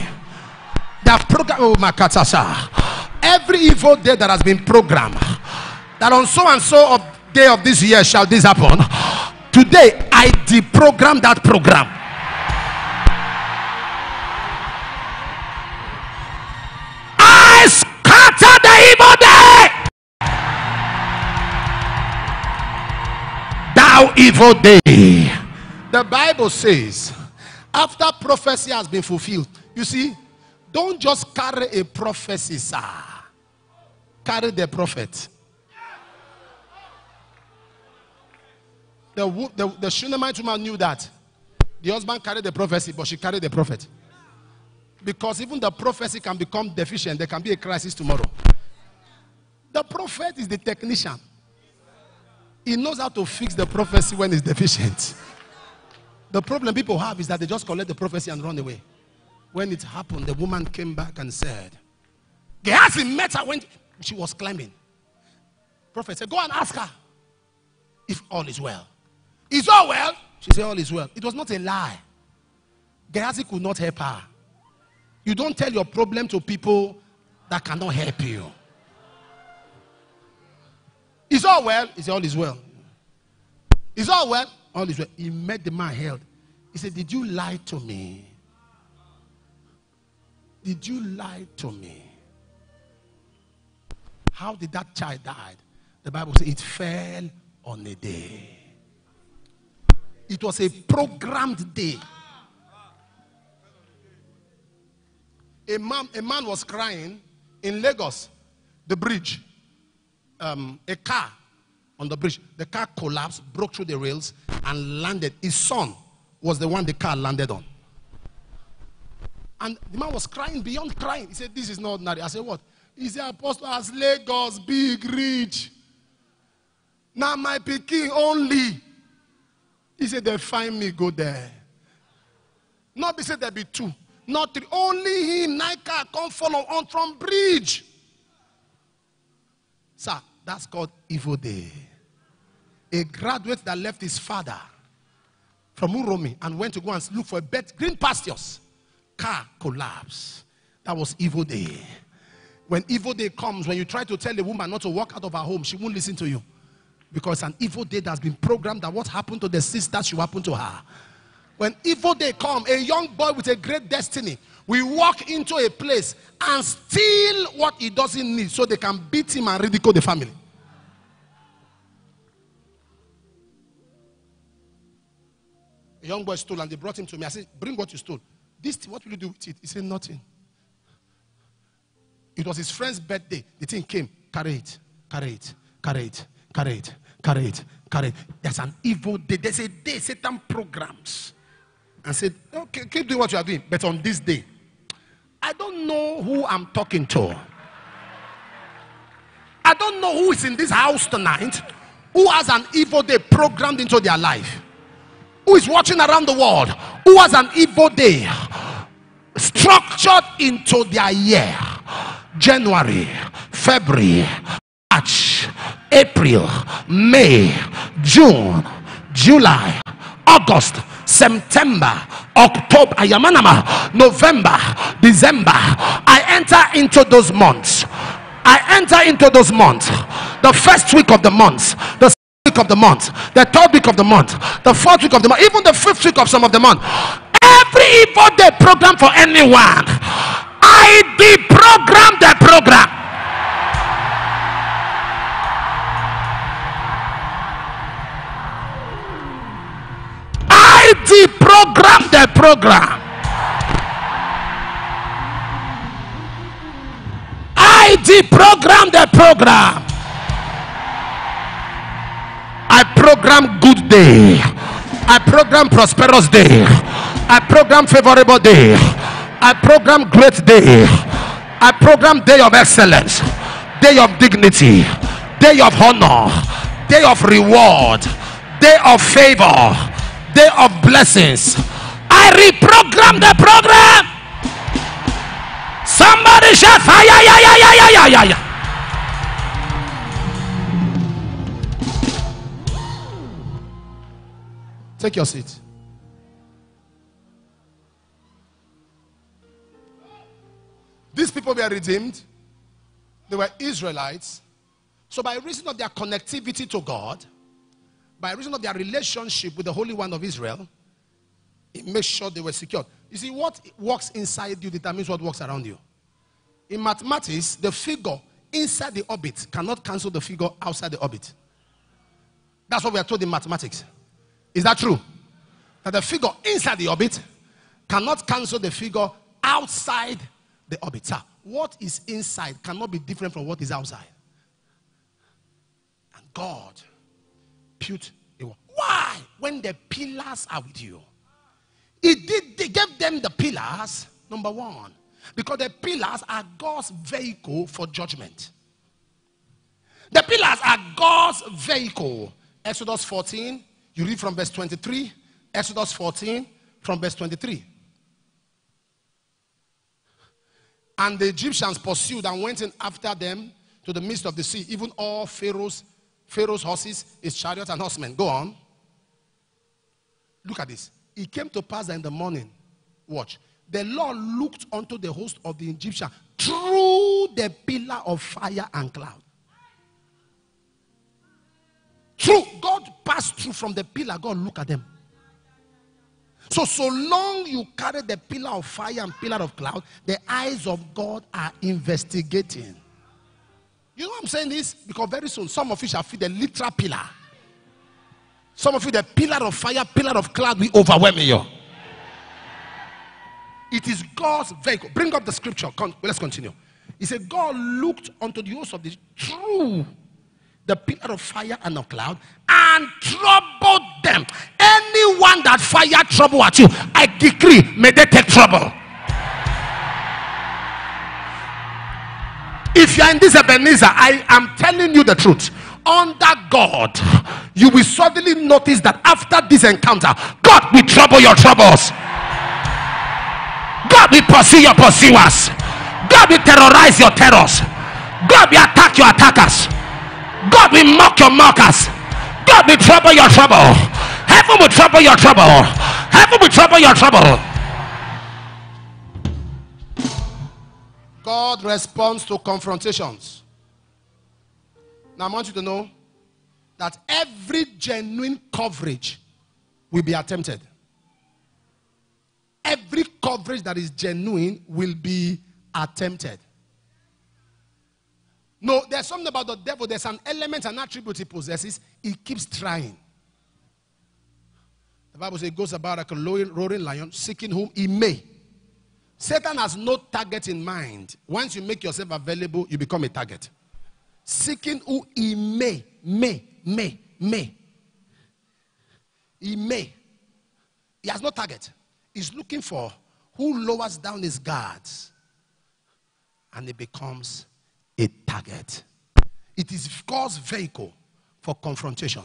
They have programmed oh, Makatasa. Every evil day that has been programmed, that on so and so of day of this year shall this happen. Today, I deprogram that program. I scatter the evil day. Thou evil day. The Bible says, after prophecy has been fulfilled, you see, don't just carry a prophecy, sir. Carry the prophet. The, the, the Shunammite woman knew that. The husband carried the prophecy, but she carried the prophet. Because even the prophecy can become deficient. There can be a crisis tomorrow. The prophet is the technician. He knows how to fix the prophecy when it's deficient. The problem people have is that they just collect the prophecy and run away. When it happened, the woman came back and said, Gehazi met her when she was climbing. Prophet said, Go and ask her if all is well. Is all well? She said, All is well. It was not a lie. Gehazi could not help her. You don't tell your problem to people that cannot help you. Is all well? Said, All is well. Is all well? All is well. He met the man held. He said, Did you lie to me? Did you lie to me? How did that child die? The Bible says it fell on a day. It was a programmed day. A man, a man was crying in Lagos, the bridge. Um, a car on the bridge. The car collapsed, broke through the rails, and landed. His son was the one the car landed on. And the man was crying beyond crying. He said, This is not ordinary. I said, What? He said, Apostle, as Lagos, big, rich. Now my picking only. He said, They find me, go there. Not be said there be two. Not three. Only him, Nika, come follow on from bridge. Sir, that's called evil day. A graduate that left his father from Uromi and went to go and look for a bed, green pastures. Car collapse. That was evil day. When evil day comes, when you try to tell a woman not to walk out of her home, she won't listen to you. Because an evil day that's been programmed that what happened to the sister should happen to her. When evil day come, a young boy with a great destiny will walk into a place and steal what he doesn't need so they can beat him and ridicule the family. A young boy stole and they brought him to me. I said, Bring what you stole. This, what will you do with it? He said, Nothing. It was his friend's birthday. The thing came. Carry it, carry it, carry it, carry it, carry it, carry it. There's an evil day. There's a day Satan programs and said, Okay, keep doing what you are doing. But on this day, I don't know who I'm talking to. I don't know who is in this house tonight who has an evil day programmed into their life. Who is watching around the world who has an evil day structured into their year. January, February, March, April, May, June, July, August, September, October, Ayamanama, November, December. I enter into those months. I enter into those months. The first week of the month, the week of the month, the third week of the month, the fourth week of the month, even the fifth week of some of the month. Every evil day program for anyone. I deprogram the program. I deprogram the program. I deprogram the program. I program good day. I program prosperous day. I program favorable day. I program great day. I program day of excellence, day of dignity, day of honor, day of reward, day of favor, day of blessings. I reprogram the program. Somebody shout yeah, yeah, yeah, yeah, yeah, yeah, yeah. Take your seat. These people were redeemed. They were Israelites. So, by reason of their connectivity to God, by reason of their relationship with the Holy One of Israel, it makes sure they were secured. You see, what works inside you determines what works around you. In mathematics, the figure inside the orbit cannot cancel the figure outside the orbit. That's what we are told in mathematics. Is that true? That the figure inside the orbit cannot cancel the figure outside the orbit. What is inside cannot be different from what is outside. And God put a why when the pillars are with you. It did they gave them the pillars, number one, because the pillars are God's vehicle for judgment. The pillars are God's vehicle. Exodus 14, you read from verse 23. Exodus 14, from verse 23. And the Egyptians pursued and went in after them to the midst of the sea, even all Pharaoh's, Pharaoh's horses, his chariots and horsemen. Go on. Look at this. It came to pass that in the morning, watch, the Lord looked unto the host of the Egyptian through the pillar of fire and cloud. Through God passed through from the pillar, God look at them. So, so long you carry the pillar of fire and pillar of cloud, the eyes of God are investigating. You know I'm saying this? Because very soon some of you shall feel the literal pillar. Some of you, the pillar of fire, pillar of cloud will overwhelm you. It is God's vehicle. Bring up the scripture. Let's continue. He said, God looked unto the host of the true, the pillar of fire and of cloud, and troubled them. Anyone that fire trouble at you, I decree, may they take trouble. If you are in this Ebenezer, I am telling you the truth. Under God, you will suddenly notice that after this encounter, God will trouble your troubles. God will pursue your pursuers. God will terrorize your terrors. God will attack your attackers. God will mock your mockers. God will trouble your trouble. Heaven will trouble your trouble. Heaven will trouble your trouble. God responds to confrontations. Now, I want you to know that every genuine coverage will be attempted. Every coverage that is genuine will be attempted. No, there's something about the devil. There's an element, an attribute he possesses. He keeps trying. The Bible says he goes about like a roaring lion, seeking whom he may. Satan has no target in mind. Once you make yourself available, you become a target. Seeking who he may, may, may, may. He may. He has no target. He's looking for who lowers down his guards and he becomes a target. It is God's vehicle for confrontation.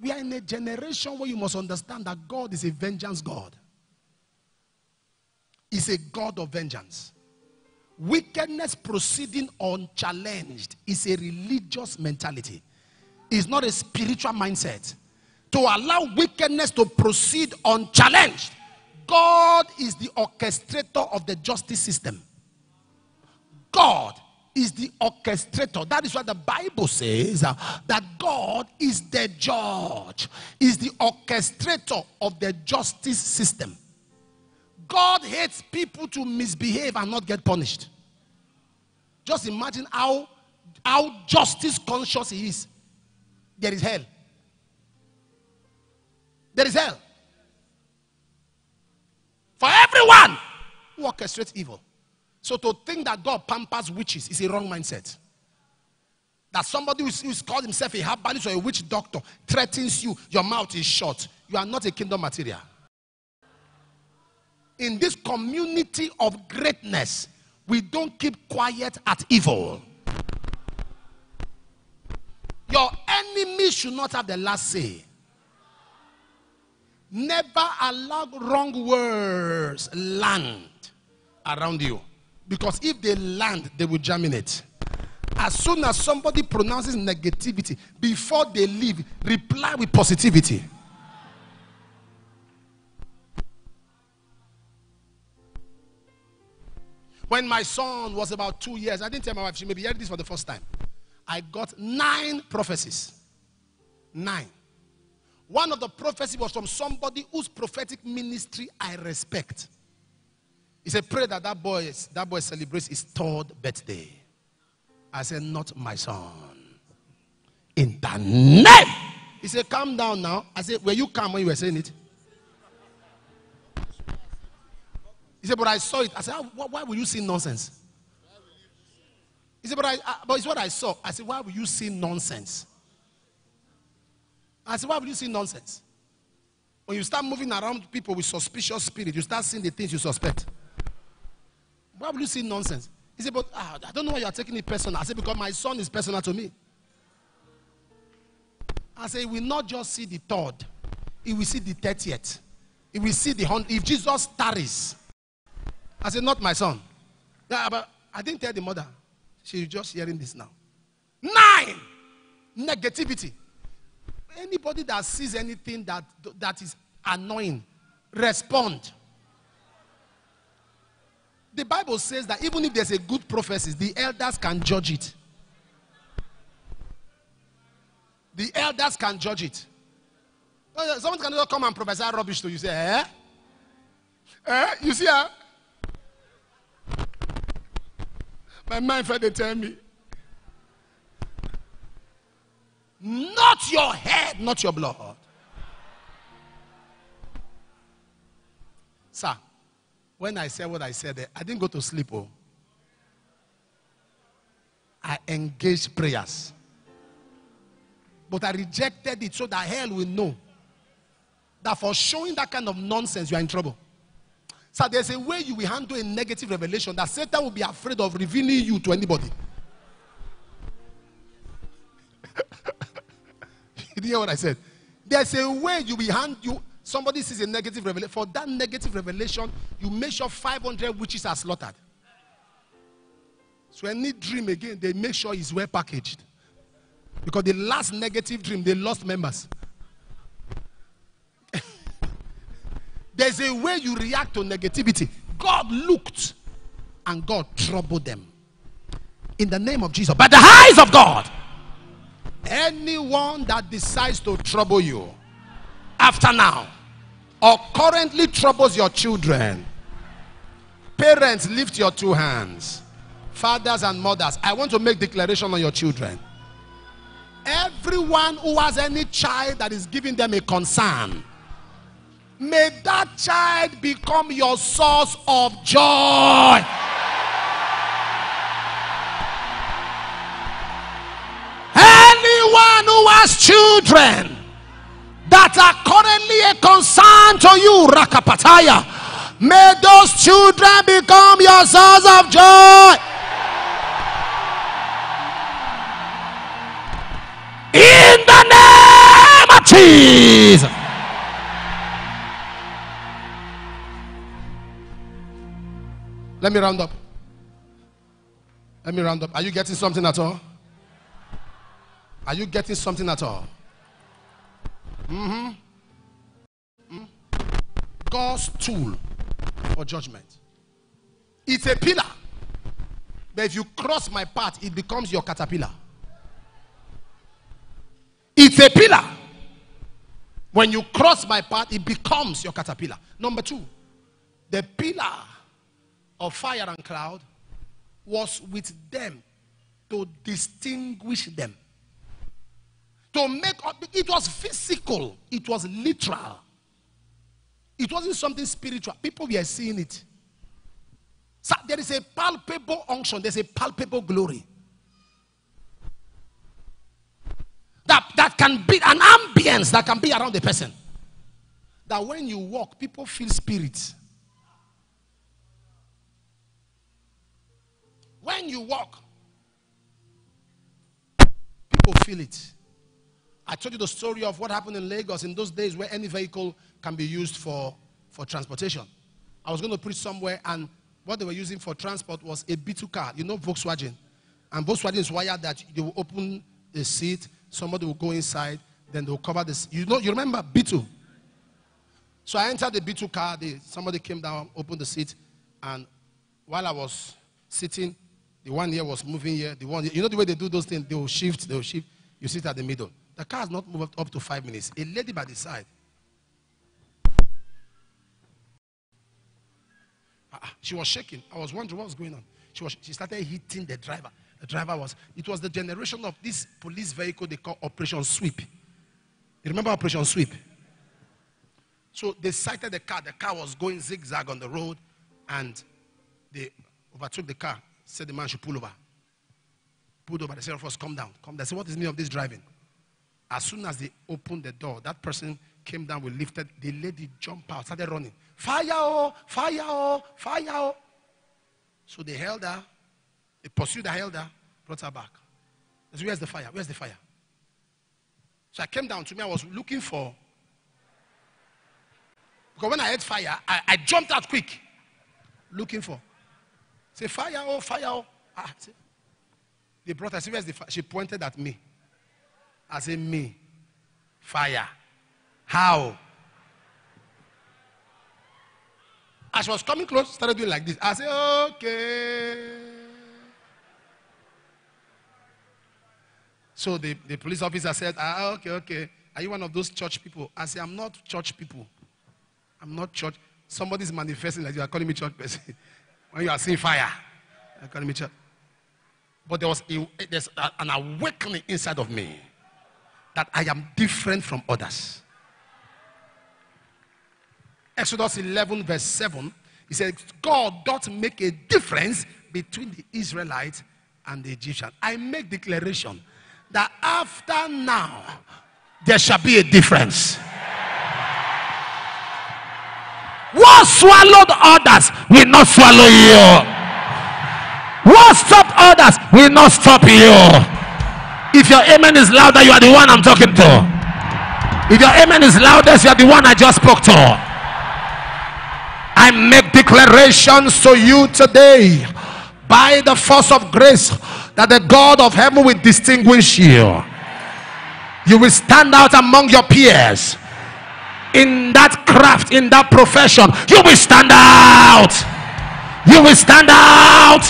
We are in a generation where you must understand that God is a vengeance God. He's a God of vengeance. Wickedness proceeding unchallenged is a religious mentality. It's not a spiritual mindset. To allow wickedness to proceed unchallenged, God is the orchestrator of the justice system. God is the orchestrator. That is what the Bible says uh, that God is the judge, is the orchestrator of the justice system. God hates people to misbehave and not get punished. Just imagine how, how justice conscious he is. There is hell. There is hell. For everyone who orchestrates evil. So to think that God pampers witches is a wrong mindset. That somebody who's, who's called himself a herbalist or a witch doctor threatens you, your mouth is shut. You are not a kingdom material. In this community of greatness, we don't keep quiet at evil. Your enemy should not have the last say. Never allow wrong words land around you. Because if they land, they will germinate. As soon as somebody pronounces negativity, before they leave, reply with positivity. When my son was about two years, I didn't tell my wife, she maybe heard this for the first time. I got nine prophecies. Nine. One of the prophecies was from somebody whose prophetic ministry I respect. He said, Pray that that boy, that boy celebrates his third birthday. I said, Not my son. In the name. He said, Calm down now. I said, Were you calm when you were saying it? He said, But I saw it. I said, Why, will you see nonsense? He said, But, I, but it's what I saw. I said, Why will you see nonsense? I said, Why will you see nonsense? When you start moving around people with suspicious spirit, you start seeing the things you suspect. Why will you see nonsense? He said, But ah, I don't know why you are taking it personal. I said, Because my son is personal to me. I said, He will not just see the third, he will see the thirtieth. He will see the hundred. If Jesus tarries, I said, Not my son. Yeah, but I didn't tell the mother. She's just hearing this now. Nine! Negativity. Anybody that sees anything that, that is annoying, respond. The Bible says that even if there's a good prophecy, the elders can judge it. The elders can judge it. Someone can come and prophesy rubbish to you. Say, eh? Eh? You see, eh? My mind friend, they tell me. Not your head, not your blood. When I said what I said, I didn't go to sleep. Oh. I engaged prayers. But I rejected it so that hell will know that for showing that kind of nonsense, you are in trouble. So there's a way you will handle a negative revelation that Satan will be afraid of revealing you to anybody. you hear what I said? There's a way you will handle you. Somebody sees a negative revelation. For that negative revelation, you make sure 500 witches are slaughtered. So any dream again, they make sure it's well packaged. Because the last negative dream, they lost members. There's a way you react to negativity. God looked and God troubled them. In the name of Jesus. By the eyes of God. Anyone that decides to trouble you after now or currently troubles your children, parents, lift your two hands. Fathers and mothers, I want to make declaration on your children. Everyone who has any child that is giving them a concern, may that child become your source of joy. Anyone who has children that are currently a concern to you, Rakapataya, may those children become your source of joy. In the name of Jesus. Let me round up. Let me round up. Are you getting something at all? Are you getting something at all? Mm-hmm. Mm-hmm. God's tool for judgment. It's a pillar. But if you cross my path, it becomes your caterpillar. It's a pillar. When you cross my path, it becomes your caterpillar. Number two, the pillar of fire and cloud was with them to distinguish them. To make it was physical, it was literal. It wasn't something spiritual. People were seeing it. So there is a palpable unction, there's a palpable glory. That, that can be an ambience that can be around the person. That when you walk, people feel spirits. When you walk, people feel it. I told you the story of what happened in Lagos in those days where any vehicle can be used for, for transportation. I was going to preach somewhere, and what they were using for transport was a B2 car, you know, Volkswagen. And Volkswagen is wired that they will open the seat, somebody will go inside, then they'll cover this. You know, you remember B2? So I entered the B2 car, somebody came down, opened the seat, and while I was sitting, the one here was moving here, the one you know the way they do those things, they will shift, they will shift, you sit at the middle. The car has not moved up to five minutes. A lady by the side. Ah, she was shaking. I was wondering what was going on. She, was, she started hitting the driver. The driver was, it was the generation of this police vehicle they call Operation Sweep. You remember Operation Sweep? So they sighted the car. The car was going zigzag on the road and they overtook the car. Said the man should pull over. Pulled over. The said, first, come down. Come down. Said, what is the meaning of this driving? As soon as they opened the door, that person came down we lifted. The lady jumped out, started running. Fire, oh, fire, oh, fire. Oh. So they held her. They pursued her, held her, brought her back. I said, where's the fire? Where's the fire? So I came down to me. I was looking for. Because when I heard fire, I, I jumped out quick. Looking for. Say, fire, oh, fire, oh. Ah. They brought her. See, where's the fire? She pointed at me. I said, Me. Fire. How? As she was coming close, started doing like this. I said, Okay. So the, the police officer said, ah, Okay, okay. Are you one of those church people? I said, I'm not church people. I'm not church. Somebody's manifesting like you are calling me church person. when you are seeing fire, you're calling me church. But there was a, there's an awakening inside of me that I am different from others. Exodus 11, verse 7, he said, God doth make a difference between the Israelites and the Egyptian. I make declaration that after now, there shall be a difference. What swallowed others will not swallow you. What stopped others will not stop you. If your amen is louder, you are the one I'm talking to. If your amen is loudest, you are the one I just spoke to. I make declarations to you today by the force of grace that the God of heaven will distinguish you. You will stand out among your peers in that craft, in that profession. You will stand out. You will stand out.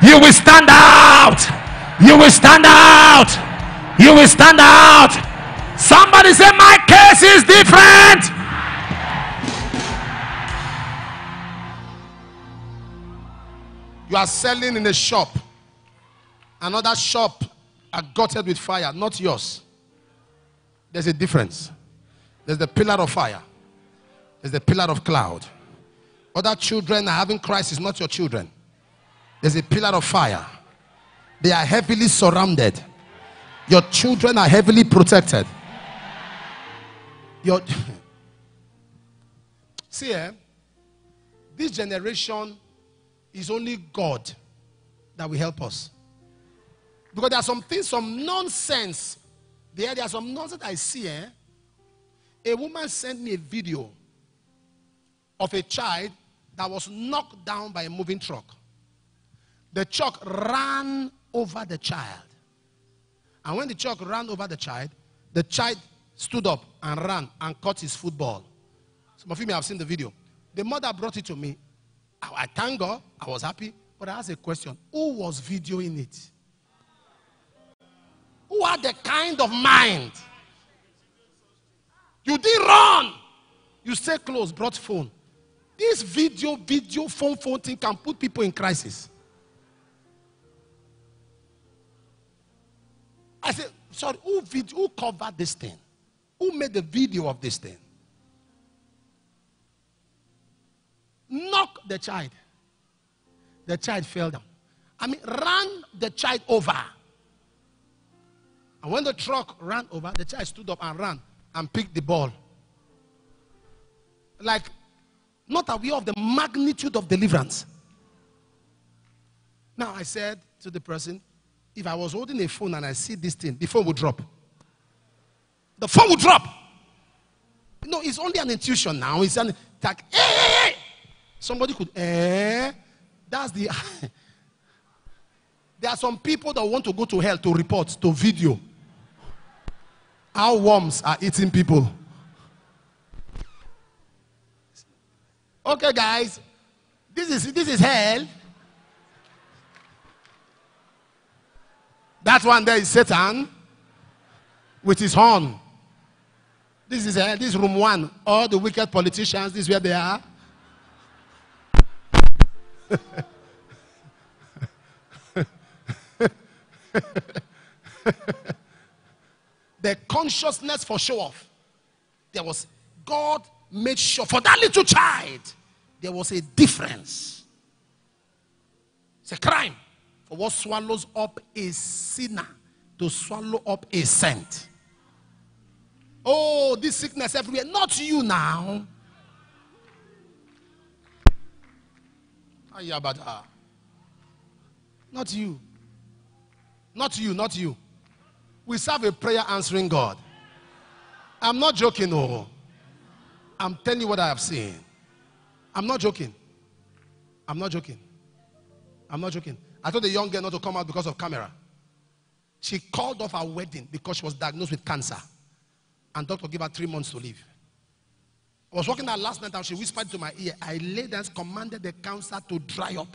You will stand out. You will stand out. You will stand out. Somebody say, My case is different. You are selling in a shop. Another shop are gutted with fire, not yours. There's a difference. There's the pillar of fire. There's the pillar of cloud. Other children are having crisis, not your children. There's a pillar of fire. They are heavily surrounded. Your children are heavily protected. Your See, eh? this generation is only God that will help us. Because there are some things, some nonsense. There, there are some nonsense I see. Eh? A woman sent me a video of a child that was knocked down by a moving truck. The truck ran over the child. And when the truck ran over the child, the child stood up and ran and caught his football. Some of you may have seen the video. The mother brought it to me. I, I thank God. I was happy. But I asked a question Who was videoing it? Who had the kind of mind? You did run. You stay close, brought phone. This video, video, phone, phone thing can put people in crisis. I said, sorry, who, video, who covered this thing? Who made the video of this thing? Knock the child. The child fell down. I mean, ran the child over. And when the truck ran over, the child stood up and ran and picked the ball. Like, not aware of the magnitude of deliverance. Now, I said to the person, if I was holding a phone and I see this thing, the phone would drop. The phone would drop. No, it's only an intuition now. It's an like, hey, hey, hey. Somebody could, eh? That's the. there are some people that want to go to hell to report, to video how worms are eating people. Okay, guys, this is this is hell. That one there is Satan with his horn. This is hell. This room one. All the wicked politicians, this is where they are. the consciousness for show off. There was, God made sure for that little child, there was a difference. It's a crime for what swallows up a sinner to swallow up a saint. Oh, this sickness everywhere. Not you now. Not you. Not you, not you. We serve a prayer answering God. I'm not joking, no. I'm telling you what I have seen. I'm not joking. I'm not joking. I'm not joking. I told the young girl not to come out because of camera. She called off her wedding because she was diagnosed with cancer. And doctor gave her three months to live. I was walking out last night and she whispered to my ear. I laid hands, commanded the cancer to dry up.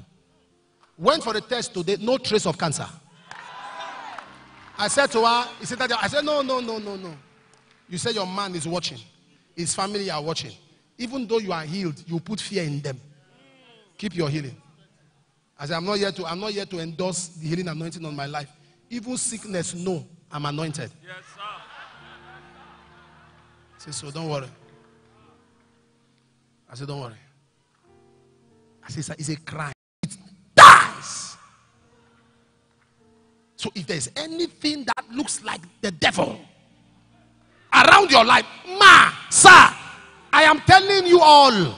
Went for the test today, no trace of cancer. I said to her, I said, no, no, no, no, no. You said your man is watching. His family are watching. Even though you are healed, you put fear in them. Keep your healing. I said, I'm not here to, I'm not here to endorse the healing anointing on my life. Even sickness, no, I'm anointed. Yes, sir. So don't worry. I said, don't worry. I said, sir, it's a crime. It dies. So if there's anything that looks like the devil around your life, ma, sir, I am telling you all,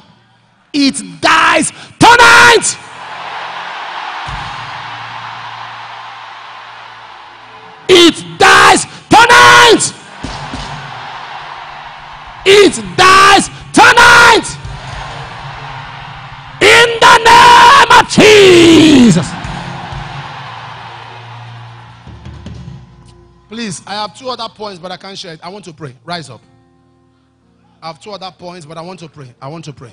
it dies tonight. Tonight. It dies tonight. In the name of Jesus. Please, I have two other points, but I can't share it. I want to pray. Rise up. I have two other points, but I want to pray. I want to pray.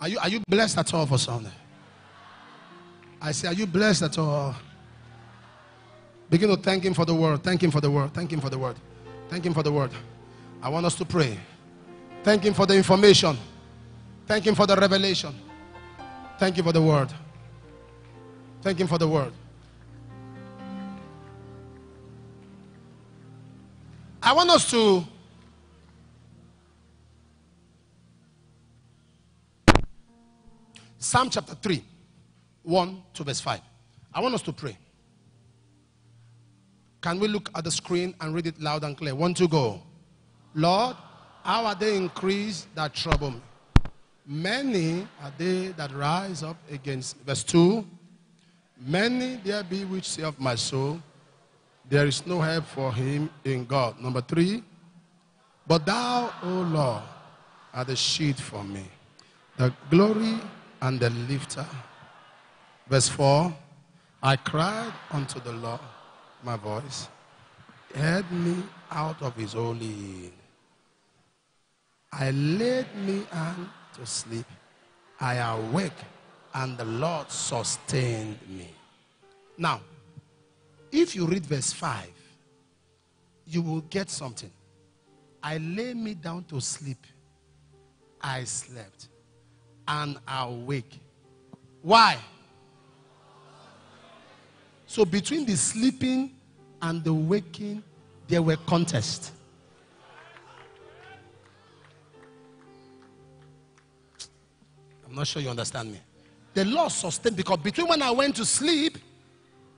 Are you, are you blessed at all for Sunday? I say, are you blessed at all? Begin to thank Him for the word. Thank Him for the word. Thank Him for the word. Thank Him for the word. I want us to pray. Thank Him for the information. Thank Him for the revelation. Thank you for the word. Thank Him for the word. I want us to Psalm chapter 3, 1 to verse 5. I want us to pray. Can we look at the screen and read it loud and clear? One to go. Lord, how are they increased that trouble me? Many are they that rise up against. Verse 2 Many there be which say of my soul, there is no help for him in God. Number three, but thou, O Lord, are the shield for me, the glory and the lifter. Verse 4 I cried unto the Lord, my voice, heard me out of his holy. I laid me and to sleep. I awake, and the Lord sustained me. Now, if you read verse 5, you will get something. I lay me down to sleep. I slept and I awake. Why? So between the sleeping and the waking, there were contests. I'm not sure you understand me. The Lord sustained because between when I went to sleep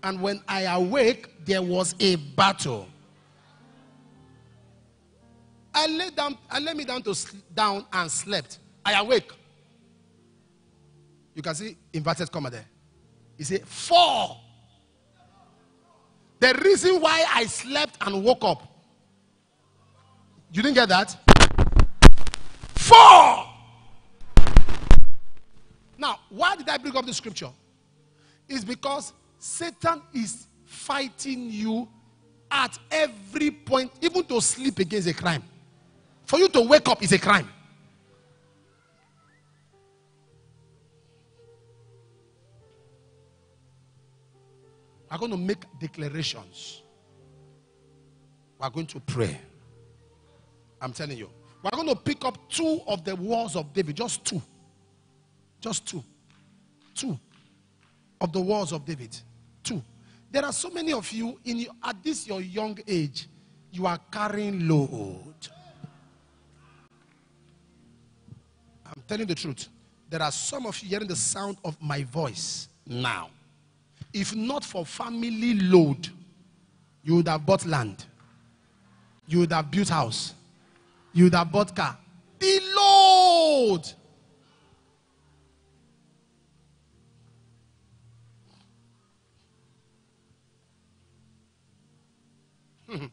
and when I awake, there was a battle. I lay down, I lay me down to sl- down and slept. I awake. You can see inverted comma there. He said, four. The reason why I slept and woke up. You didn't get that? Four. Now, why did I bring up the scripture? It's because Satan is fighting you at every point. Even to sleep against a crime. For you to wake up is a crime. We're going to make declarations. We're going to pray. I'm telling you. We're going to pick up two of the wars of David. Just two. Just two. Two of the wars of David. Two. There are so many of you in your, at this your young age, you are carrying load. I'm telling the truth. There are some of you hearing the sound of my voice now. If not for family load, you would have bought land. You would have built house. You would have bought car. The load.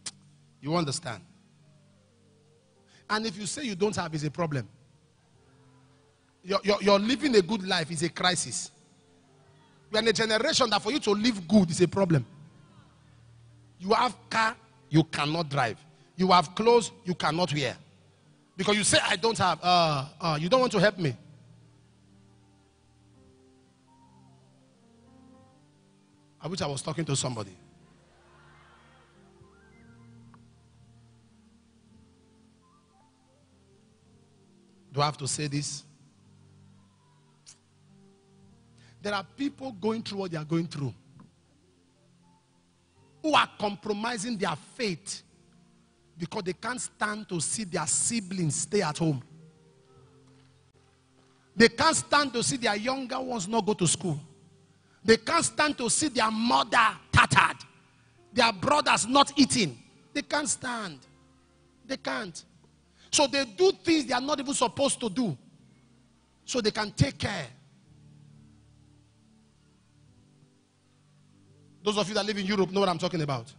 you understand? And if you say you don't have, it's a problem. You're, you're, you're living a good life is a crisis. We're in a generation that for you to live good is a problem. You have car, you cannot drive. You have clothes, you cannot wear. Because you say, I don't have, uh, uh, you don't want to help me. I wish I was talking to somebody. Do I have to say this? There are people going through what they are going through who are compromising their faith because they can't stand to see their siblings stay at home. They can't stand to see their younger ones not go to school. They can't stand to see their mother tattered, their brothers not eating. They can't stand. They can't. So they do things they are not even supposed to do so they can take care. Those of you that live in Europe know what I'm talking about.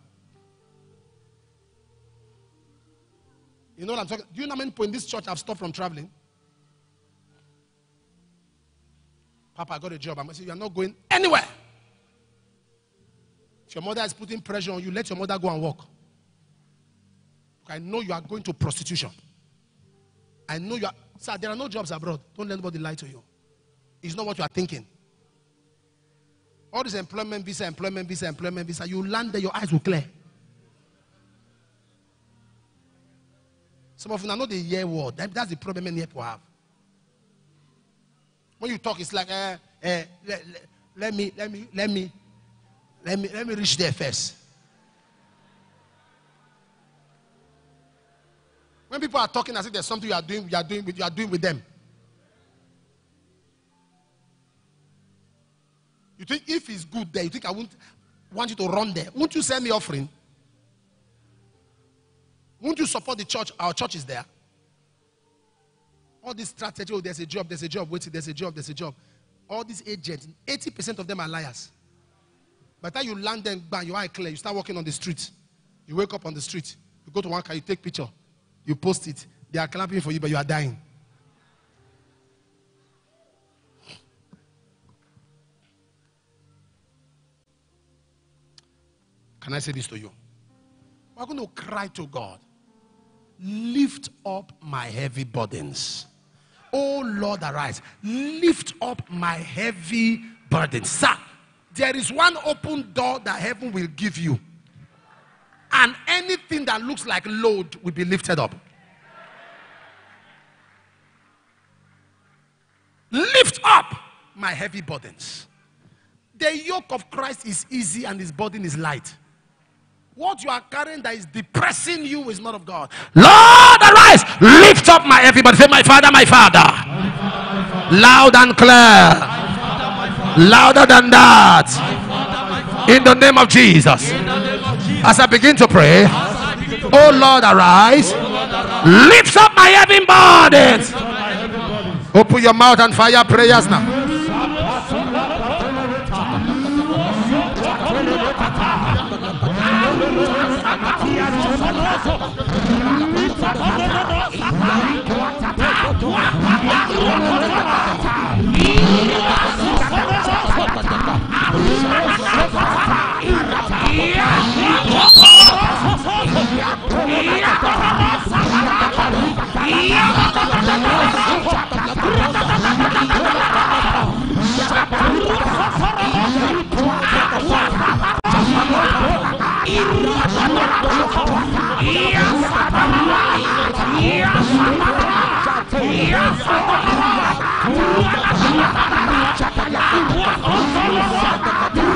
You know what I'm talking Do you know how many people in this church have stopped from traveling? Papa, I got a job. I'm say, You are not going anywhere. If your mother is putting pressure on you, let your mother go and work. I know you are going to prostitution. I know you are. Sir, there are no jobs abroad. Don't let anybody lie to you. It's not what you are thinking. All this employment visa, employment visa, employment visa, you land there, your eyes will clear. Some of you know the year word. That, that's the problem many people have. When you talk, it's like, uh, uh, let, let, let me, let me, let me, let me, let me reach there first. When people are talking as if there's something you are doing, you are doing with, you are doing with them. You think if it's good there, you think I won't want you to run there? Won't you send me offering? Won't you support the church? Our church is there. All this strategy, oh, there's a job, there's a job, wait, there's a job, there's a job. All these agents, 80% of them are liars. By the time you land them, bang, your eye clear, you start walking on the street. You wake up on the street, you go to one car, you take picture, you post it. They are clapping for you, but you are dying. Can I say this to you? We're going to cry to God. Lift up my heavy burdens. Oh Lord, arise. Lift up my heavy burdens. Sir, there is one open door that heaven will give you. And anything that looks like load will be lifted up. Lift up my heavy burdens. The yoke of Christ is easy and his burden is light. What you are carrying that is depressing you is not of God. Lord, arise. Lift up my everybody. Say, My Father, my Father. Loud and clear. Louder than that. In the name of Jesus. As I begin to pray, oh Lord, arise. Lift up my heavy burdens. Open your mouth and fire prayers now. Yes,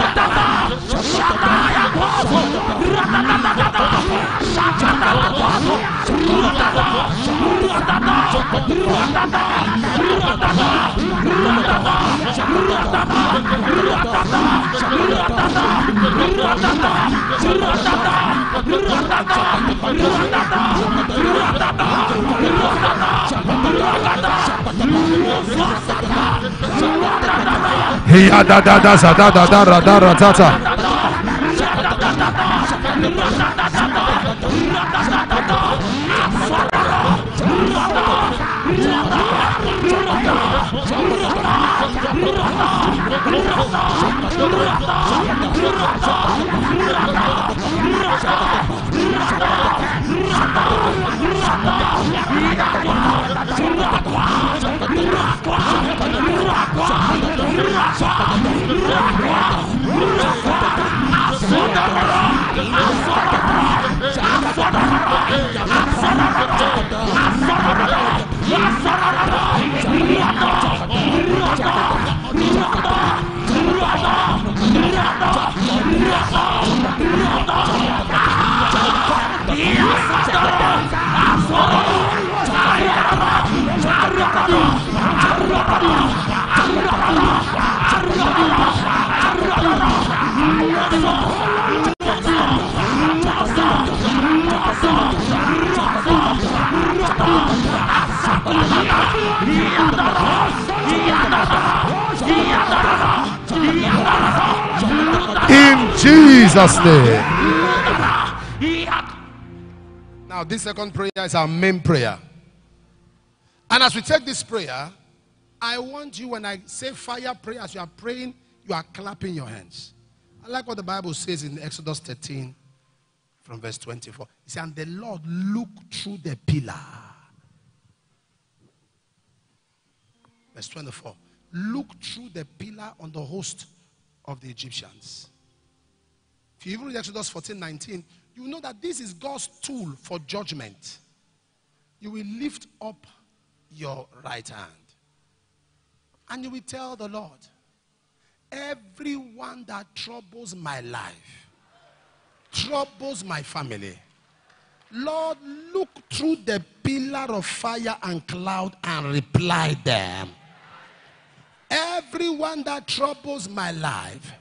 打打打，杀太阳光！打打打打打打，杀太阳光！Hiya da da da za da da da ra da ra ta Rata! In Jesus' name. Now, this second prayer is our main prayer. And as we take this prayer, I want you, when I say fire prayer, as you are praying, you are clapping your hands. Like what the Bible says in Exodus 13 from verse 24. It says, And the Lord looked through the pillar. Verse 24. Look through the pillar on the host of the Egyptians. If you even read Exodus 14 19, you know that this is God's tool for judgment. You will lift up your right hand and you will tell the Lord, everyone that troubles my life, troubles my family, Lord, look through the pillar of fire and cloud and reply them. Everyone that troubles my life,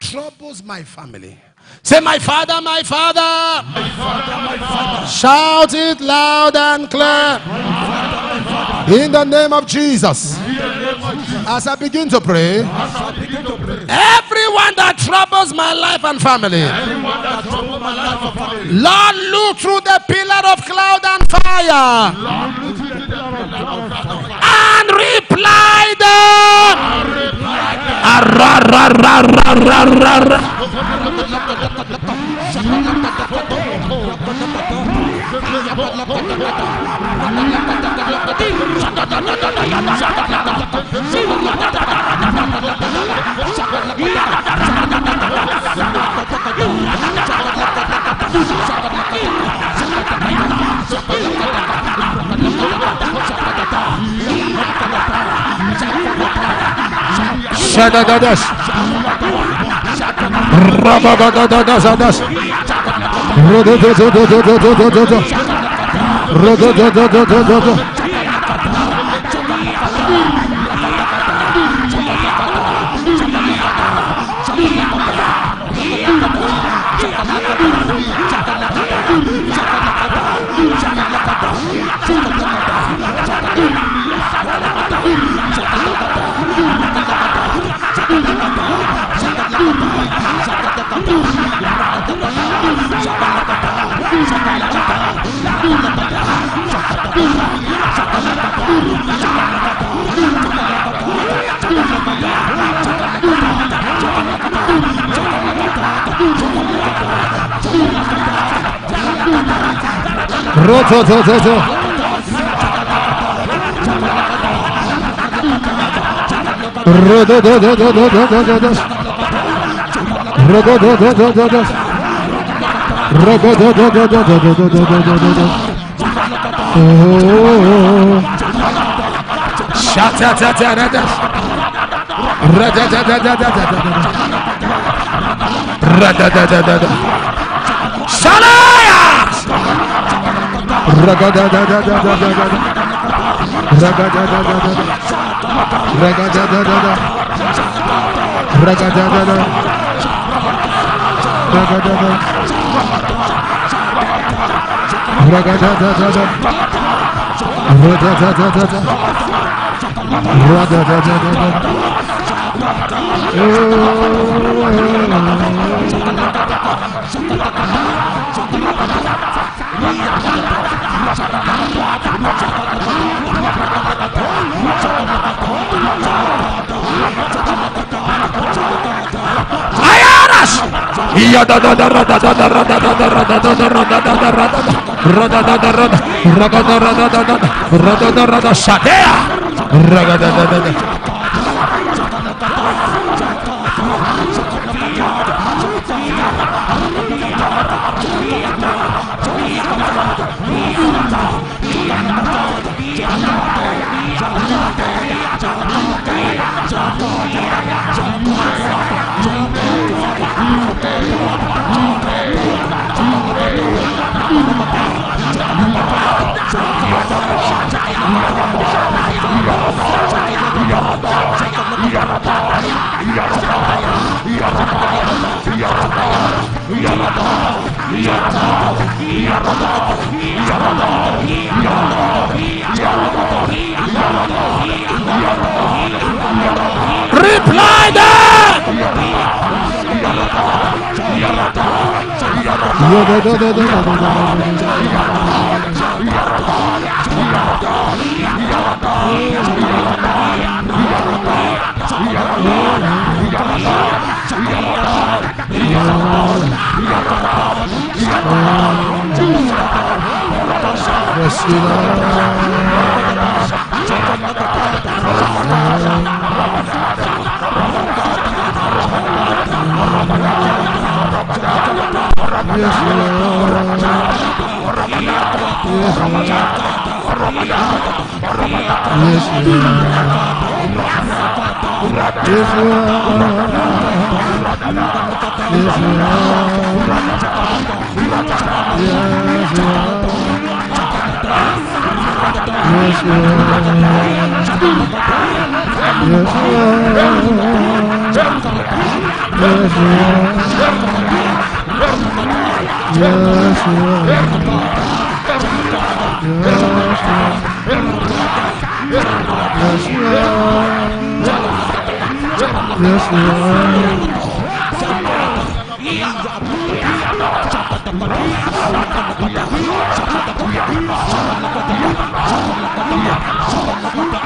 troubles my family. Say, my father, my father. My father, my father. Shout it loud and clear. In the name of Jesus. As I begin to pray, everyone that troubles my life and family, Lord, look through the pillar of cloud and fire. And reply them. Shada 좋아 좋아 좋아 좋아 좋아 Shut up! Oh Aia Reply that! Yes, you Yes, Lord. Yes, Lord. Yes, Lord.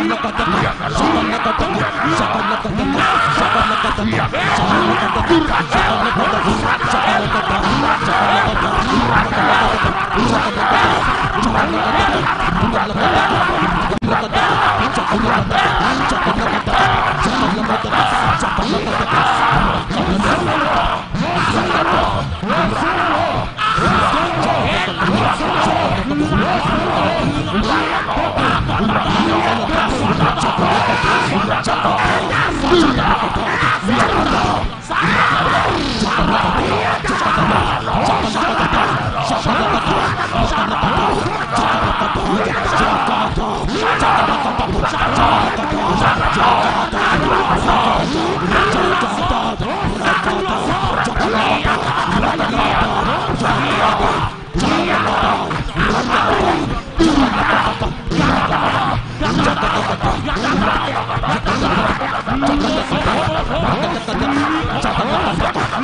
Rata Yes, Yes,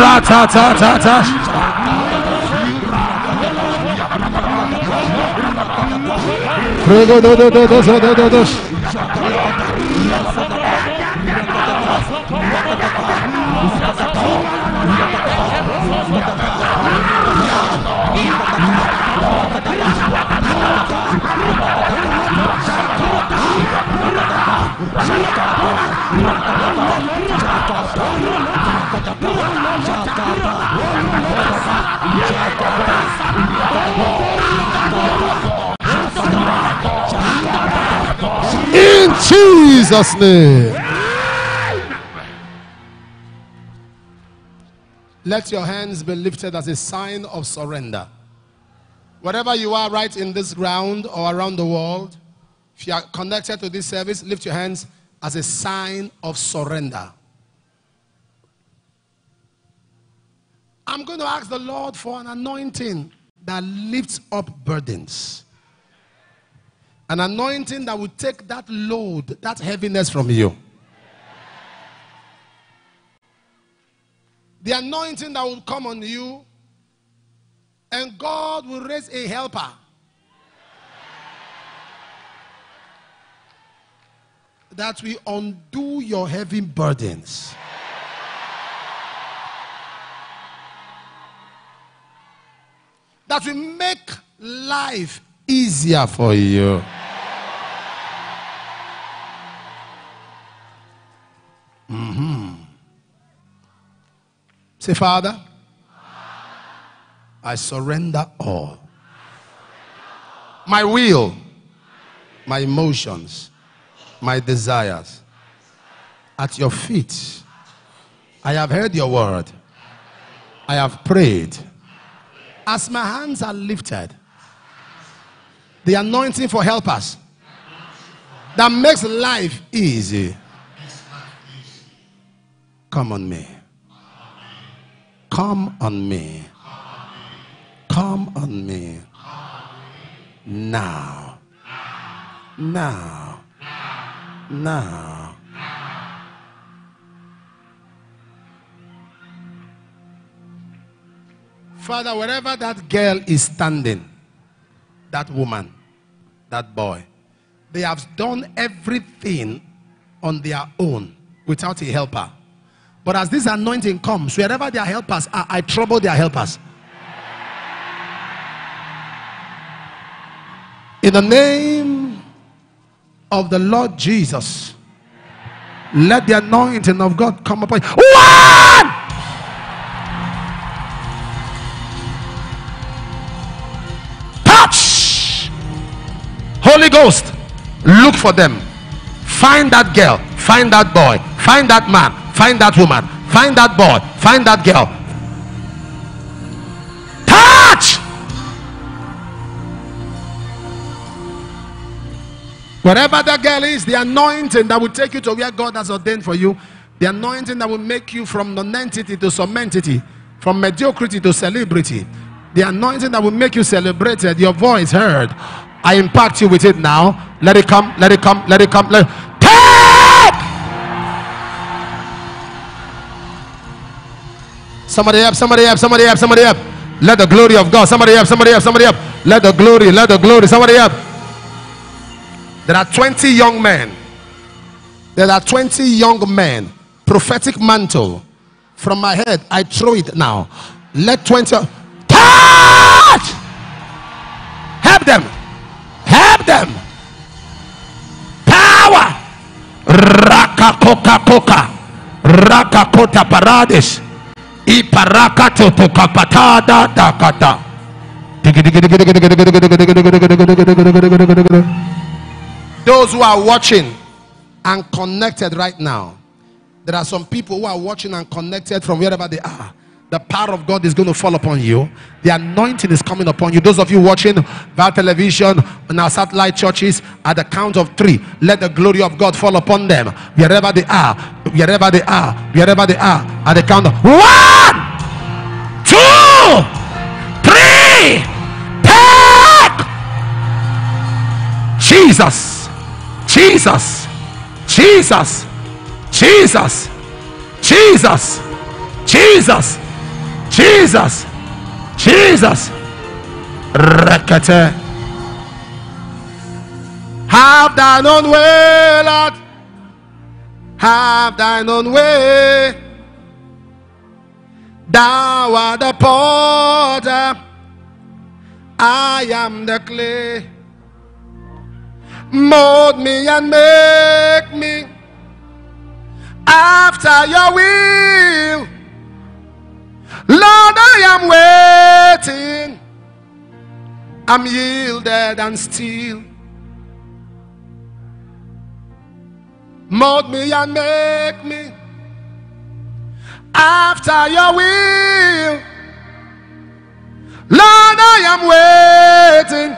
რაცაცაცაცა ფრეგო დოდოდოდოს დოდოდოს Jesus' name. Let your hands be lifted as a sign of surrender. Wherever you are, right in this ground or around the world, if you are connected to this service, lift your hands as a sign of surrender. I'm going to ask the Lord for an anointing that lifts up burdens. An anointing that will take that load, that heaviness from you. The anointing that will come on you, and God will raise a helper. That will undo your heavy burdens. That will make life easier for you. Mhm. Say, Father, I surrender all. My will, my emotions, my desires at your feet. I have heard your word. I have prayed. As my hands are lifted, the anointing for helpers that makes life easy. Come on me. Come on me. Come on me. Now. Now. Now. Father, wherever that girl is standing, that woman, that boy, they have done everything on their own without a helper. But as this anointing comes, wherever their helpers are, I trouble their helpers. In the name of the Lord Jesus, let the anointing of God come upon you. One! Holy Ghost, look for them. Find that girl, find that boy, find that man, find that woman, find that boy, find that girl. Touch! Wherever that girl is, the anointing that will take you to where God has ordained for you, the anointing that will make you from non-entity to some entity, from mediocrity to celebrity, the anointing that will make you celebrated, your voice heard. I impact you with it now. Let it come, let it come, let it come. Let Take! Somebody up, somebody up, somebody up, somebody up. Let the glory of God. Somebody up, somebody up, somebody up. Let the glory, let the glory, somebody up. There are 20 young men. There are 20 young men. Prophetic mantle. From my head, I throw it now. Let 20. Touch! Help them. Help them. Power. Raka koka koka. Raka kota parades. Iparaka totoka patada dakata. Those who are watching and connected right now, there are some people who are watching and connected from wherever they are. The power of God is going to fall upon you. The anointing is coming upon you. Those of you watching via television on our satellite churches, at the count of three, let the glory of God fall upon them. Wherever they are, wherever they are, wherever they are, at the count of one, two, three, pack. Jesus, Jesus, Jesus, Jesus, Jesus, Jesus, Jesus, Jesus. Rekete. Have thine own way, Lord. Have thine own way. Thou art the potter. I am the clay. Mold me and make me after your will. Lord, I am waiting. I'm yielded and still. Mold me and make me after your will. Lord, I am waiting.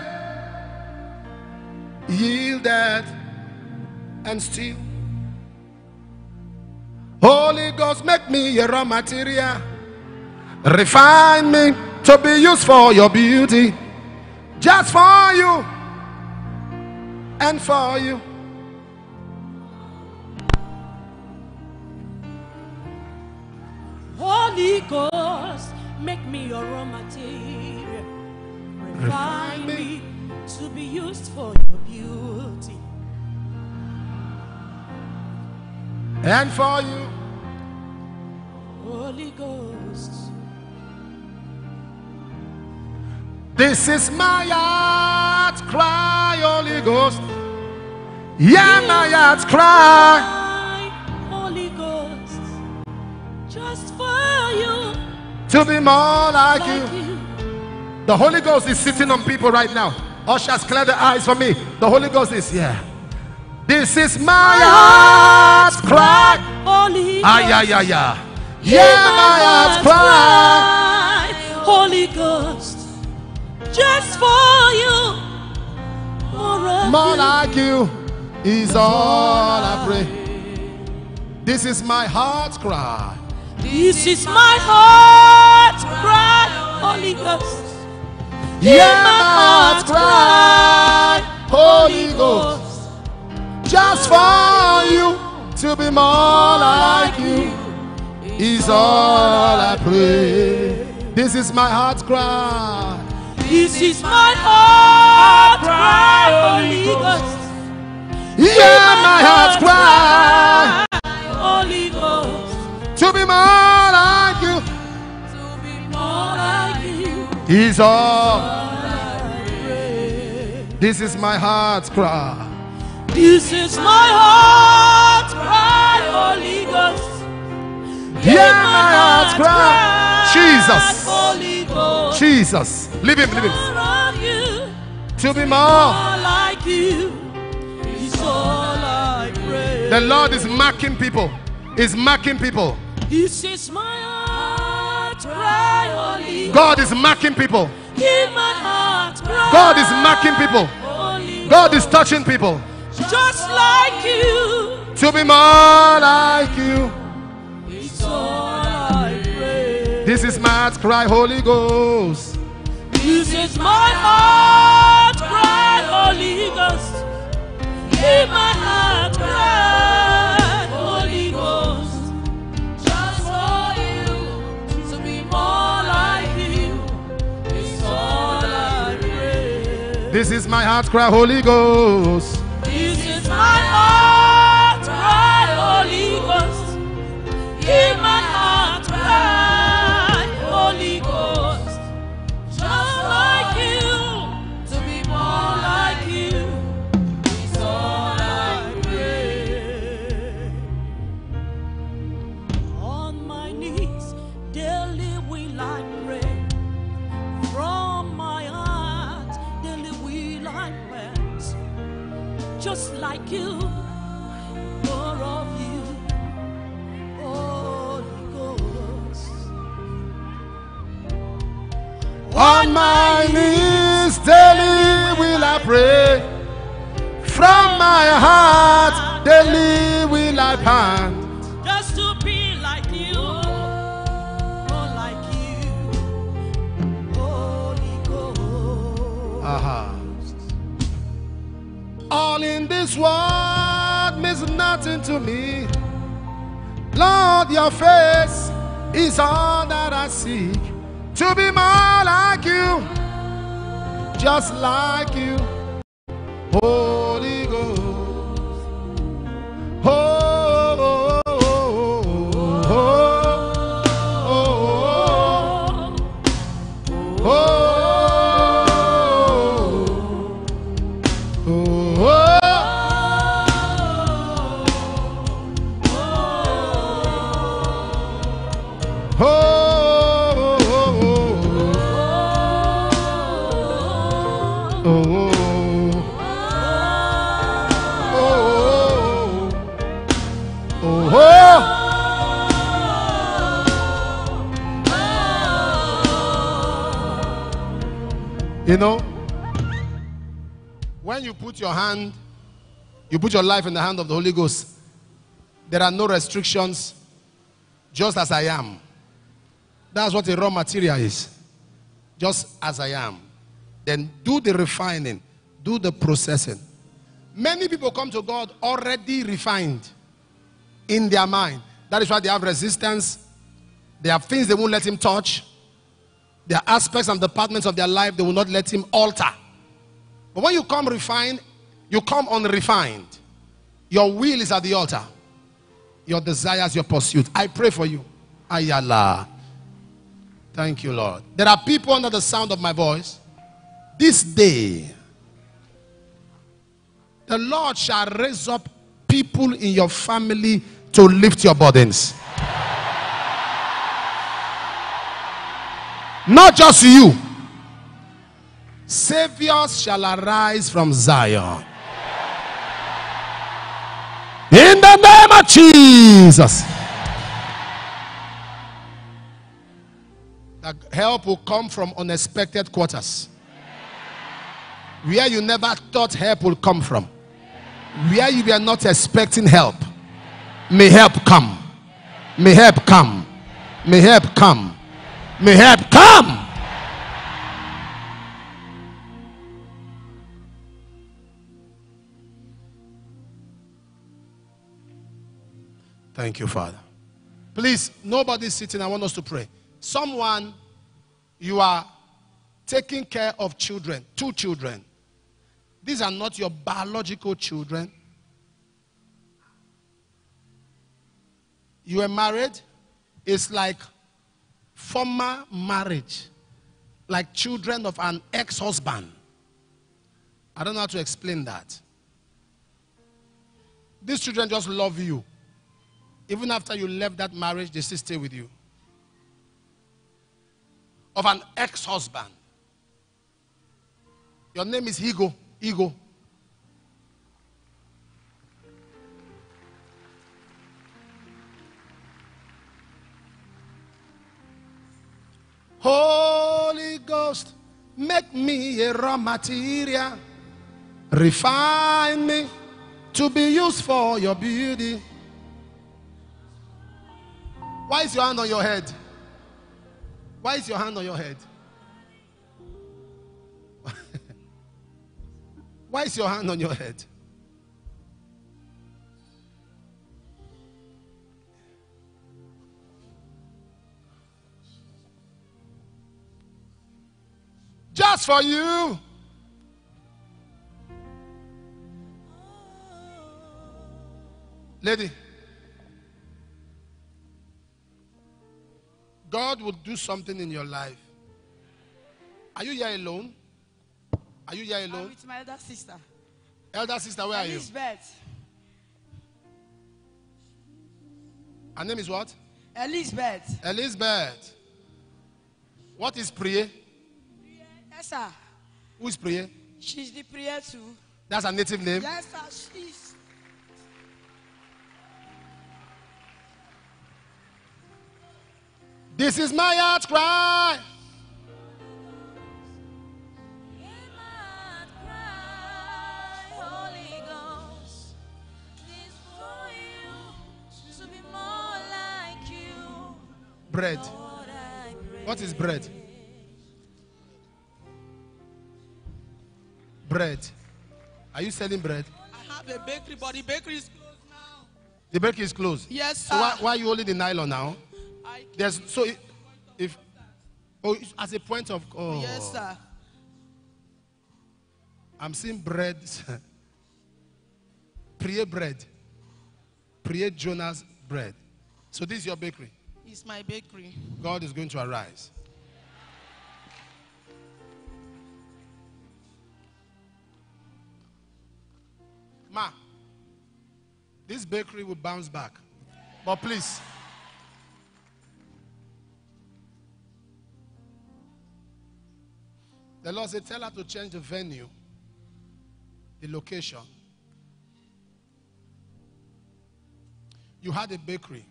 Yielded and still. Holy Ghost, make me a raw material. Refine me to be used for your beauty. Just for you and for you. Holy Ghost, make me your raw material. Refine me to be used for your beauty. And for you. Holy Ghost. This is my heart cry, Holy Ghost. Yeah, my heart cry Holy Ghost, just for you. to be more like you. The Holy Ghost is sitting on people right now. Ushers, clear the eyes for me. The Holy Ghost is here. This is my heart's cry. Holy Ah, yeah, yeah, yeah. Yeah, my heart's cry. Holy Ghost, just for you. More like you is all I pray. This is my heart's cry. This is my heart's cry, Holy Ghost. Yeah, my heart's cry. Holy Ghost. Just for you to be more like you is all I pray. This is my heart's cry. This is my heart cry, Holy Ghost. Yeah, my heart's cry Holy Ghost, to be more like you To be more like you. is all. This is my heart's cry. This is my heart cry, Holy Ghost. Yeah, my heart's cry. Jesus. Jesus. Leave him, leave him. More of you, To be more. like you. Is all I pray. The Lord is marking people. Is marking people. This is my heart cry, Holy God is marking people. Hear my heart cry. God is marking people. Holy God is touching people. just like you. To be more like you. It's all. This is my heart cry, Holy Ghost. This is my heart cry, Holy Ghost. Hear my heart cry, Holy Ghost. Just for you to be more like you is all I pray. This is my heart cry, Holy Ghost. This is my heart cry, Holy Ghost. Hear my heart. Put your life in the hand of the Holy Ghost, there are no restrictions, just as I am. That's what a raw material is. Just as I am. Then do the refining, do the processing. Many people come to God already refined in their mind. That is why they have resistance. They have things they won't let Him touch. There are aspects and departments of their life they will not let Him alter. But when you come refined, you come unrefined. Your will is at the altar. Your desires, your pursuit. I pray for you. Ayala. Thank you, Lord. There are people under the sound of my voice. This day, the Lord shall raise up people in your family to lift your burdens. Not just you. Saviors shall arise from Zion. In the name of Jesus. That help will come from unexpected quarters. Where you never thought help will come from. Where you were not expecting help. May help come. May help come. May help come. May help come. Thank you, Father. Please, nobody sitting. I want us to pray. Someone, you are taking care of children, two children. These are not your biological children. You are married. It's like former marriage, like children of an ex husband. I don't know how to explain that. These children just love you. Even after you left that marriage, they still stay with you. Of an ex husband. Your name is Ego. Ego. Holy Ghost, make me a raw material. Refine me to be used for your beauty. Why is your hand on your head? Why is your hand on your head? Why is your hand on your head? Just for you. Lady. God will do something in your life. Are you here alone? Are you here I'm alone? with my elder sister. Elder sister, where are you? Elizabeth. Her name is what? Elizabeth. Elizabeth. What is Priye? Yes, sir. Who is Priye? She's the Priye too. That's her native name. Yes, sir. She's. This is my heart cry. Holy Ghost, this for you to be more like you. Bread. What is bread? Bread. Are you selling bread? I have a bakery, but the bakery is closed now. The bakery is closed. Yes, So why, why are you holding the nylon now? There's so if, if oh as a point of oh. oh Yes, sir. I'm seeing bread. Priye bread. Priye Jonas bread. So this is your bakery. It's my bakery. God is going to arise. Ma, this bakery will bounce back. But please, the Lord said, tell her to change the venue, the location. You had a bakery.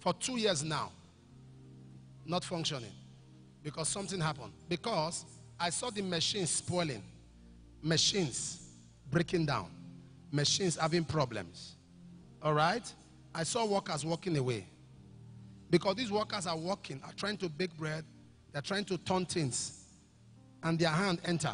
for two years now not functioning because something happened. Because I saw the machines spoiling, machines breaking down, machines having problems. All right? I saw workers walking away because these workers are working, are trying to bake bread, they're trying to turn things, and their hand enter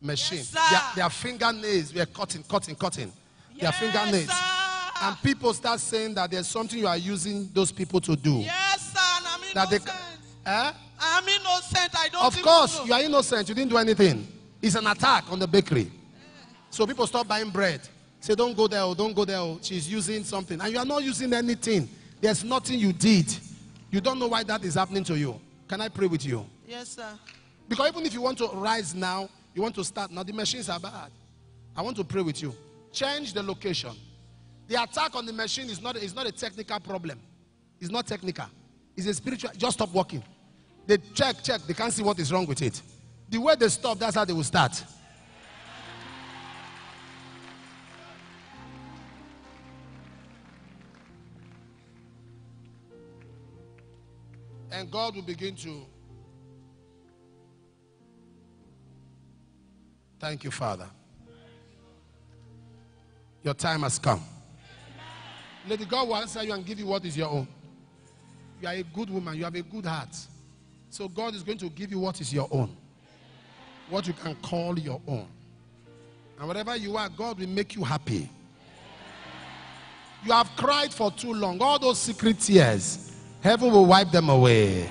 machine. Yes, their, their fingernails were cutting, cutting, cutting. their Yes, fingernails. sir. And people start saying that there's something you are using those people to do. Yes, sir. I'm That they, innocent. eh? I'm innocent. I don't Of course, know. you are innocent. You didn't do anything. It's an attack on the bakery. So people stop buying bread. Say, don't go there, oh, don't go there. oh. She's using something. And you are not using anything. There's nothing you did. You don't know why that is happening to you. Can I pray with you? Yes, sir. Because even if you want to rise now, you want to start now, the machines are bad. I want to pray with you. Change the location. The attack on the machine is not, is not a technical problem. It's not technical. It's a spiritual. Just stop working. They check, check. They can't see what is wrong with it. The way they stop, that's how they will start. And God will begin to. Thank you, Father. Your time has come. Lady God will answer you and give you what is your own. You are a good woman, you have a good heart. So God is going to give you what is your own. What you can call your own. And whatever you are, God will make you happy. You have cried for too long. All those secret tears, heaven will wipe them away.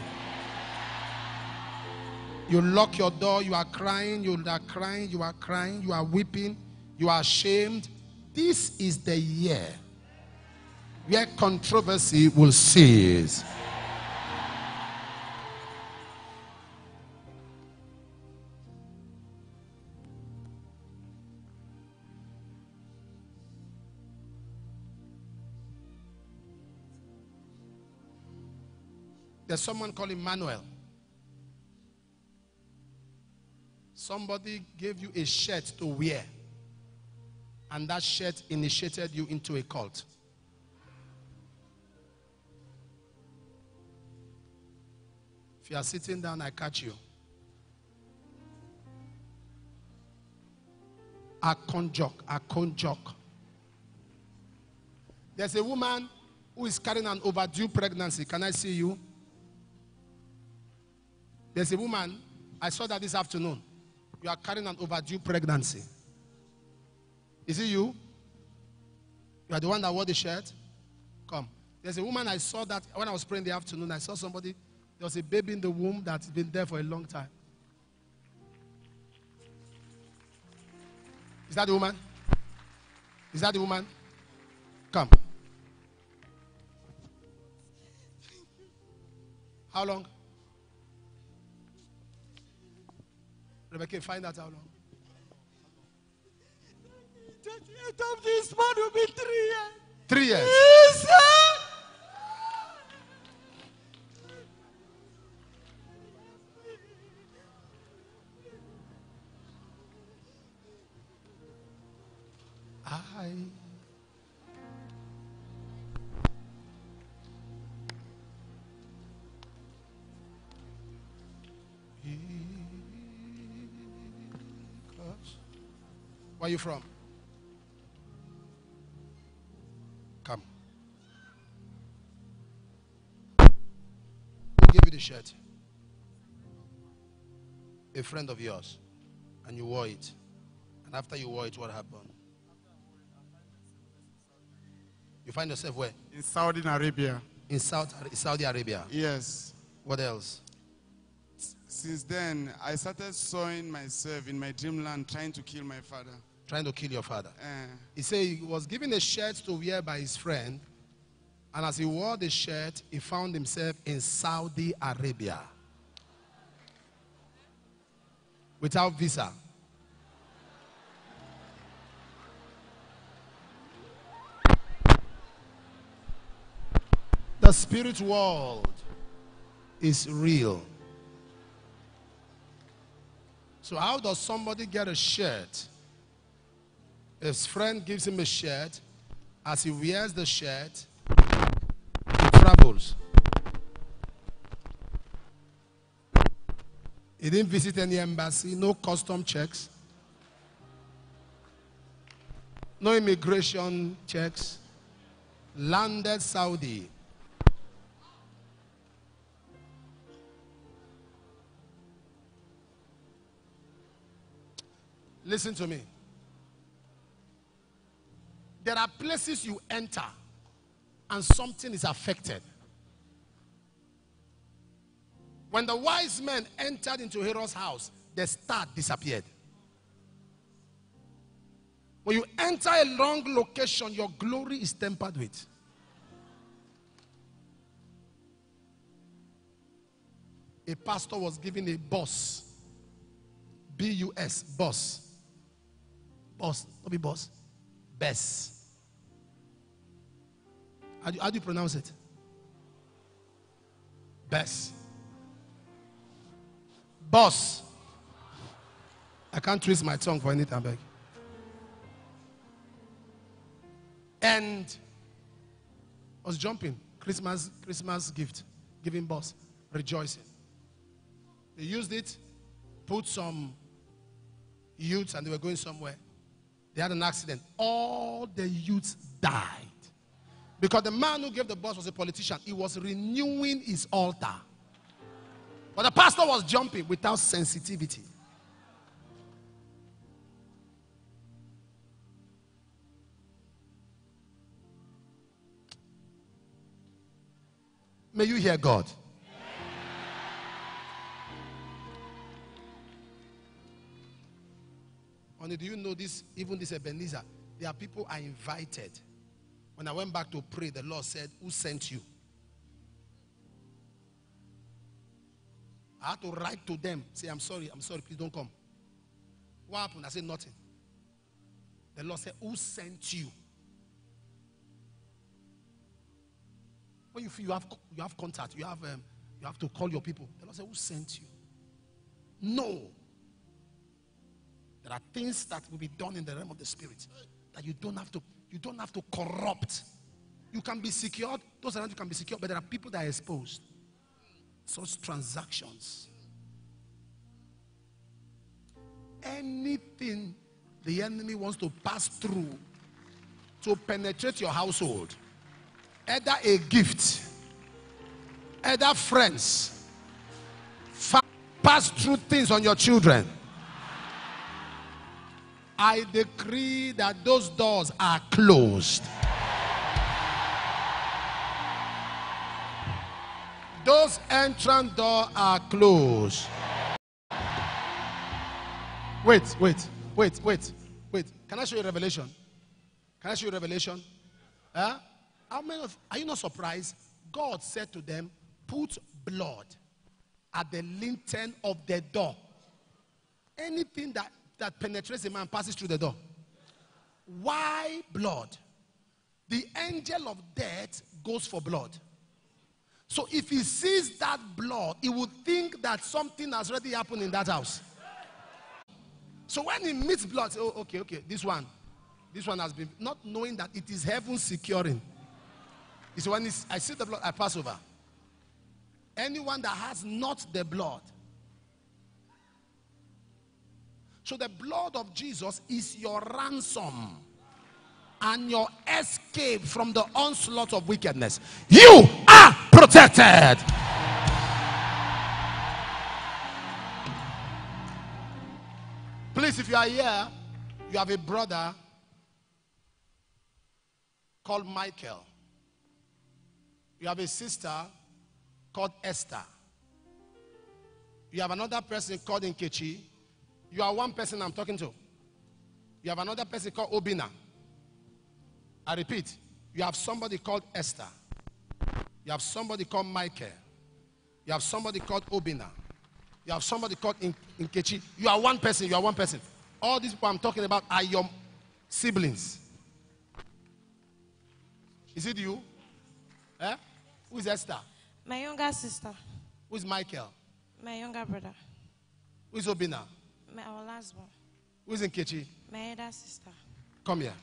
You lock your door, you are crying, you are crying, you are crying, you are weeping, you are ashamed. This is the year where controversy will cease. There's someone called Emmanuel. Somebody gave you a shirt to wear, and that shirt initiated you into a cult. If you are sitting down, I catch you. A conjok, a conjok. There's a woman who is carrying an overdue pregnancy. Can I see you? There's a woman, I saw that this afternoon. You are carrying an overdue pregnancy. Is it you? You are the one that wore the shirt? Come. There's a woman I saw that when I was praying in the afternoon. I saw somebody, there was a baby in the womb that's been there for a long time. Is that the woman? Is that the woman? Come. How long? Rebecca, find out how long. 38th of this month will be three years. Three years. Yes. I Where are you from? Come. Who gave you the shirt? A friend of yours. And you wore it. And after you wore it, what happened? You find yourself where? In Saudi Arabia. In South, Saudi Arabia. Yes. What else? Since then, I started sawing myself in my dreamland, trying to kill my father. Trying to kill your father. Eh. He said he was given a shirt to wear by his friend. And as he wore the shirt, he found himself in Saudi Arabia. Without visa. The spirit world is real. So, how does somebody get a shirt? His friend gives him a shirt. As he wears the shirt, he travels. He didn't visit any embassy, no custom checks, no immigration checks. Landed Saudi. Listen to me. There are places you enter and something is affected. When the wise men entered into Herod's house, the star disappeared. When you enter a wrong location, your glory is tempered with. A pastor was given a boss. B U S, boss. Boss, not be boss. Bess. How do, how do you pronounce it? Bess. Boss. I can't twist my tongue for anything, I beg. And was jumping. Christmas, Christmas gift. Giving boss. Rejoicing. They used it, put some youths, and they were going somewhere. They had an accident. All the youths died. Because the man who gave the boss was a politician. He was renewing his altar. But the pastor was jumping without sensitivity. May you hear God. Only do you know this? Even this Ebenezer, there are people I invited. When I went back to pray, the Lord said, Who sent you? I had to write to them, say, I'm sorry, I'm sorry, please don't come. What happened? I said, Nothing. The Lord said, Who sent you? When you feel you have, you have contact, you have, um, you have to call your people. The Lord said, Who sent you? No. There are things that will be done in the realm of the spirit that you don't have to you don't have to corrupt. You can be secured, those around you can be secured, but there are people that are exposed. Such transactions. Anything the enemy wants to pass through to penetrate your household, either a gift, either friends, pass through things on your children. I decree that those doors are closed. Those entrance doors are closed. Wait, wait, wait, wait, Wait, can I show you revelation? Can I show you revelation? Huh? How many of are you not surprised? God said to them, Put blood at the lintel of the door. Anything that, that penetrates a man passes through the door. Why blood? The angel of death goes for blood. So if he sees that blood, he would think that something has already happened in that house. So when he meets blood, oh, okay, okay, this one, this one has been, not knowing that it is heaven securing. Said, when I see the blood, I pass over. Anyone that has not the blood. So the blood of Jesus is your ransom and your escape from the onslaught of wickedness. You are protected. Please, if you are here, you have a brother called Michael. You have a sister called Esther. You have another person called Nkechi. You are one person I'm talking to. You have another person called Obinna. I repeat, you have somebody called Esther. You have somebody called Michael. You have somebody called Obinna. You have somebody called In- Nkechi. You are one person. You are one person. All these people I'm talking about are your siblings. Is it you? Eh? Who is Esther? My younger sister, Who is Michael? my younger brother, Who is Obinna? My our last one, Who is Nkechi? my elder sister. Come here.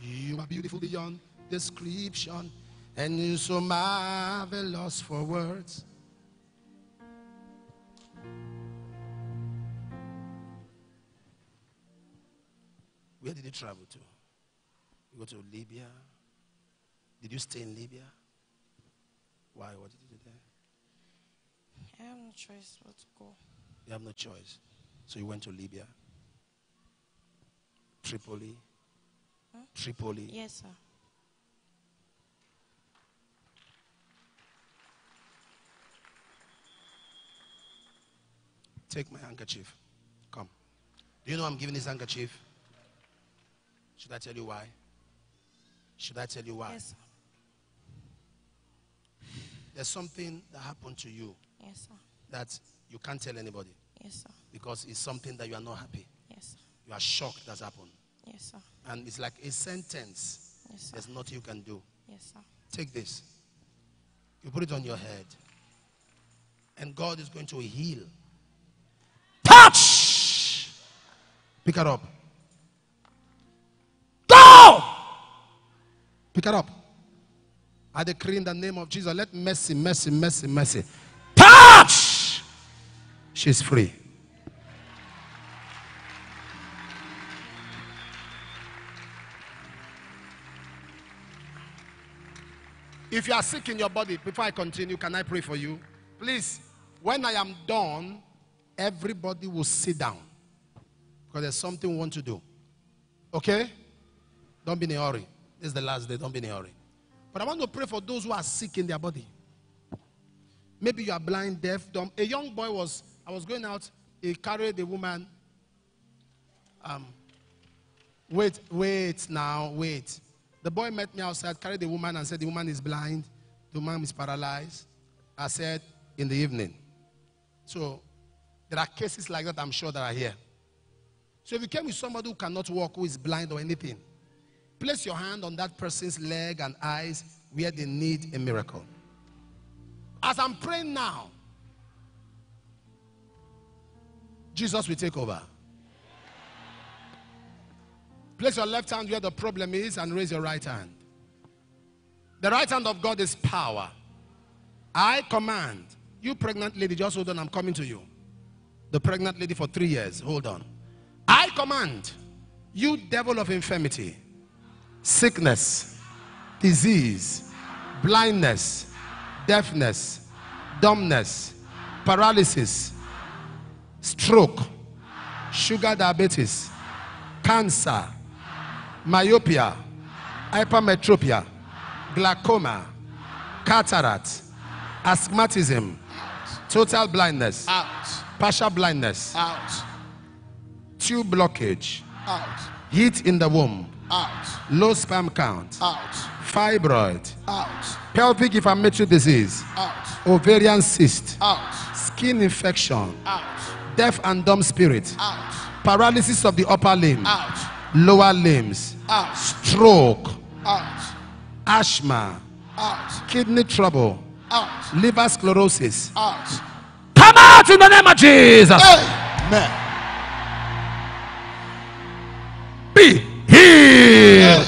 You are beautiful beyond description, and you're so marvelous for words. Where did you travel to? You go to Libya? Did you stay in Libya? Why? What did you do there? I have no choice but to go. You have no choice. So you went to Libya, Tripoli, Huh? Tripoli. Yes, sir. Take my handkerchief. Come. Do you know I'm giving this handkerchief? Should I tell you why? Should I tell you why? Yes, sir. There's something that happened to you Yes, sir. that you can't tell anybody Yes, sir. because it's something that you are not happy. Yes, sir. You are shocked that's happened. Yes, sir. And it's like a sentence. Yes, sir. There's nothing you can do. Yes, sir. Take this. You put it on your head. And God is going to heal. Touch! Pick it up. Go! Pick her up. I decree in the name of Jesus, let mercy, mercy, mercy, mercy. Touch! She's free. If you are sick in your body, before I continue, can I pray for you? Please, when I am done, everybody will sit down. Because there's something we want to do. Okay? Don't be in a hurry. This is the last day. Don't be in a hurry. But I want to pray for those who are sick in their body. Maybe you are blind, deaf, dumb. A young boy was, I was going out, he carried a woman. Um, wait, wait now, wait. The boy met me outside, carried the woman and said, The woman is blind, the woman is paralyzed. I said, In the evening. So there are cases like that, I'm sure, that are here. So if you came with somebody who cannot walk, who is blind or anything, place your hand on that person's leg and eyes where they need a miracle. As I'm praying now, Jesus will take over. Place your left hand where the problem is and raise your right hand. The right hand of God is power. I command you, pregnant lady, just hold on, I'm coming to you. The pregnant lady for three years, hold on. I command you, devil of infirmity, sickness, disease, blindness, deafness, dumbness, paralysis, stroke, sugar diabetes, cancer, myopia, hypermetropia, glaucoma, cataract, Asthmatism. Total blindness. Out. Partial blindness. Out. Tube blockage. Out. Heat in the womb. Out. Low sperm count. Out. Fibroid. Out. Pelvic inflammatory disease. Out. Ovarian cyst. Out. Skin infection. Out. Deaf and dumb spirit. Out. Paralysis of the upper limb. Out. Lower limbs. Out. Stroke. Out. Asthma. Out. Kidney trouble. Out. Liver sclerosis. Out. Come out in the name of Jesus. Amen. Be healed.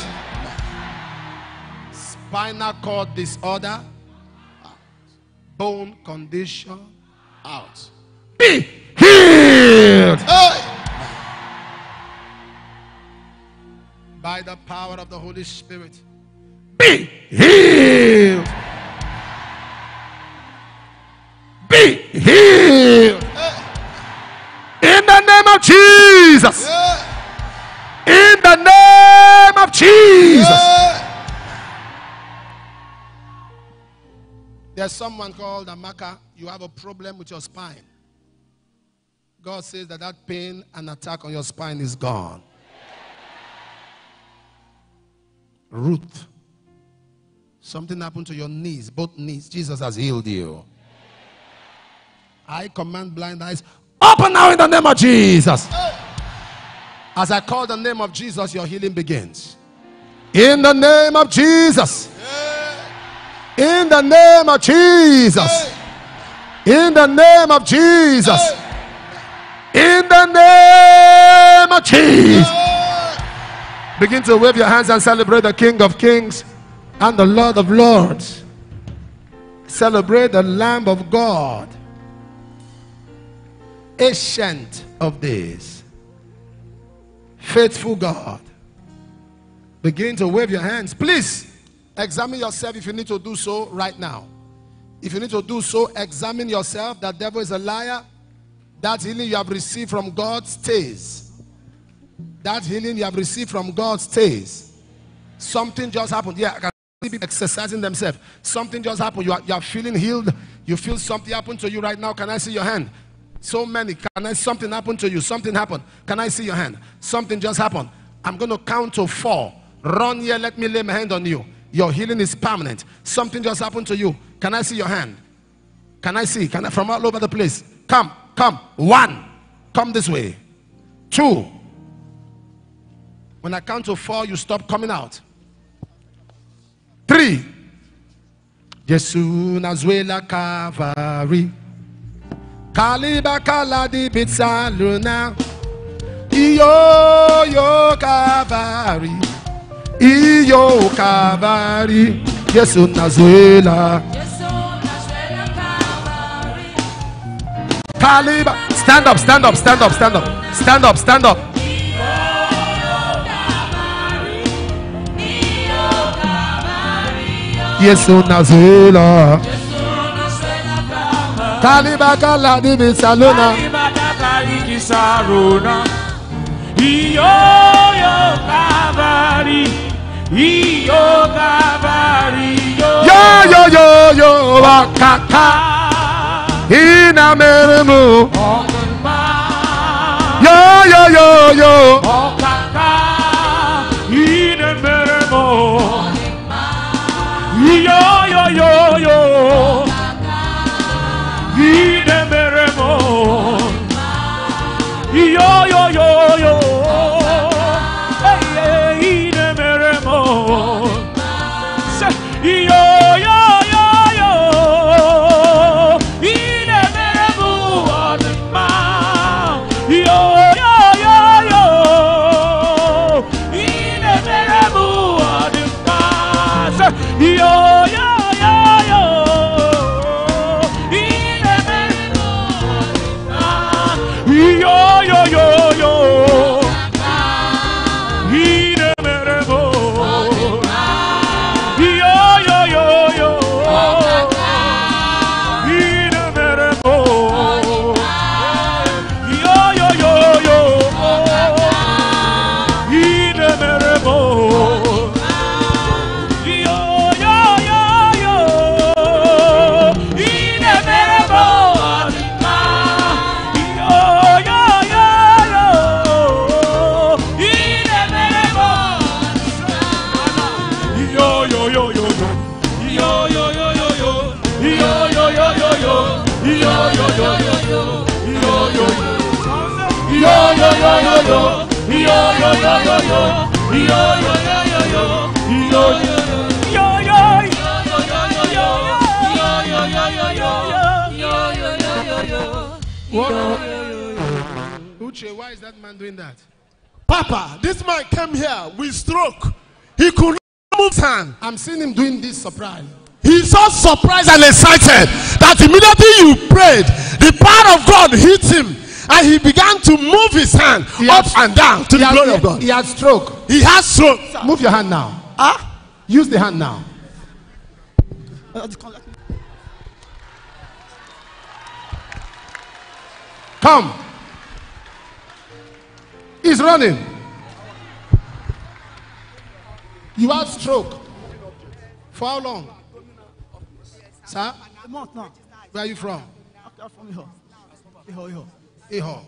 Spinal cord disorder. Bone condition. Out. Be healed. By the power of the Holy Spirit. Be healed. Be healed. In the name of Jesus. In the name of Jesus. There's someone called Amaka. You have a problem with your spine. God says that that pain and attack on your spine is gone. Ruth. Something happened to your knees, both knees. Jesus has healed you. I command blind eyes. Open now in the name of Jesus. As I call the name of Jesus, your healing begins. In the name of Jesus. In the name of Jesus. In the name of Jesus. In the name of Jesus. Begin to wave your hands and celebrate the King of Kings and the Lord of Lords. Celebrate the Lamb of God. Ancient of days. Faithful God. Begin to wave your hands. Please examine yourself if you need to do so right now. If you need to do so, examine yourself. The devil is a liar. That healing you have received from God stays. That healing you have received from God stays. Something just happened. Yeah, I can people exercising themselves. Something just happened. You are, you are feeling healed. You feel something happened to you right now. Can I see your hand? So many. Can I something happen to you? Something happened. Can I see your hand? Something just happened. I'm going to count to four. Run here. Let me lay my hand on you. Your healing is permanent. Something just happened to you. Can I see your hand? Can I see? Can I from all over the place? Come, come. One. Come this way. Two. When I count to four, you stop coming out. Three. Jesu Nazuela Calvary. Kaliba Kaladi Pizza Luna. Iyo yo Calvary. Iyo Calvary. Jesu Nazuela. Kaliba. Stand up, stand up, stand up, stand up. Stand up, stand up. Yesu Nazuela. Kaliba Kaladi Pizza Luna. Saruna. Io yo Calvary. Io Calvary. Yo yo yo yo wakaka. Ah. Ina meremu. Yo yo yo yo. Okaka. Ine meremo. Yo yo yo yo. Man doing that? Papa, this man came here with stroke. He could not move his hand. I'm seeing him doing this surprise. He's so surprised and excited that immediately you prayed, the power of God hit him and he began to move his hand up and down to He the has- glory of God. He had stroke. He has stroke. Move your hand now. Ah? Use the hand now. Come. He's running. You had stroke. For how long? Sir? A month now. Where are you from? I'm from Iho. Iho, Iho. Iho.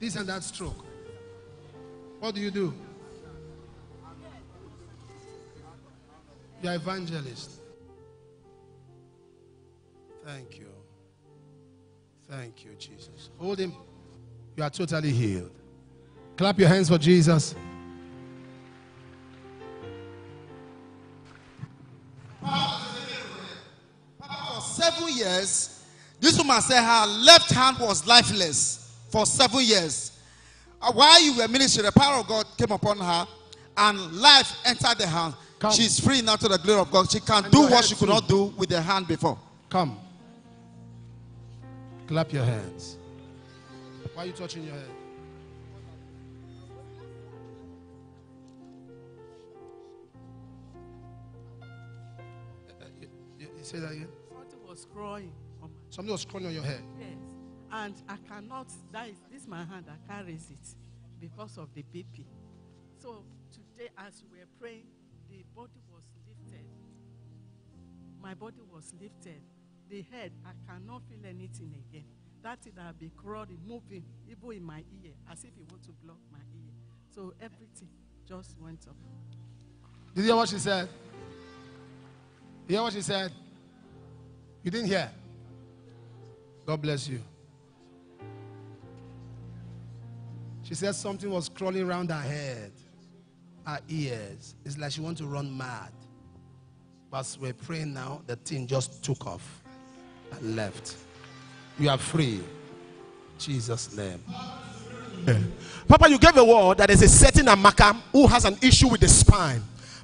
This and that stroke. What do you do? You're evangelist. Thank you. Thank you, Jesus. Hold him. You are totally healed. Clap your hands for Jesus. For seven years, this woman said her left hand was lifeless for seven years. Uh, While you were ministering, the power of God came upon her and life entered the hand. She's free now to the glory of God. She can And do what she could not do with the hand before. Come. Clap your hands. Why are you touching your head? Say that again. Something was crawling on my Something was crawling on your head. yes. And I cannot, that is, this my hand, I can't raise it because of the BP. So today, as we were praying, the body was lifted. My body was lifted. The head, I cannot feel anything again. That thing that had been crawling, moving, even in my ear, as if it want to block my ear. So everything just went up. Did you hear what she said? You hear what she said? You didn't hear? God bless you. She said something was crawling around her head, her ears. It's like she wants to run mad. But we're praying now, the thing just took off and left. You are free. Jesus' name. Papa, you gave a word that there's a certain Amaka who has an issue with the spine.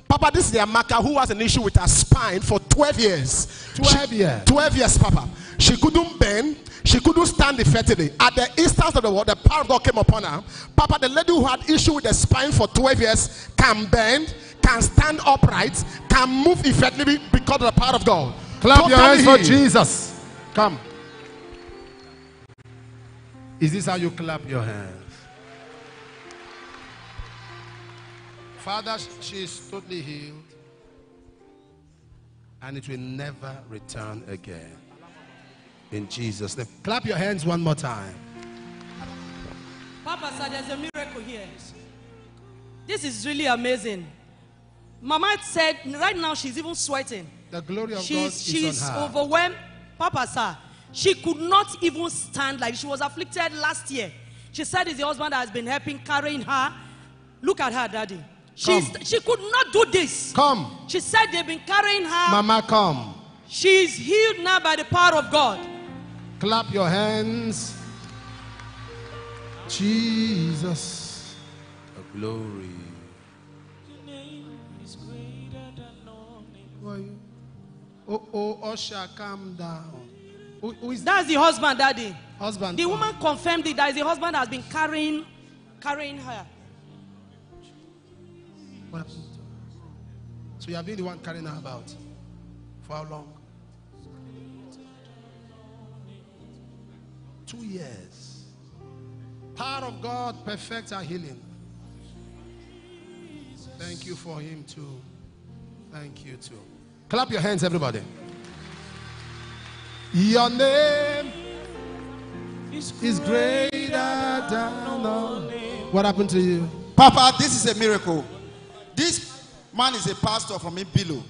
Papa, this is the Amaka who has an issue with her spine for 12 years. 12 years. 12 years, Papa. She couldn't bend. She couldn't stand effectively. At the instance of the word, the power of God came upon her. Papa, the lady who had issue with the spine for 12 years can bend, can stand upright, can move effectively because of the power of God. Clap your hands for. Jesus. Come. Is this how you clap your hands? Father, she is totally healed. And it will never return again. In Jesus' name. Clap your hands one more time. Papa said there's a miracle here. This is really amazing. Mama said right now she's even sweating. The glory of God She's, is she's on her. overwhelmed. Papa sir, she could not even stand like she was afflicted last year. She said it's the husband that has been helping carrying her. Look at her, daddy. She's, she could not do this. Come. She said they've been carrying her. Mama, come. She's healed now by the power of God. Clap your hands. Jesus. The glory. Who are you? Oh, oh, Usher, calm down. Who, who is That's the husband, daddy. Husband. The woman confirmed it. That is the husband that has been carrying, carrying her. So you have been the one carrying her about. For how long? Two years. Power of God perfect our healing. Thank you for him too. Thank you too. Clap your hands, everybody. Your name is greater than all. What happened to you? Papa, this is a miracle. This man is a pastor from Ibilo.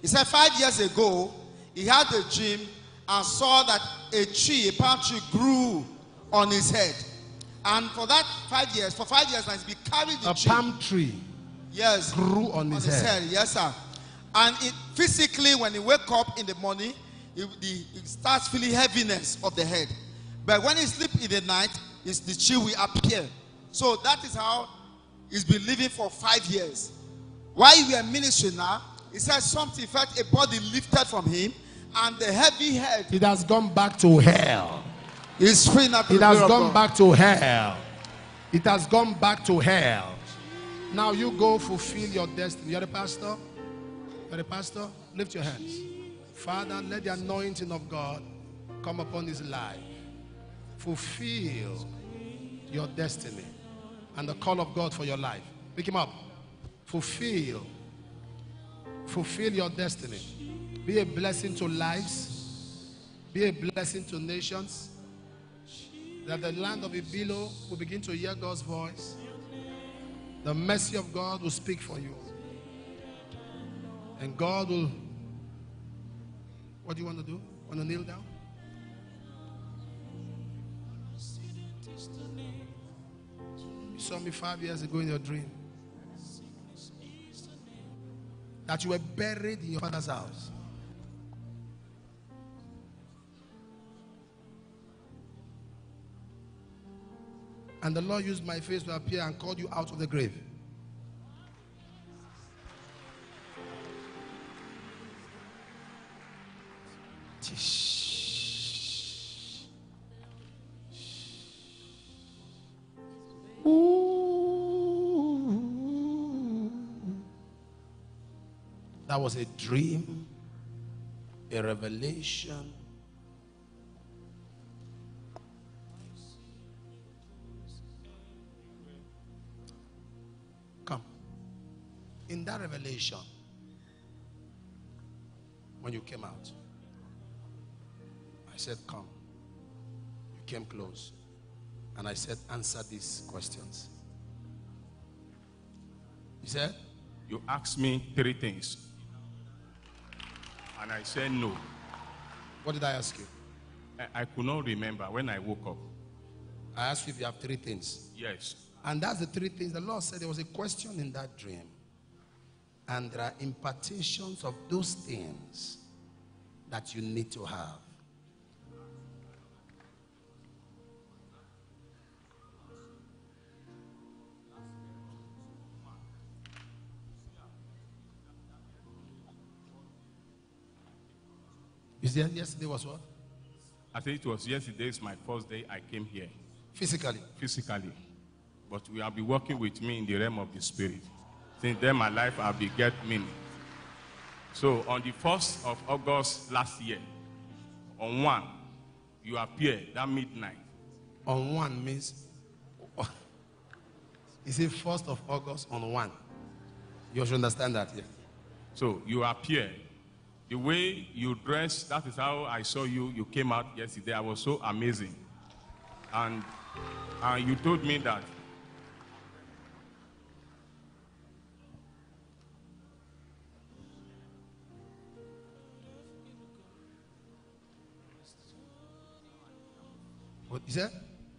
He said five years ago, he had a dream and saw that a tree, a palm tree, grew on his head. And for that five years, for five years now, he's been carrying the A chain. palm tree Yes. grew on his head. Yes, sir. And it, physically, when he wake up in the morning, he, the, he starts feeling heaviness of the head. But when he sleep in the night, it's the tree will appear. So that is how he's been living for five years. While we are ministering now, he says something felt a body lifted from him, and the heavy head It has gone back to hell. is free now. It has gone back to hell. It has gone back to hell. Now you go fulfill your destiny. You're the pastor. You're the pastor. Lift your hands. Father, let the anointing of God come upon his life. Fulfill your destiny and the call of God for your life. Pick him up. Fulfill. Fulfill your destiny. Be a blessing to lives. Be a blessing to nations that the land of Ibilo will begin to hear God's voice. The mercy of God will speak for you. And God will. What do you want to do? Want to kneel down? You saw me five years ago in your dream. That you were buried in your father's house. And the Lord used my face to appear and called you out of the grave. That was a dream, a revelation. Come. In that revelation, when you came out, I said, Come. You came close. And I said, Answer these questions. You said, You asked me three things. And I said no. What did I ask you? I, I could not remember when I woke up. I asked you if you have three things. Yes. And that's the three things. The Lord said there was a question in that dream. And there are impartations of those things that you need to have. You said yesterday was what? I think it was yesterday, is my first day I came here. Physically. Physically. But we have been working with me in the realm of the spirit. Since then, my life have been get meaning. So on the 1st of August last year, on one, you appeared that midnight. On one means, is it 1st of August on one? You should understand that, yeah. So you appeared. The way you dress, that is how I saw you. You came out yesterday. I was so amazing. And, and you told me that What you said?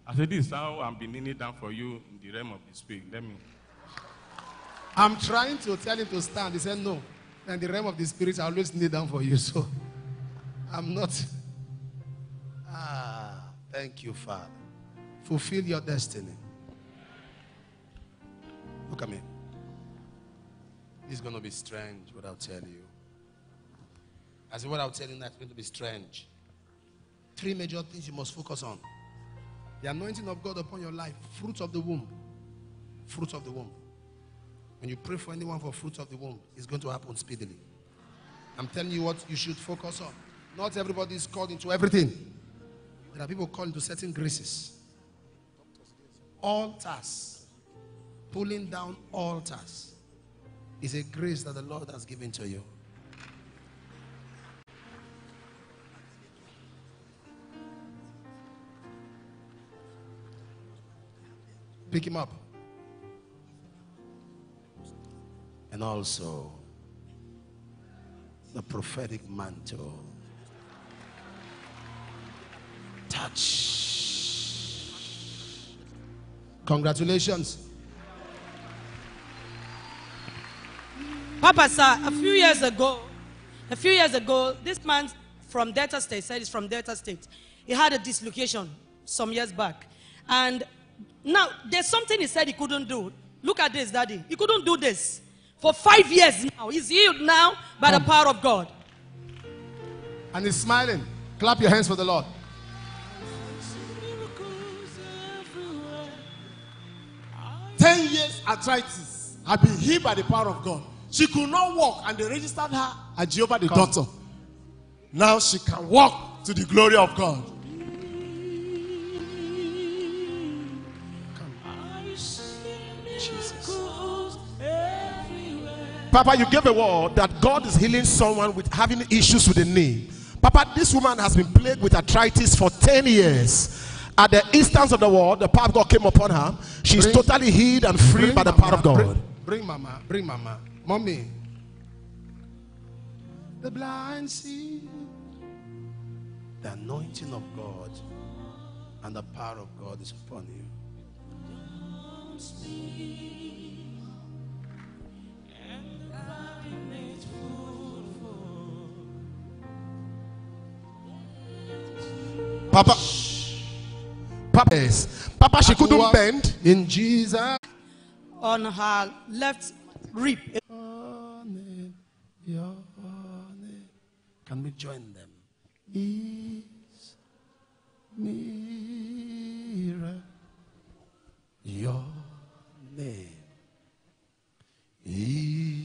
I said, This is how I'm been kneeling down for you in the realm of the spirit. Let me. I'm trying to tell him to stand. He said, No. And the realm of the spirit, I always kneel down for you. So I'm not. Ah, thank you, Father. Fulfill your destiny. Look at me. It's going to be strange what I'll tell you. I said, What I'll tell you is going to be strange. Three major things you must focus on the anointing of God upon your life, fruits of the womb. Fruits of the womb. When you pray for anyone for fruits of the womb, it's going to happen speedily. I'm telling you what you should focus on. Not everybody is called into everything. There are people called into certain graces. Altars. Pulling down altars is a grace that the Lord has given to you. Pick him up. And also the prophetic mantle. Touch. Congratulations. Papa, sir, a few years ago, a few years ago, this man from Delta State said he's from Delta State. He had a dislocation some years back. And now there's something he said he couldn't do. Look at this, daddy. He couldn't do this. For five years now. He's healed now by the power of God. And he's smiling. Clap your hands for the Lord. Ten years arthritis had been healed by the power of God. She could not walk, and they registered her at Jehovah the Come. doctor. Now she can walk to the glory of God. Papa, you gave a word that God is healing someone with having issues with the knee. Papa, this woman has been plagued with arthritis for 10 years. At the instance of the word, the power of God came upon her. She's Bring- totally healed and free by the mama, power of God. bring- Bring mama, bring mama. Mommy. The blind see the anointing of God and the power of God is upon you. Papa. Papa, yes. Papa, she couldn't bend. In Jesus. On her left rib. Can we join them? Is nearer your name. Is